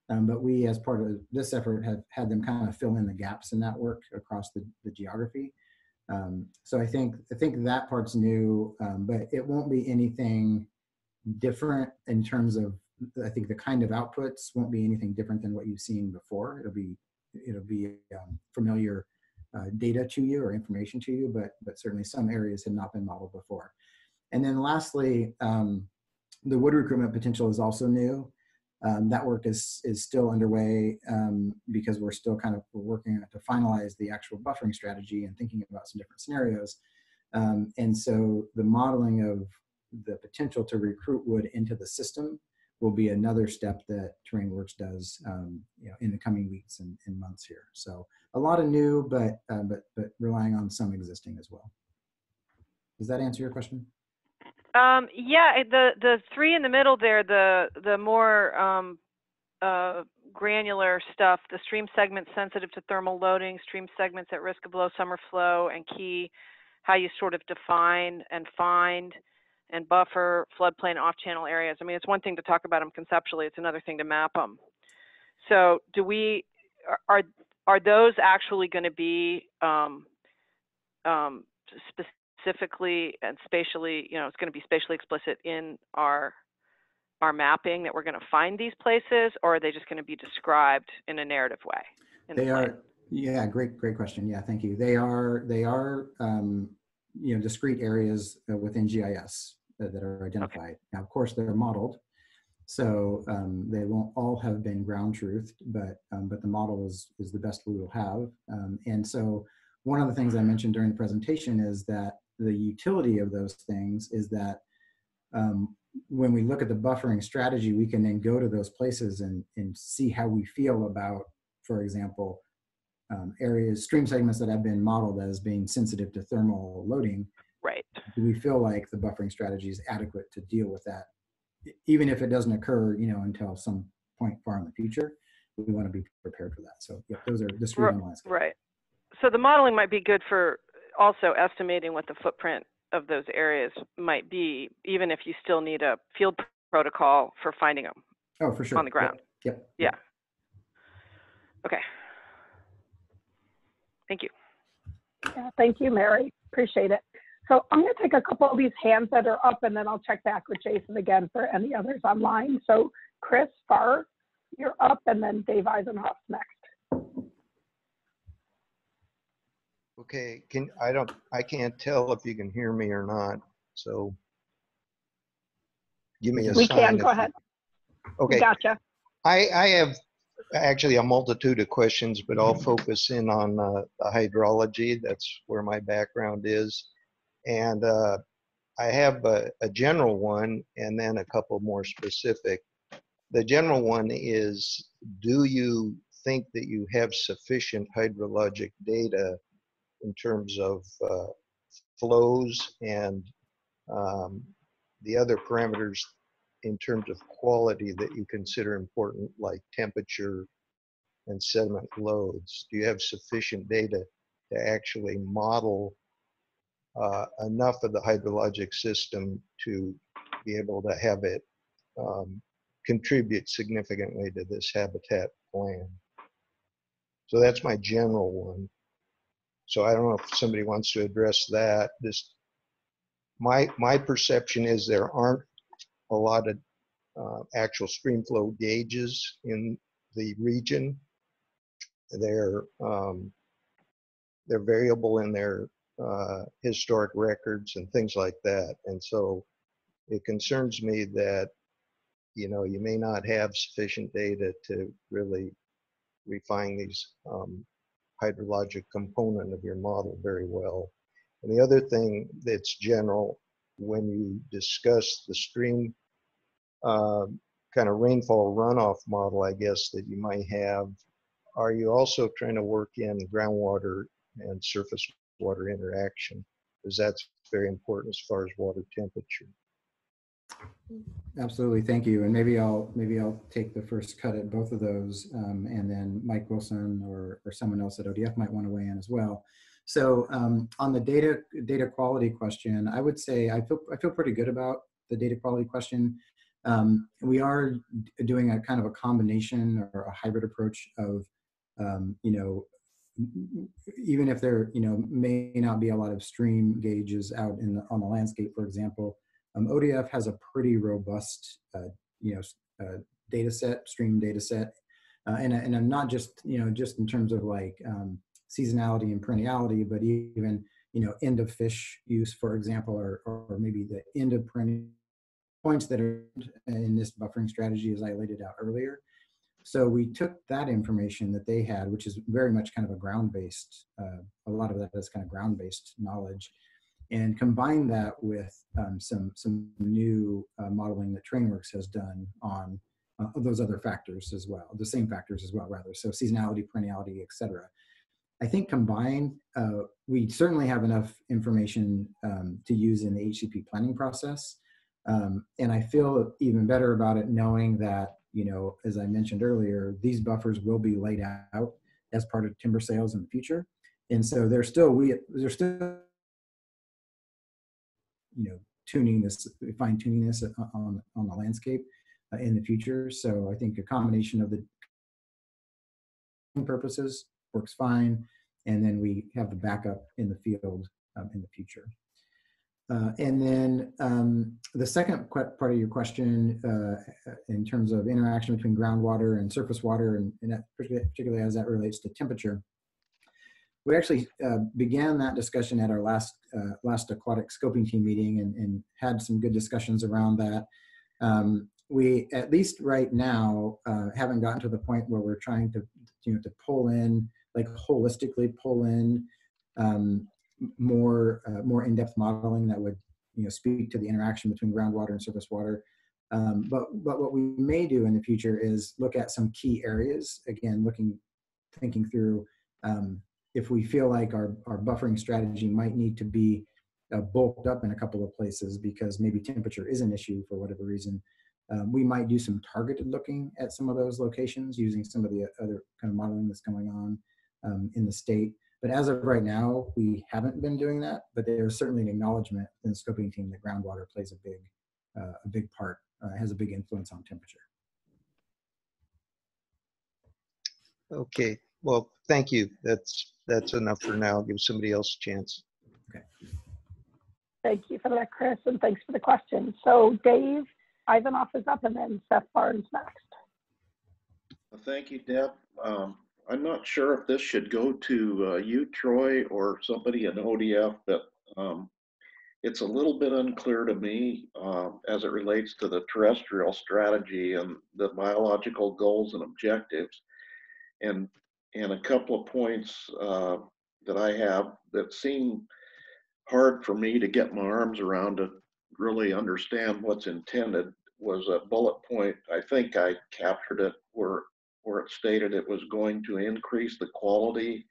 Um, but we, as part of this effort, have had them kind of fill in the gaps in that work across the, the geography. Um, so I think I think that part's new, um, but it won't be anything different in terms of I think the kind of outputs won't be anything different than what you've seen before. It'll be it'll be um, familiar uh, data to you or information to you, but, but certainly some areas had not been modeled before. And then lastly, um, the wood recruitment potential is also new. Um, that work is, is still underway um, because we're still kind of working to finalize the actual buffering strategy and thinking about some different scenarios. Um, and so the modeling of the potential to recruit wood into the system will be another step that TerrainWorks does um, you know, in the coming weeks and, and, months here. So a lot of new, but, uh, but, but relying on some existing as well. Does that answer your question? Um, yeah, the, the three in the middle there, the, the more um, uh, granular stuff, the stream segments sensitive to thermal loading, stream segments at risk of low summer flow, and key, how you sort of define and find and buffer floodplain off-channel areas. I mean, it's one thing to talk about them conceptually; it's another thing to map them. So, do we are are those actually going to be um, um, specifically and spatially? You know, it's going to be spatially explicit in our our mapping that we're going to find these places, or are they just going to be described in a narrative way? They the are. Yeah, great, great question. Yeah, thank you. They are. They are. Um, you know, discrete areas uh, within GIS that, that are identified. Okay. Now, of course, they're modeled, so um, they won't all have been ground truthed, but um, but the model is is the best we will have. Um, and so, one of the things I mentioned during the presentation is that the utility of those things is that um, when we look at the buffering strategy, we can then go to those places and and see how we feel about, for example, um, areas, stream segments that have been modeled as being sensitive to thermal loading. Right. Do we feel like the buffering strategy is adequate to deal with that, even if it doesn't occur, you know, until some point far in the future? We want to be prepared for that. So, yeah, those are right, analysis. Right. So the modeling might be good for also estimating what the footprint of those areas might be, even if you still need a field protocol for finding them. Oh, for sure. On the ground. Yep. yep. Yeah. Okay. Thank you. Yeah, thank you, Mary. Appreciate it. So I'm going to take a couple of these hands that are up and then I'll check back with Jason again for any others online. So Chris Farr, you're up and then Dave Ivanoff next. Okay, can I don't I can't tell if you can hear me or not. So give me a We sign. can, go you- ahead. Okay. Gotcha. I, I have actually a multitude of questions, but I'll focus in on uh, the hydrology. That's where my background is. And uh, I have a, a general one and then a couple more specific. The general one is, do you think that you have sufficient hydrologic data in terms of uh, flows and um, the other parameters in terms of quality that you consider important, like temperature and sediment loads? Do you have sufficient data to actually model uh, enough of the hydrologic system to be able to have it um, contribute significantly to this habitat plan? So that's my general one. So I don't know if somebody wants to address that. Just my my perception is there aren't a lot of uh, actual stream flow gauges in the region. They're um, they're variable in their uh, historic records and things like that, and so it concerns me that you know you may not have sufficient data to really refine these um, hydrologic component of your model very well. And the other thing that's general when you discuss the stream uh, kind of rainfall runoff model, I guess, that you might have, are you also trying to work in groundwater and surface water interaction? Because that's very important as far as water temperature. Absolutely, thank you. And maybe I'll maybe I'll take the first cut at both of those, um, and then Mike Wilson or or someone else at ODF might want to weigh in as well. So um, on the data data quality question, I would say I feel I feel pretty good about the data quality question. Um, we are doing a kind of a combination or a hybrid approach of um, you know even if there you know may not be a lot of stream gauges out in the, on the landscape, for example. Um, ODF has a pretty robust, uh, you know, uh, data set, stream data set, uh, and, and I'm not just, you know, just in terms of like um, seasonality and perenniality, but even, you know, end of fish use, for example, or, or maybe the end of perennial points that are in this buffering strategy as I laid it out earlier. So we took that information that they had, which is very much kind of a ground-based, uh, a lot of that is kind of ground-based knowledge, and combine that with um, some some new uh, modeling that TerrainWorks has done on uh, those other factors as well, the same factors as well, rather. So seasonality, perenniality, et cetera. I think combined, uh, we certainly have enough information um, to use in the HCP planning process. Um, and I feel even better about it knowing that, you know, as I mentioned earlier, these buffers will be laid out as part of timber sales in the future. And so they're still, we, they're still you know tuning this fine tuning this on on the landscape uh, in the future. So i think a combination of the purposes works fine and then we have the backup in the field um, in the future. Uh, and then um, the second part of your question uh, in terms of interaction between groundwater and surface water and, and particularly as that relates to temperature we actually uh, began that discussion at our last uh, last aquatic scoping team meeting and, and, had some good discussions around that. Um, we at least right now uh, haven't gotten to the point where we're trying to you know to pull in like holistically pull in um, more uh, more in-depth modeling that would you know speak to the interaction between groundwater and surface water. Um, but but what we may do in the future is look at some key areas again, looking thinking through um, if we feel like our, our buffering strategy might need to be uh, bulked up in a couple of places because maybe temperature is an issue for whatever reason, um, we might do some targeted looking at some of those locations using some of the other kind of modeling that's going on um, in the state. But as of right now, we haven't been doing that, but there's certainly an acknowledgement in the scoping team that groundwater plays a big, uh, a big part, uh, has a big influence on temperature. Okay, well, thank you. That's that's enough for now. Give somebody else a chance. Okay. Thank you for that, Chris, and thanks for the question. So Dave Ivanoff is up and then Seth Barnes next. Thank you, Deb. Um, I'm not sure if this should go to uh, you, Troy, or somebody in ODF, but um, it's a little bit unclear to me uh, as it relates to the terrestrial strategy and the biological goals and objectives. And, and a couple of points uh, that I have that seem hard for me to get my arms around to really understand what's intended was a bullet point. I think I captured it where, where it stated it was going to increase the quality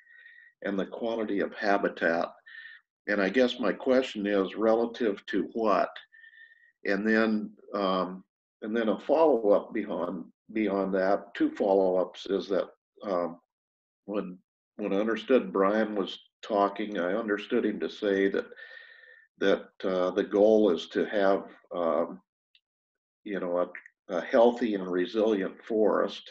and the quantity of habitat. And I guess my question is relative to what? And then, um, and then a follow up beyond beyond that. Two follow ups is that um, when when I understood Brian was talking, I understood him to say that that uh, the goal is to have um, you know a, a healthy and resilient forest.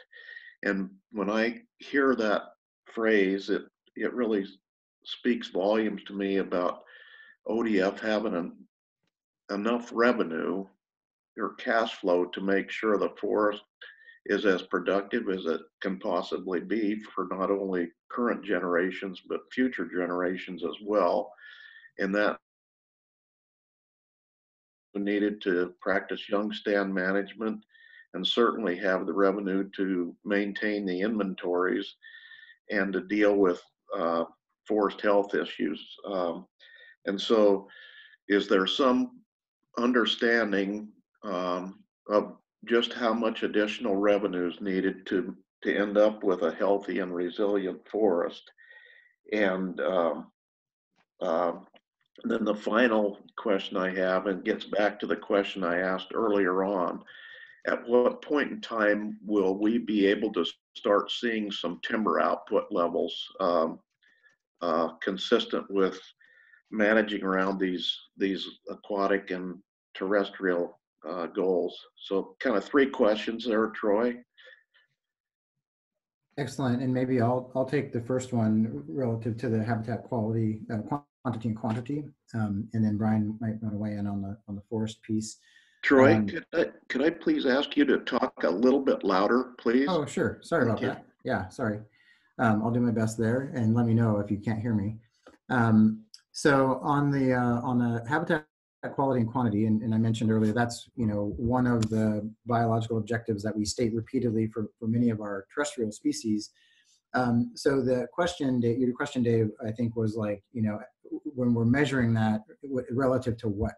And when I hear that phrase, it it really speaks volumes to me about ODF having an, enough revenue or cash flow to make sure the forest is as productive as it can possibly be for not only current generations but future generations as well and that we needed to practice young stand management and certainly have the revenue to maintain the inventories and to deal with uh, forest health issues. Um, and so, is there some understanding um, of just how much additional revenue is needed to to end up with a healthy and resilient forest? And um, uh, then the final question I have, and gets back to the question I asked earlier on, at what point in time will we be able to start seeing some timber output levels um, uh, consistent with managing around these these aquatic and terrestrial uh, goals. So, kind of three questions there, Troy. Excellent, and maybe I'll I'll take the first one relative to the habitat quality, uh, quantity and quantity, um, and then Brian might want to weigh in on the on the forest piece. Troy, Um, could, I, could I please ask you to talk a little bit louder, please? Oh, sure. Sorry about you. that. Yeah, sorry. Um, I'll do my best there, and let me know if you can't hear me. Um, so on the uh, on the habitat quality and quantity, and, and I mentioned earlier, that's you know one of the biological objectives that we state repeatedly for for many of our terrestrial species. Um, so the question, your question, Dave, I think was like, you know, when we're measuring that relative to what?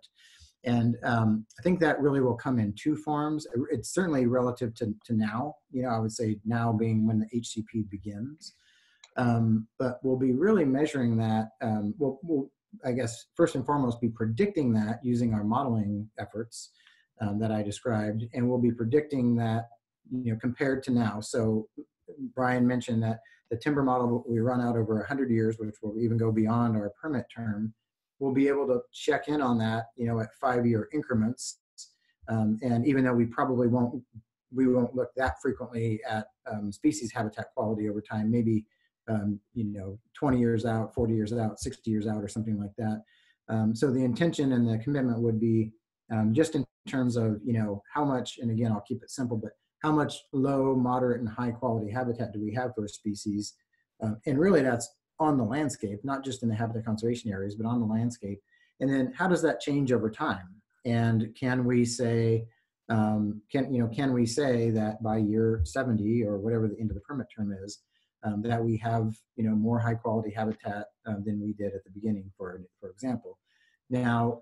And um, I think that really will come in two forms. It's certainly relative to, to now, you know, I would say now being when the HCP begins. Um, but we'll be really measuring that. Um, we'll, we'll, I guess, first and foremost, be predicting that using our modeling efforts um, that I described. And we'll be predicting that, you know, compared to now. So Brian mentioned that the timber model we run out over 100 years, which will even go beyond our permit term, we'll be able to check in on that, you know, at five-year increments. Um, and even though we probably won't, we won't look that frequently at um, species habitat quality over time, maybe, um, you know, 20 years out, 40 years out, 60 years out, or something like that. Um, so the intention and the commitment would be um, just in terms of, you know, how much, and again, I'll keep it simple, but how much low, moderate, and high quality habitat do we have for a species? Um, and really that's on the landscape, not just in the habitat conservation areas, but on the landscape. And then how does that change over time? And can we say, um, can you know, can we say that by year 70 or whatever the end of the permit term is, um, that we have you know more high quality habitat uh, than we did at the beginning, for for example. Now,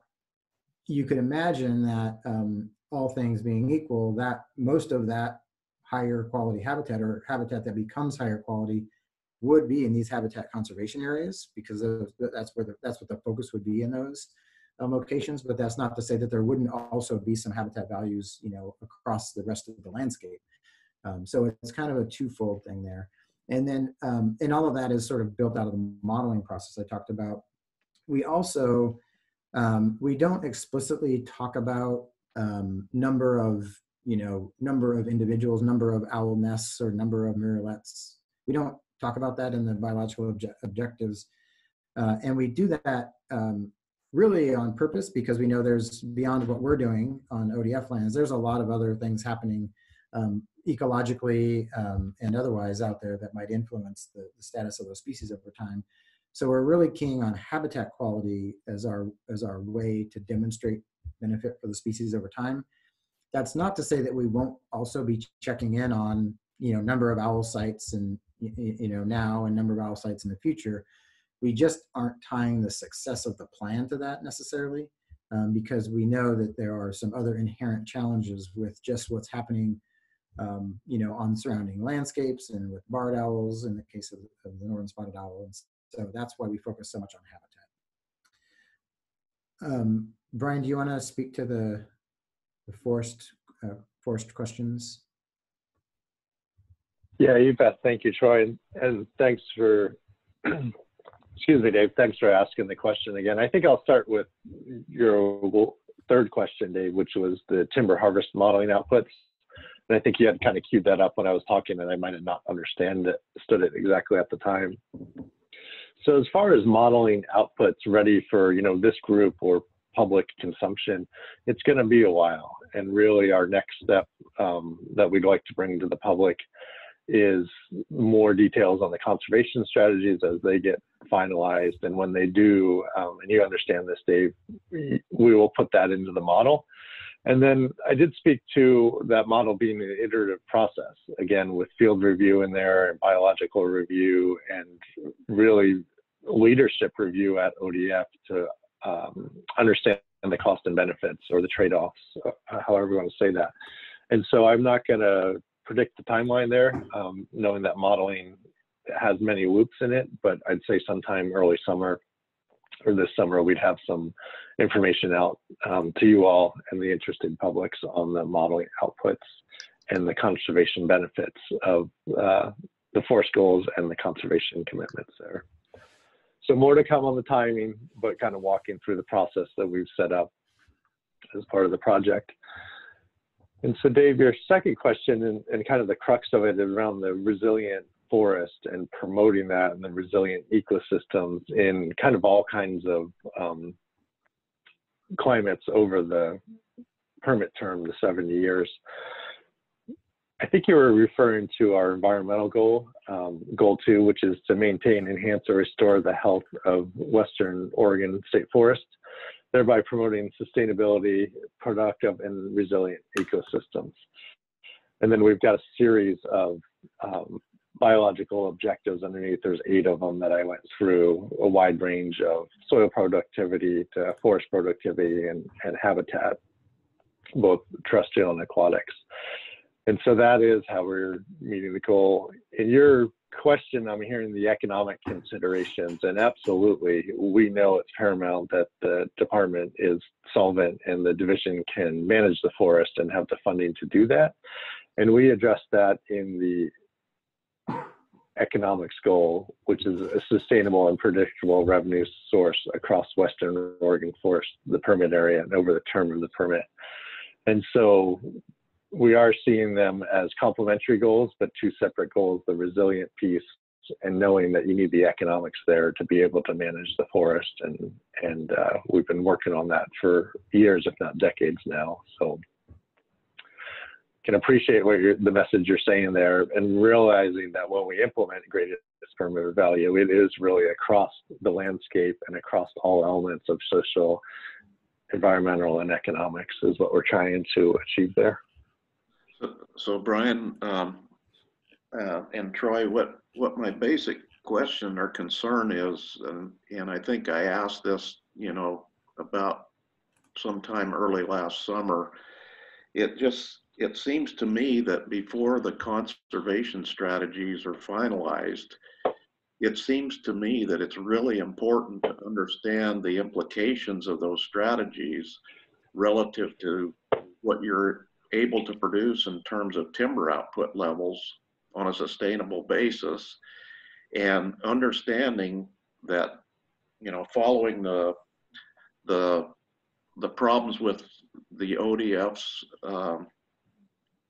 you could imagine that um, all things being equal, that most of that higher quality habitat or habitat that becomes higher quality would be in these habitat conservation areas because that's where the, that's what the focus would be in those um, locations. But that's not to say that there wouldn't also be some habitat values, you know, across the rest of the landscape. Um, so it's kind of a twofold thing there. And then, um, and all of that is sort of built out of the modeling process I talked about. We also, um, we don't explicitly talk about um, number of, you know, number of individuals, number of owl nests or number of murrelets. We don't talk about that in the biological obje- objectives. Uh, and we do that um, really on purpose because we know there's beyond what we're doing on ODF lands, there's a lot of other things happening um, ecologically um, and otherwise out there that might influence the, the, status of those species over time. So we're really keying on habitat quality as our as our way to demonstrate benefit for the species over time. That's not to say that we won't also be checking in on you know number of owl sites and you know now and number of owl sites in the future. We just aren't tying the success of the plan to that necessarily um, because we know that there are some other inherent challenges with just what's happening um, you know, on surrounding landscapes and with barred owls in the case of, of the northern spotted owl. And so that's why we focus so much on habitat. Um, Brian, do you want to speak to the, the forest, uh, forest questions? Yeah, you bet. Thank you, Troy. And, and thanks for, excuse me, Dave, thanks for asking the question again. I think I'll start with your third question, Dave, which was the timber harvest modeling outputs. And I think you had kind of queued that up when I was talking, and I might have not understand it, stood it exactly at the time. So as far as modeling outputs ready for you know this group or public consumption, it's going to be a while. And really, our next step um, that we'd like to bring to the public is more details on the conservation strategies as they get finalized. And when they do, um, and you understand this, Dave, we will put that into the model. And then I did speak to that model being an iterative process, again, with field review in there and biological review and really leadership review at ODF to um, understand the cost and benefits or the trade-offs, uh, however you want to say that. And so I'm not going to predict the timeline there, um, knowing that modeling has many loops in it, but I'd say sometime early summer or this summer, we'd have some information out um, to you all and the interested publics on the modeling outputs and the conservation benefits of uh, the forest goals and the conservation commitments there. So more to come on the timing, but kind of walking through the process that we've set up as part of the project. And so Dave, your second question and, and kind of the crux of it around the resilient forest and promoting that and the resilient ecosystems in kind of all kinds of um, climates over the permit term, the 70 years. I think you were referring to our environmental goal, um, goal two, which is to maintain, enhance, or restore the health of Western Oregon state forest, thereby promoting sustainability, productive, and resilient ecosystems. And then we've got a series of um, biological objectives underneath. There's eight of them that I went through, a wide range of soil productivity to forest productivity and, and habitat, both terrestrial and aquatics. And so that is how we're meeting the goal. In your question, I'm hearing the economic considerations, and absolutely, we know it's paramount that the department is solvent and the division can manage the forest and have the funding to do that. And we address that in the economics goal, which is a sustainable and predictable revenue source across Western Oregon forest, the permit area, and over the term of the permit. And so we are seeing them as complementary goals, but two separate goals, the resilient piece and knowing that you need the economics there to be able to manage the forest. And, and uh, we've been working on that for years, if not decades now. So can appreciate what the message you're saying there and realizing that when we implement greatest permanent value, it is really across the landscape and across all elements of social, environmental, and economics is what we're trying to achieve there. So, so Brian um, uh, and Troy, what, what my basic question or concern is, and, and I think I asked this, you know, about sometime early last summer, it just it seems to me that before the conservation strategies are finalized, it seems to me that it's really important to understand the implications of those strategies relative to what you're able to produce in terms of timber output levels on a sustainable basis and understanding that you know following the the the problems with the ODF's um,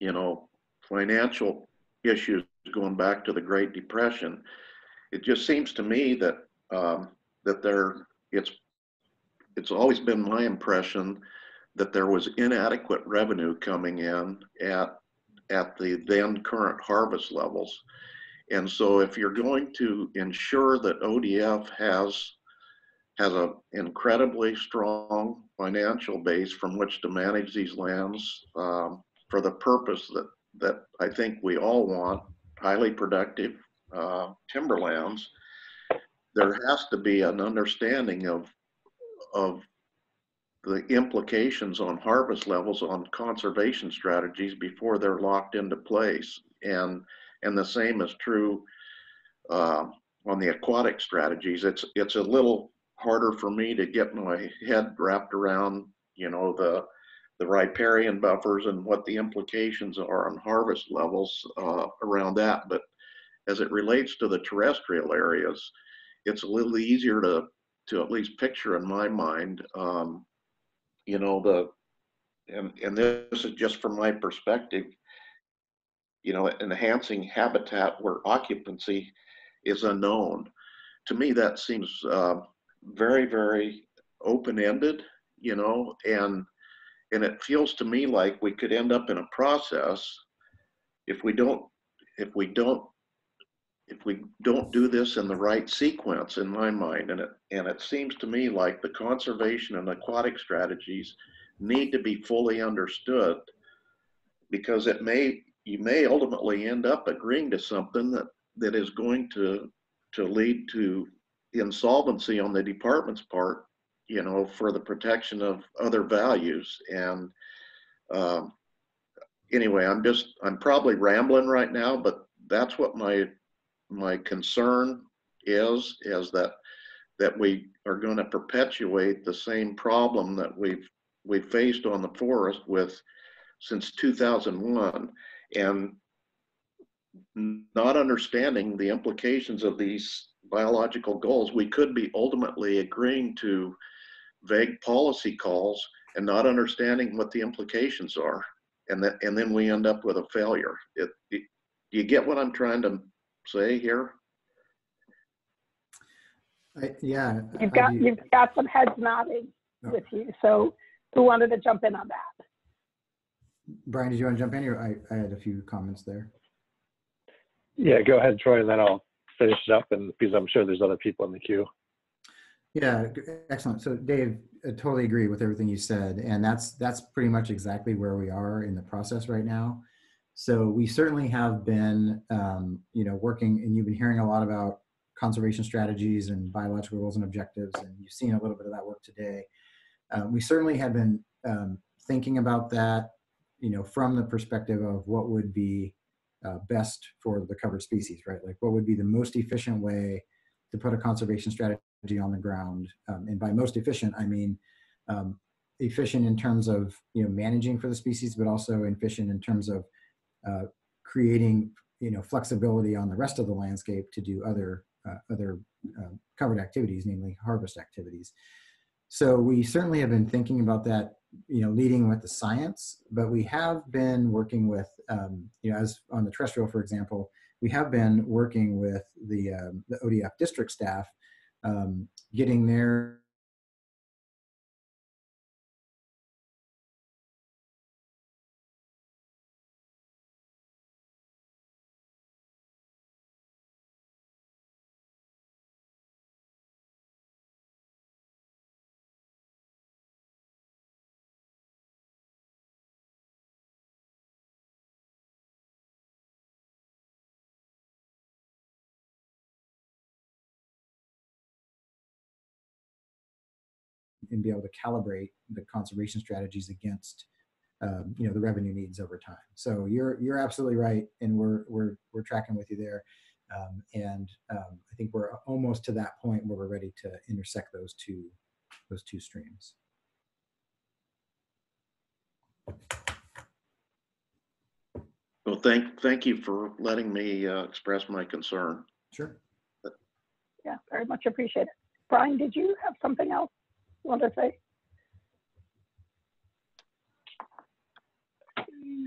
you know, financial issues going back to the Great Depression. It just seems to me that um, that there it's it's always been my impression that there was inadequate revenue coming in at at the then current harvest levels. And so if you're going to ensure that ODF has has an incredibly strong financial base from which to manage these lands um, for the purpose that that I think we all want, highly productive uh, timberlands, there has to be an understanding of of the implications on harvest levels on conservation strategies before they're locked into place. And and the same is true uh, on the aquatic strategies. It's it's a little harder for me to get my head wrapped around, you know, the the riparian buffers and what the implications are on harvest levels uh, around that. But as it relates to the terrestrial areas, it's a little easier to to at least picture in my mind. Um, you know the and and this is just from my perspective. You know, enhancing habitat where occupancy is unknown. To me, that seems uh, very very open ended. You know, and and it feels to me like we could end up in a process if we don't if we don't if we don't do this in the right sequence in my mind. And it and it seems to me like the conservation and aquatic strategies need to be fully understood because it may you may ultimately end up agreeing to something that that is going to to lead to insolvency on the department's part you know for the protection of other values. And um, anyway i'm just i'm probably rambling right now but that's what my my concern is is that that we are going to perpetuate the same problem that we've we've faced on the forest with since 2001 and not understanding the implications of these biological goals we could be ultimately agreeing to vague policy calls and not understanding what the implications are and that and then we end up with a failure it, it you get what i'm trying to say here? I, yeah. You've got, do. you've got some heads nodding Oh. with you. So who wanted to jump in on that? Brian, did you want to jump in here? I, I had a few comments there. Yeah, go ahead, Troy, and then I'll finish it up. And because I'm sure there's other people in the queue. Yeah, excellent. So Dave, I totally agree with everything you said. And that's, that's pretty much exactly where we are in the process right now. So we certainly have been, um, you know, working and you've been hearing a lot about conservation strategies and biological goals and objectives, and you've seen a little bit of that work today. Um, we certainly have been um, thinking about that, you know, from the perspective of what would be uh, best for the covered species, right? Like what would be the most efficient way to put a conservation strategy on the ground. Um, and by most efficient, I mean um, efficient in terms of you know managing for the species, but also efficient in terms of uh, creating you know flexibility on the rest of the landscape to do other uh, other uh, covered activities, namely harvest activities. So we certainly have been thinking about that, you know, leading with the science, but we have been working with, um, you know, as on the terrestrial, for example, we have been working with the, um, the ODF district staff, um, getting their and be able to calibrate the conservation strategies against um, you know the revenue needs over time. So you're you're absolutely right, and we're we're we're tracking with you there. Um, and um, I think we're almost to that point where we're ready to intersect those two those two streams. Well, thank, thank you for letting me uh, express my concern. Sure. Yeah, very much appreciate it. Brian, did you have something else you want to say?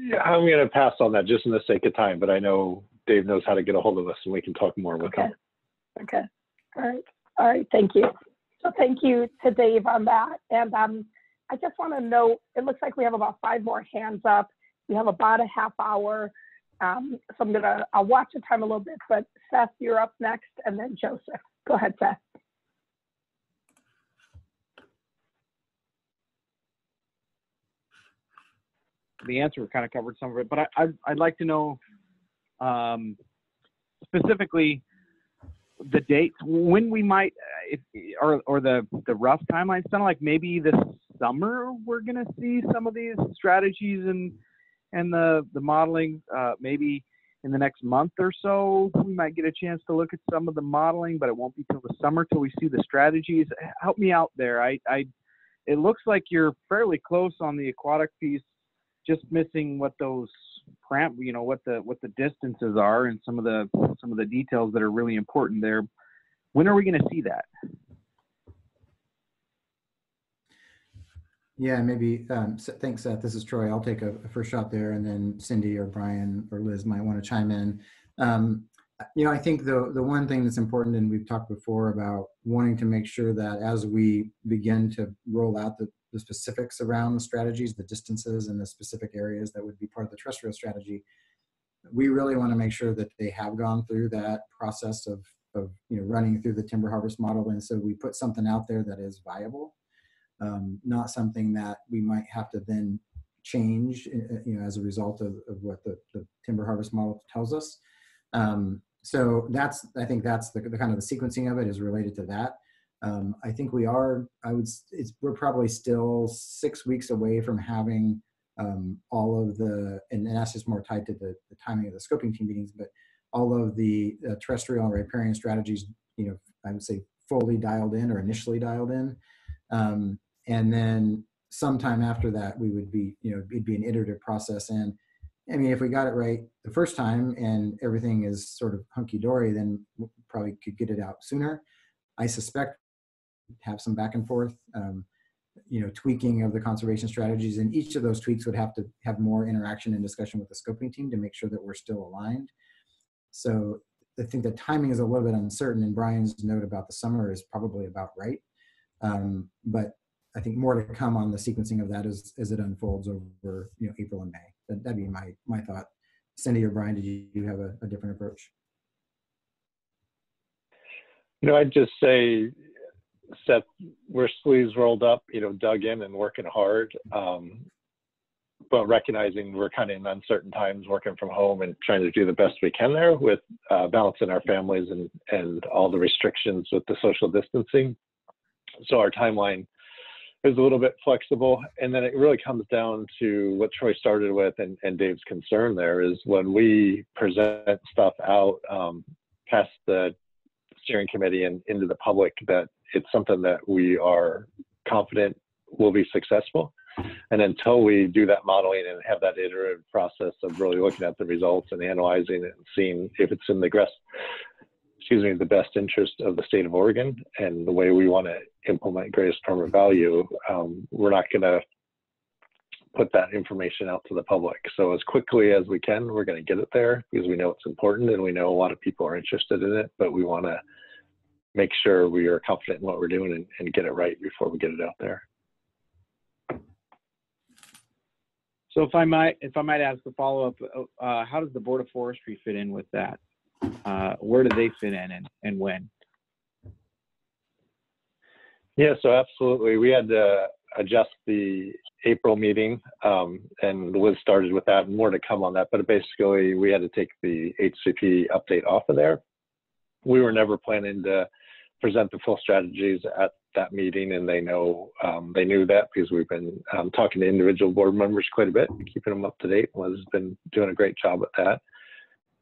Yeah, I'm going to pass on that just in the sake of time, but I know Dave knows how to get a hold of us and we can talk more with him. Okay, all right, all right, thank you. So thank you to Dave on that. And um, I just want to know, it looks like we have about five more hands up. We have about a half hour. Um, so I'm gonna, I'll watch the time a little bit, but Seth, you're up next, and then Joseph. Go ahead, Seth. The answer kind of covered some of it, but I, I'd, I'd like to know um, specifically the dates when we might, uh, if, or, or the, the rough timeline. Sound like maybe this summer we're going to see some of these strategies and and the the modeling. Uh, maybe in the next month or so, we might get a chance to look at some of the modeling, but it won't be till the summer till we see the strategies. Help me out there. I, I it looks like you're fairly close on the aquatic piece just missing what those cramp, you know, what the what the distances are and some of the some of the details that are really important there. When are we going to see that? Yeah, maybe. Um, thanks, Seth. This is Troy. I'll take a, a first shot there, and then Cindy or Brian or Liz might want to chime in. Um, you know, I think the the one thing that's important, and we've talked before about wanting to make sure that as we begin to roll out the the specifics around the strategies, the distances, and the specific areas that would be part of the terrestrial strategy. We really want to make sure that they have gone through that process of, of you know, running through the timber harvest model. And so we put something out there that is viable, um, not something that we might have to then change uh, uh, you know, as a result of, of what the, the timber harvest model tells us. Um, so that's, I think that's the, the kind of the sequencing of it is related to that. Um, I think we are, I would, we're probably still six weeks away from having um, all of the, and, and that's just more tied to the, the timing of the scoping team meetings, but all of the uh, terrestrial and riparian strategies, you know, I would say fully dialed in or initially dialed in. Um, and then sometime after that, we would be, you know, it'd be an iterative process. And I mean, if we got it right the first time and everything is sort of hunky dory, then we probably could get it out sooner. I suspect have some back and forth, um, you know, tweaking of the conservation strategies. And each of those tweaks would have to have more interaction and discussion with the scoping team to make sure that we're still aligned. So I think the timing is a little bit uncertain and Brian's note about the summer is probably about right. Um, but I think more to come on the sequencing of that as, as it unfolds over, you know, April and May. That, that'd be my, my thought. Cindy or Brian, did you, you have a, a different approach? You know, I'd just say Seth, we're sleeves rolled up, you know, dug in and working hard. Um, but recognizing we're kind of in uncertain times working from home and trying to do the best we can there with uh, balancing our families and, and all the restrictions with the social distancing. So our timeline is a little bit flexible. And then it really comes down to what Troy started with and, and Dave's concern there is when we present stuff out um, past the steering committee and into the public that it's something that we are confident will be successful. And until we do that modeling and have that iterative process of really looking at the results and analyzing it and seeing if it's in the best, excuse me, the best interest of the state of Oregon and the way we want to implement greatest permanent value, um, we're not going to put that information out to the public. So as quickly as we can, we're going to get it there because we know it's important and we know a lot of people are interested in it, but we want to make sure we are confident in what we're doing and, and get it right before we get it out there. So if I might, if I might ask a follow up, uh, how does the Board of Forestry fit in with that? Uh, where do they fit in and, and when? Yeah, so absolutely. We had to adjust the April meeting um, and Liz started with that. And more to come on that, but basically we had to take the HCP update off of there. We were never planning to present the full strategies at that meeting, and they know um, they knew that because we've been um, talking to individual board members quite a bit, keeping them up to date. Liz has been doing a great job at that.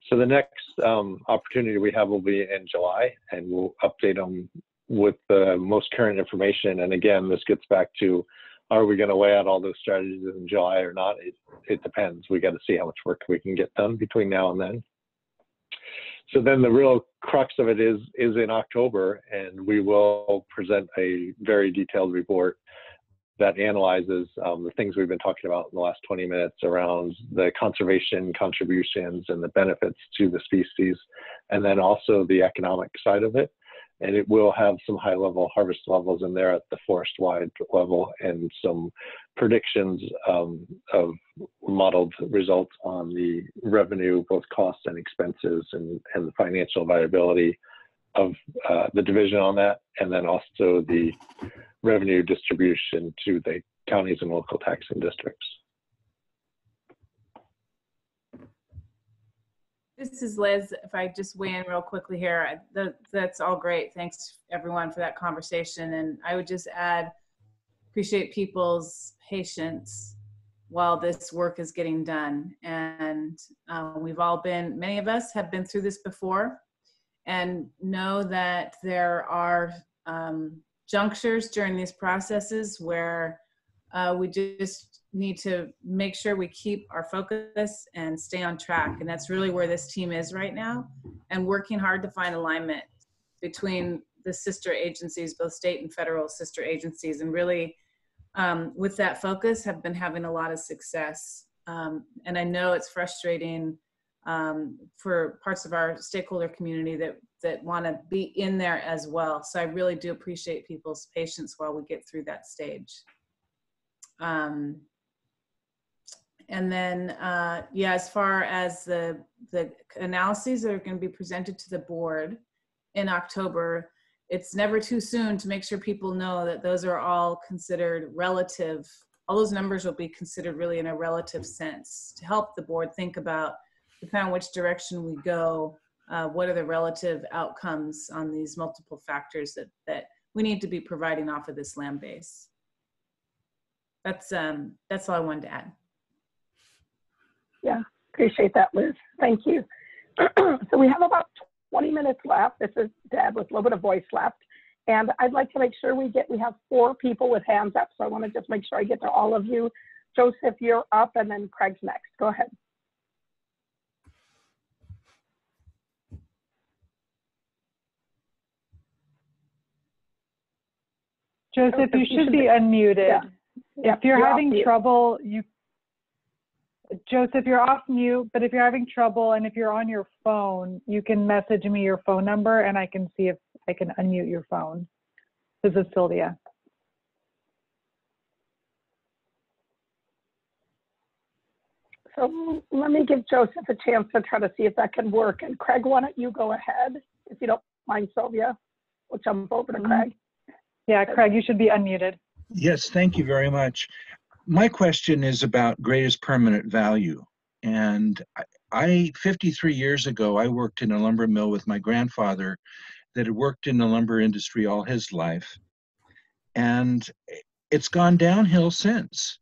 So the next um, opportunity we have will be in July, and we'll update them with the most current information. And again, this gets back to are we going to weigh out all those strategies in July or not? It, it depends. We got to see how much work we can get done between now and then. So then the real crux of it is is in October, and we will present a very detailed report that analyzes um, the things we've been talking about in the last 20 minutes around the conservation contributions and the benefits to the species, and then also the economic side of it. And it will have some high level harvest levels in there at the forest wide level and some predictions um, of modeled results on the revenue, both costs and expenses, and, and the financial viability of uh, the division on that, and then also the revenue distribution to the counties and local taxing districts. This is Liz. If I just weigh in real quickly here, I- the- that's all great. Thanks everyone for that conversation. And I would just add, appreciate people's patience while this work is getting done. And uh, we've all been, many of us have been through this before and know that there are um, junctures during these processes where uh, we just need to make sure we keep our focus and stay on track. And that's really where this team is right now and working hard to find alignment between the sister agencies, both state and federal sister agencies, and really um, with that focus have been having a lot of success. Um, and I know it's frustrating um, for parts of our stakeholder community that that want to be in there as well. So I really do appreciate people's patience while we get through that stage. Um, and then, uh, yeah, as far as the the analyses that are going to be presented to the board in October, it's never too soon to make sure people know that those are all considered relative. All those numbers will be considered really in a relative sense to help the board think about, depending on which direction we go, uh, what are the relative outcomes on these multiple factors that that we need to be providing off of this land base. That's um, that's all I wanted to add. Yeah, appreciate that, Liz. Thank you. so we have about 20 minutes left. This is Deb with a little bit of voice left. And I'd like to make sure we get, we have four people with hands up. So I want to just make sure I get to all of you. Joseph, you're up and then Craig's next. Go ahead. Joseph, you should be unmuted. Yeah. If you're you're having trouble, you, Joseph, you're off mute, but if you're having trouble and if you're on your phone, you can message me your phone number and I can see if I can unmute your phone. This is Sylvia. So let me give Joseph a chance to try to see if that can work. And Craig, why don't you go ahead, if you don't mind, Sylvia? We'll jump over to mm-hmm. Craig. Yeah, Craig, you should be unmuted. Yes, thank you very much. My question is about greatest permanent value. And I, I 53 years ago, I worked in a lumber mill with my grandfather that had worked in the lumber industry all his life. And it's gone downhill since.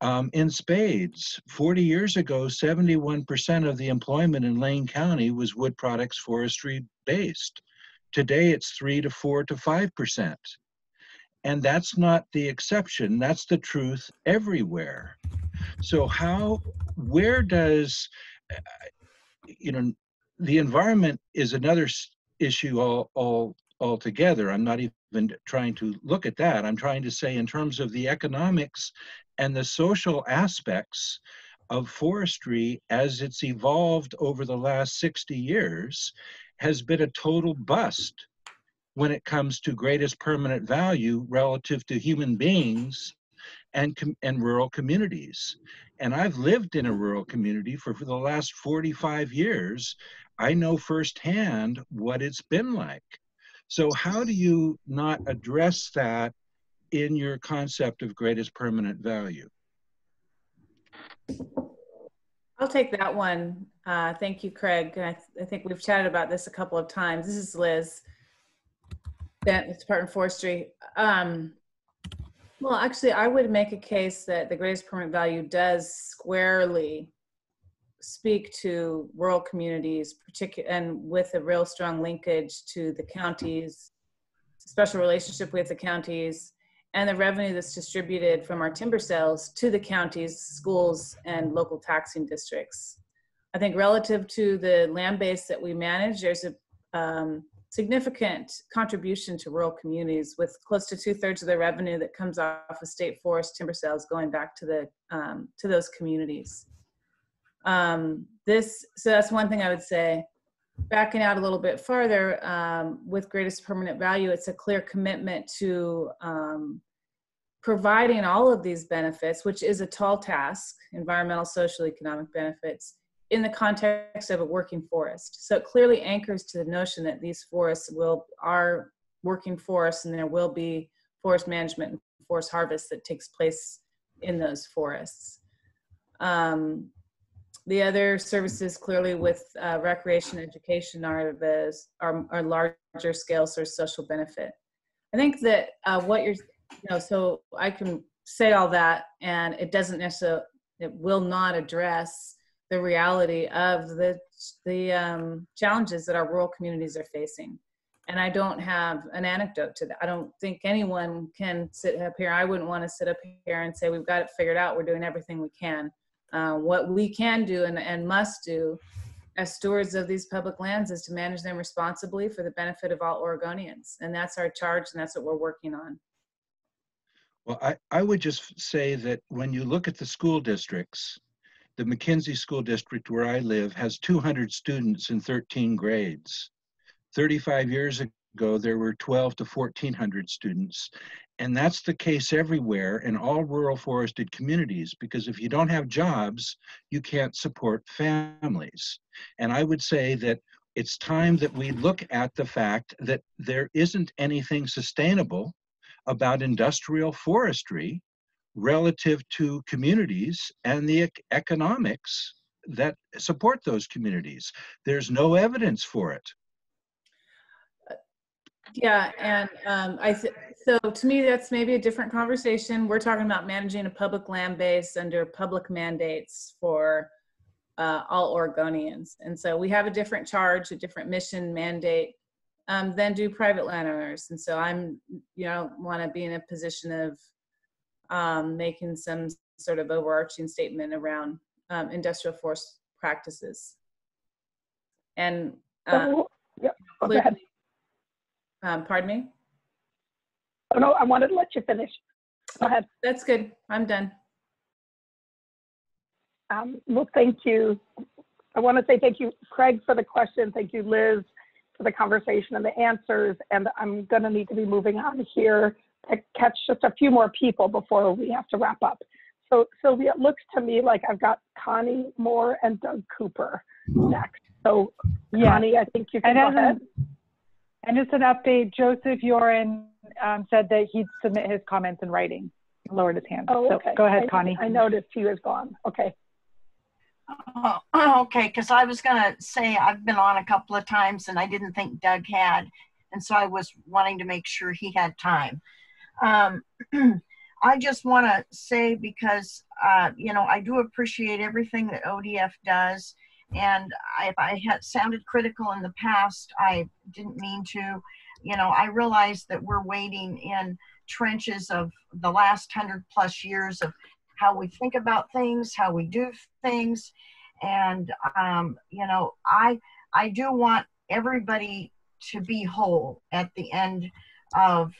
Um, in spades, 40 years ago, 71% of the employment in Lane County was wood products forestry based. Today, it's three to four to 5%. And that's not the exception, that's the truth everywhere. So, how, where does, uh, you know, the environment is another issue all, all altogether. I'm not even trying to look at that. I'm trying to say, in terms of the economics and the social aspects of forestry as it's evolved over the last 60 years, has been a total bust when it comes to greatest permanent value relative to human beings and, and rural communities. And I've lived in a rural community for, for the last 45 years. I know firsthand what it's been like. So, how do you not address that in your concept of greatest permanent value? I'll take that one. Uh, thank you, Craig. I, th- I think we've chatted about this a couple of times. This is Liz, With Department of Forestry. Um, well, actually, I would make a case that the greatest permanent value does squarely speak to rural communities, particular and with a real strong linkage to the counties, special relationship with the counties, and the revenue that's distributed from our timber sales to the counties, schools, and local taxing districts. I think relative to the land base that we manage, there's a um, significant contribution to rural communities with close to two thirds of the revenue that comes off of state forest timber sales going back to the um, to those communities. Um, this so that's one thing I would say. backing out a little bit further, um, with greatest permanent value, it's a clear commitment to um, providing all of these benefits, which is a tall task, environmental, social, economic benefits, in the context of a working forest. So it clearly anchors to the notion that these forests will are working forests and there will be forest management and forest harvest that takes place in those forests. Um, the other services clearly with uh, recreation education are the are, are larger scale sort of social benefit. I think that uh, what you're, you know, so I can say all that and it doesn't necessarily, it will not address the reality of the, the um, challenges that our rural communities are facing. And I don't have an anecdote to that. I don't think anyone can sit up here. I wouldn't want to sit up here and say, we've got it figured out. We're doing everything we can uh, what we can do and, and must do as stewards of these public lands is to manage them responsibly for the benefit of all Oregonians. And that's our charge and that's what we're working on. Well, I, I would just say that when you look at the school districts, the McKenzie School District where I live has 200 students in 13 grades. 35 years ago, there were 12 to 1400 students. And that's the case everywhere in all rural forested communities, because if you don't have jobs, you can't support families. And I would say that it's time that we look at the fact that there isn't anything sustainable about industrial forestry relative to communities and the economics that support those communities. There's no evidence for it. Yeah, and um, I th- so to me that's maybe a different conversation. We're talking about managing a public land base under public mandates for uh, all Oregonians, and so we have a different charge, a different mission mandate um, than do private landowners. And so I'm, you know, want to be in a position of um, making some sort of overarching statement around um, industrial force practices. And oh, yep. Go ahead. Um, pardon me? Oh, no, I wanted to let you finish. Go ahead. That's good. I'm done. Um, well, thank you. I want to say thank you, Craig, for the question. Thank you, Liz, for the conversation and the answers. And I'm going to need to be moving on here catch just a few more people before we have to wrap up. So, Sylvia, it looks to me like I've got Connie Moore and Doug Cooper next. So, Yeah. Connie, I think you And can go as ahead. an, and just an update, Joseph Yoren um, said that he'd submit his comments in writing, lowered his hand. Oh, So okay. go ahead, I- Connie. I noticed he was gone. Okay. Oh, okay, because I was gonna say I've been on a couple of times and I didn't think Doug had, and so I was wanting to make sure he had time. Um, I just want to say because uh, you know I do appreciate everything that ODF does, and I, if I had sounded critical in the past, I didn't mean to. You know, I realize that we're waiting in trenches of the last hundred plus years of how we think about things, how we do things, and um, you know, I I do want everybody to be whole at the end of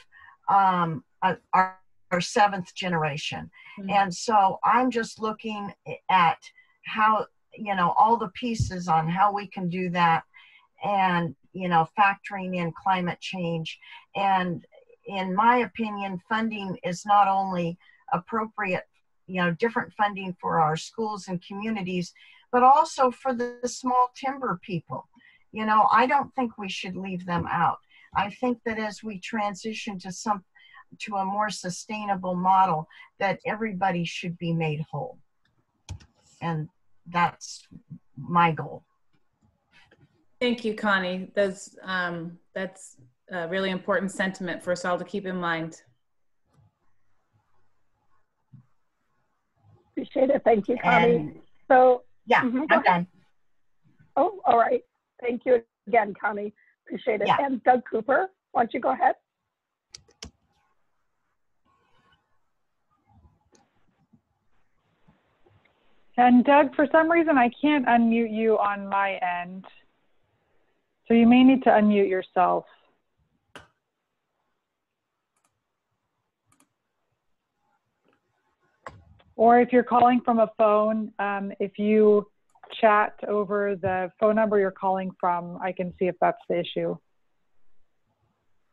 um, our, our seventh generation, and so I'm just looking at how you know all the pieces on how we can do that, and you know, factoring in climate change, and in my opinion, funding is not only appropriate you know different funding for our schools and communities but also for the small timber people. You know i don't think we should leave them out i think that as we transition to some to a more sustainable model that everybody should be made whole and that's my goal Thank you, Connie. That's, um, that's a really important sentiment for us all to keep in mind. Appreciate it. Thank you, Connie. And- So. yeah, mhm, I'm done. Oh, all right. Thank you again, Connie. Appreciate it. Yeah. And Doug Cooper, why don't you go ahead? And Doug, for some reason, I can't unmute you on my end. So you may need to unmute yourself. Or if you're calling from a phone, um, if you chat over the phone number you're calling from, I can see if that's the issue.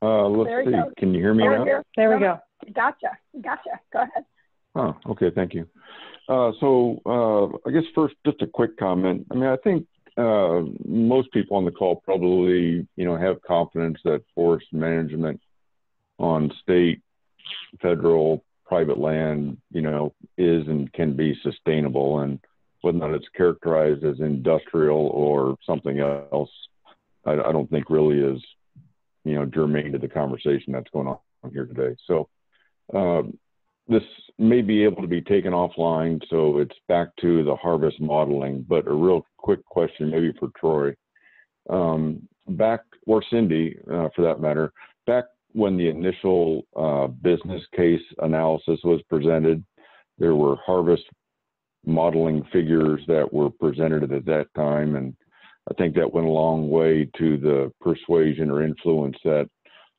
Uh, let's There see. go. Can you hear me There now? we. There we go. Gotcha, gotcha. Go ahead. Oh, okay. Thank you. Uh, so uh, I guess first, just a quick comment. I mean, I think uh, most people on the call probably, you know, have confidence that forest management on state, federal, private land, you know, is and can be sustainable, and whether or not it's characterized as industrial or something else, I, I don't think really is, you know, germane to the conversation that's going on here today. So. Um, this may be able to be taken offline, so it's back to the harvest modeling. But a real quick question, maybe for Troy, um, back or Cindy, uh, for that matter, back when the initial uh, business case analysis was presented, there were harvest modeling figures that were presented at that time, and I think that went a long way to the persuasion or influence that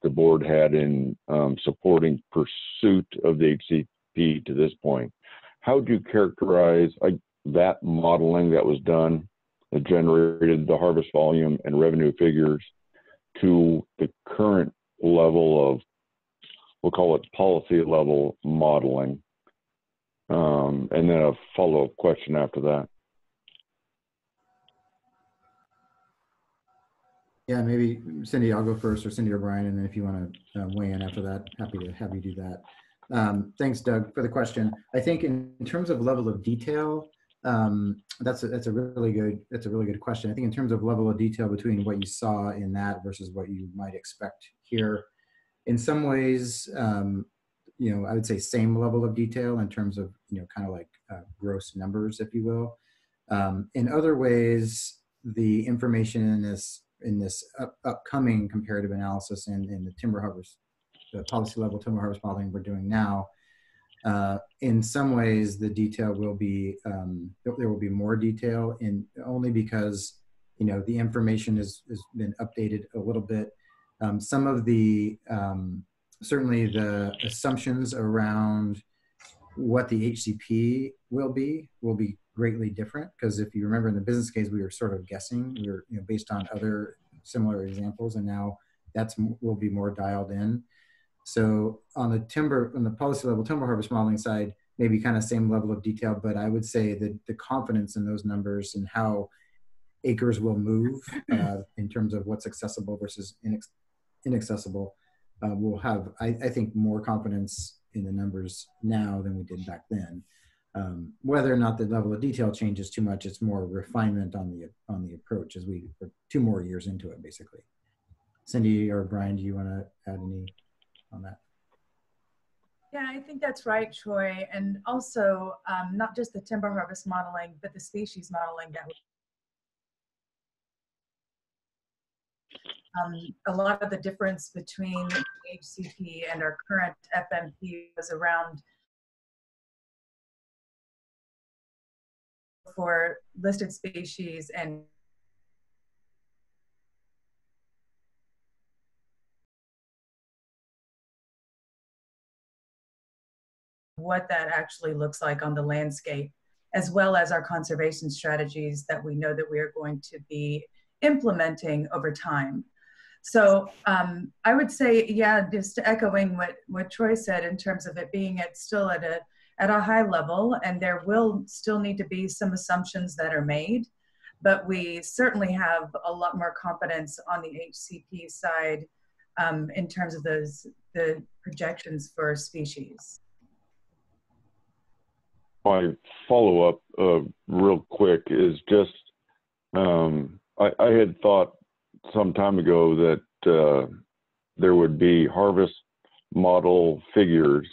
the board had in um, supporting pursuit of the HCP to this point. How do you characterize uh, that modeling that was done that generated the harvest volume and revenue figures to the current level of, we'll call it policy level modeling? Um, and then a follow-up question after that. Yeah, maybe Cindy, I'll go first, or Cindy or Brian, and then if you want to uh, weigh in after that, happy to have you do that. Um, thanks, Doug, for the question. I think in, in terms of level of detail, um, that's a, that's a really good that's a really good question. I think in terms of level of detail between what you saw in that versus what you might expect here, in some ways, um, you know, I would say same level of detail in terms of you know kind of like uh, gross numbers, if you will. Um, in other ways, the information in this in this up, upcoming comparative analysis and in, the timber harvest, the policy level timber harvest modeling we're doing now, uh, in some ways the detail will be um, there will be more detail in only because you know the information has, has been updated a little bit. Um, some of the um, certainly the assumptions around what the HCP will be will be greatly different. Because if you remember in the business case we were sort of guessing we were you know based on other similar examples and now that's will be more dialed in. So on the timber on the policy level timber harvest modeling side maybe kind of same level of detail but i would say that the confidence in those numbers and how acres will move uh, in terms of what's accessible versus inaccessible uh, we'll have I, I think more confidence in the numbers now than we did back then um, whether or not the level of detail changes too much, it's more refinement on the on the approach as we are two more years into it, basically. Cindy or Brian, do you want to add any on that? Yeah, I think that's right, Troy. And also, um, not just the timber harvest modeling, but the species modeling that um, a lot of the difference between HCP and our current FMP was around for listed species and what that actually looks like on the landscape, as well as our conservation strategies that we know that we are going to be implementing over time. So um, I would say, yeah, just echoing what, what Troy said in terms of it being at still at a at a high level, and there will still need to be some assumptions that are made, but we certainly have a lot more confidence on the HCP side um, in terms of those the projections for species. My follow up, uh, real quick, is just um, I, I, had thought some time ago that uh, there would be harvest model figures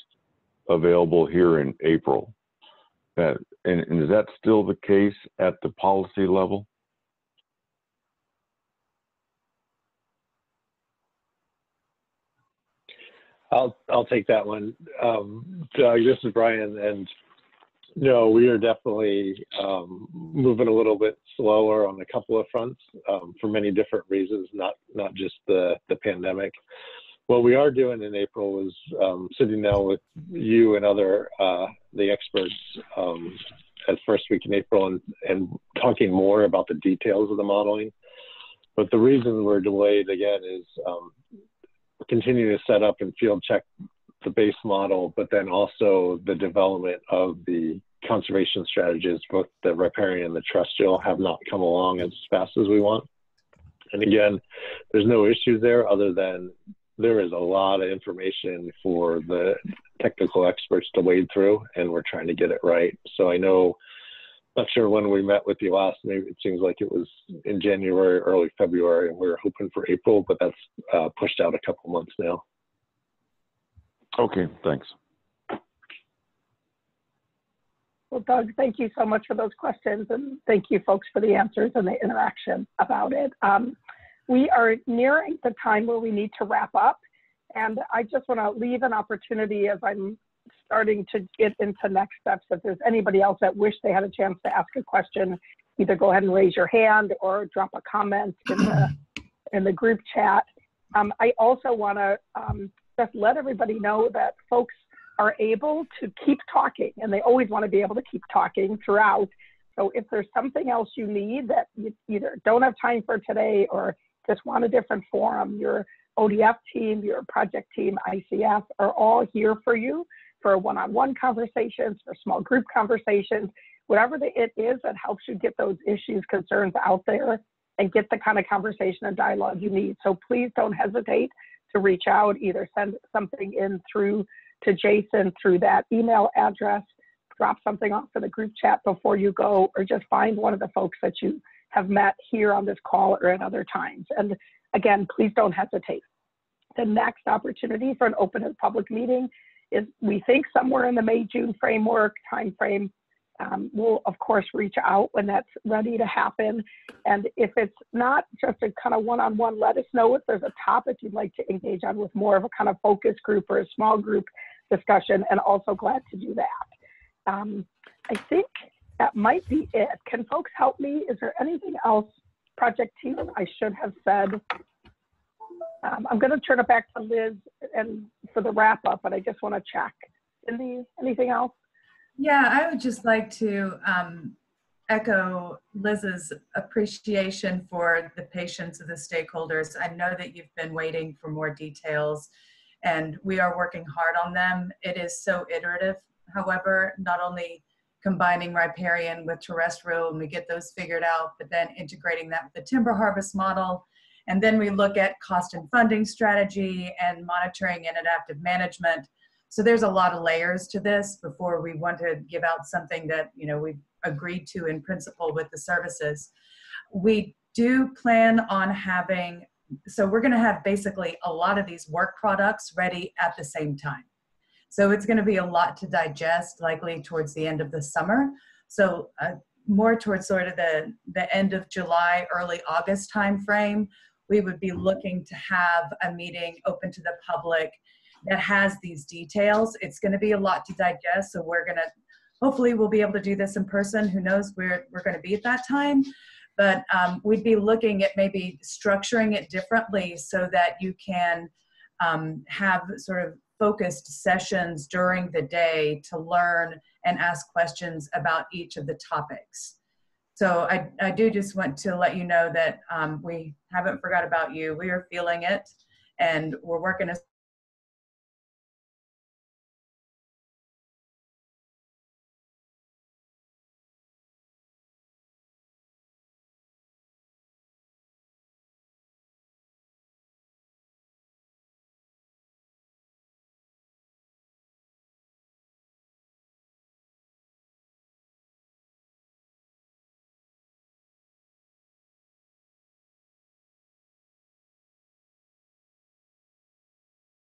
available here in April. Uh, and, and is that still the case at the policy level? I'll I'll take that one. Um, Doug, this is Brian, and no, we are definitely um, moving a little bit slower on a couple of fronts um, for many different reasons, not not just the the pandemic. What we are doing in April is um, sitting down with you and other uh, the experts um, at first week in April and, and talking more about the details of the modeling. But the reason we're delayed again is um, continuing to set up and field check the base model, but then also the development of the conservation strategies, both the riparian and the terrestrial, have not come along as fast as we want. And again, there's no issues there other than there is a lot of information for the technical experts to wade through, and we're trying to get it right. So I know, not sure when we met with you last. Maybe it seems like it was in January, early February, and we were hoping for April, but that's uh, pushed out a couple months now. Okay, thanks. Well, Doug, thank you so much for those questions, and thank you folks for the answers and the interaction about it. Um, we are nearing the time where we need to wrap up, and I just want to leave an opportunity as I'm starting to get into next steps. If there's anybody else that wish they had a chance to ask a question, either go ahead and raise your hand or drop a comment in the in the group chat. Um, I also want to um, just let everybody know that folks are able to keep talking and they always want to be able to keep talking throughout. So if there's something else you need that you either don't have time for today or just want a different forum, your ODF team, your project team, ICF are all here for you for one-on-one conversations, for small group conversations, whatever the, it is that helps you get those issues, concerns out there and get the kind of conversation and dialogue you need. So please don't hesitate to reach out, either send something in through to Jason through that email address, drop something off in the group chat before you go, or just find one of the folks that you have met here on this call or at other times. And again, please don't hesitate. The next opportunity for an open and public meeting is, we think, somewhere in the May-June framework timeframe. Um, we'll, of course, reach out when that's ready to happen. And if it's not just a kind of one-on-one, let us know if there's a topic you'd like to engage on with more of a kind of focus group or a small group discussion, and also glad to do that. Um, I think that might be it. Can folks help me? Is there anything else, project team, I should have said? Um, I'm going to turn it back to Liz and for the wrap up, but I just want to check. Cindy, anything else? Yeah, I would just like to um, echo Liz's appreciation for the patience of the stakeholders. I know that you've been waiting for more details and we are working hard on them. It is so iterative, however, not only combining riparian with terrestrial and we get those figured out, but then integrating that with the timber harvest model. And then we look at cost and funding strategy and monitoring and adaptive management. So there's a lot of layers to this before we want to give out something that, you know, we've agreed to in principle with the services. We do plan on having, so we're going to have basically a lot of these work products ready at the same time. So it's going to be a lot to digest, likely towards the end of the summer. So uh, more towards sort of the, the end of July, early August timeframe, we would be looking to have a meeting open to the public that has these details. It's going to be a lot to digest, so we're going to hopefully we'll be able to do this in person. Who knows where we're going to be at that time. But um, we'd be looking at maybe structuring it differently so that you can um, have sort of focused sessions during the day to learn and ask questions about each of the topics. So I, I do just want to let you know that um, we haven't forgot about you. We are feeling it and we're working as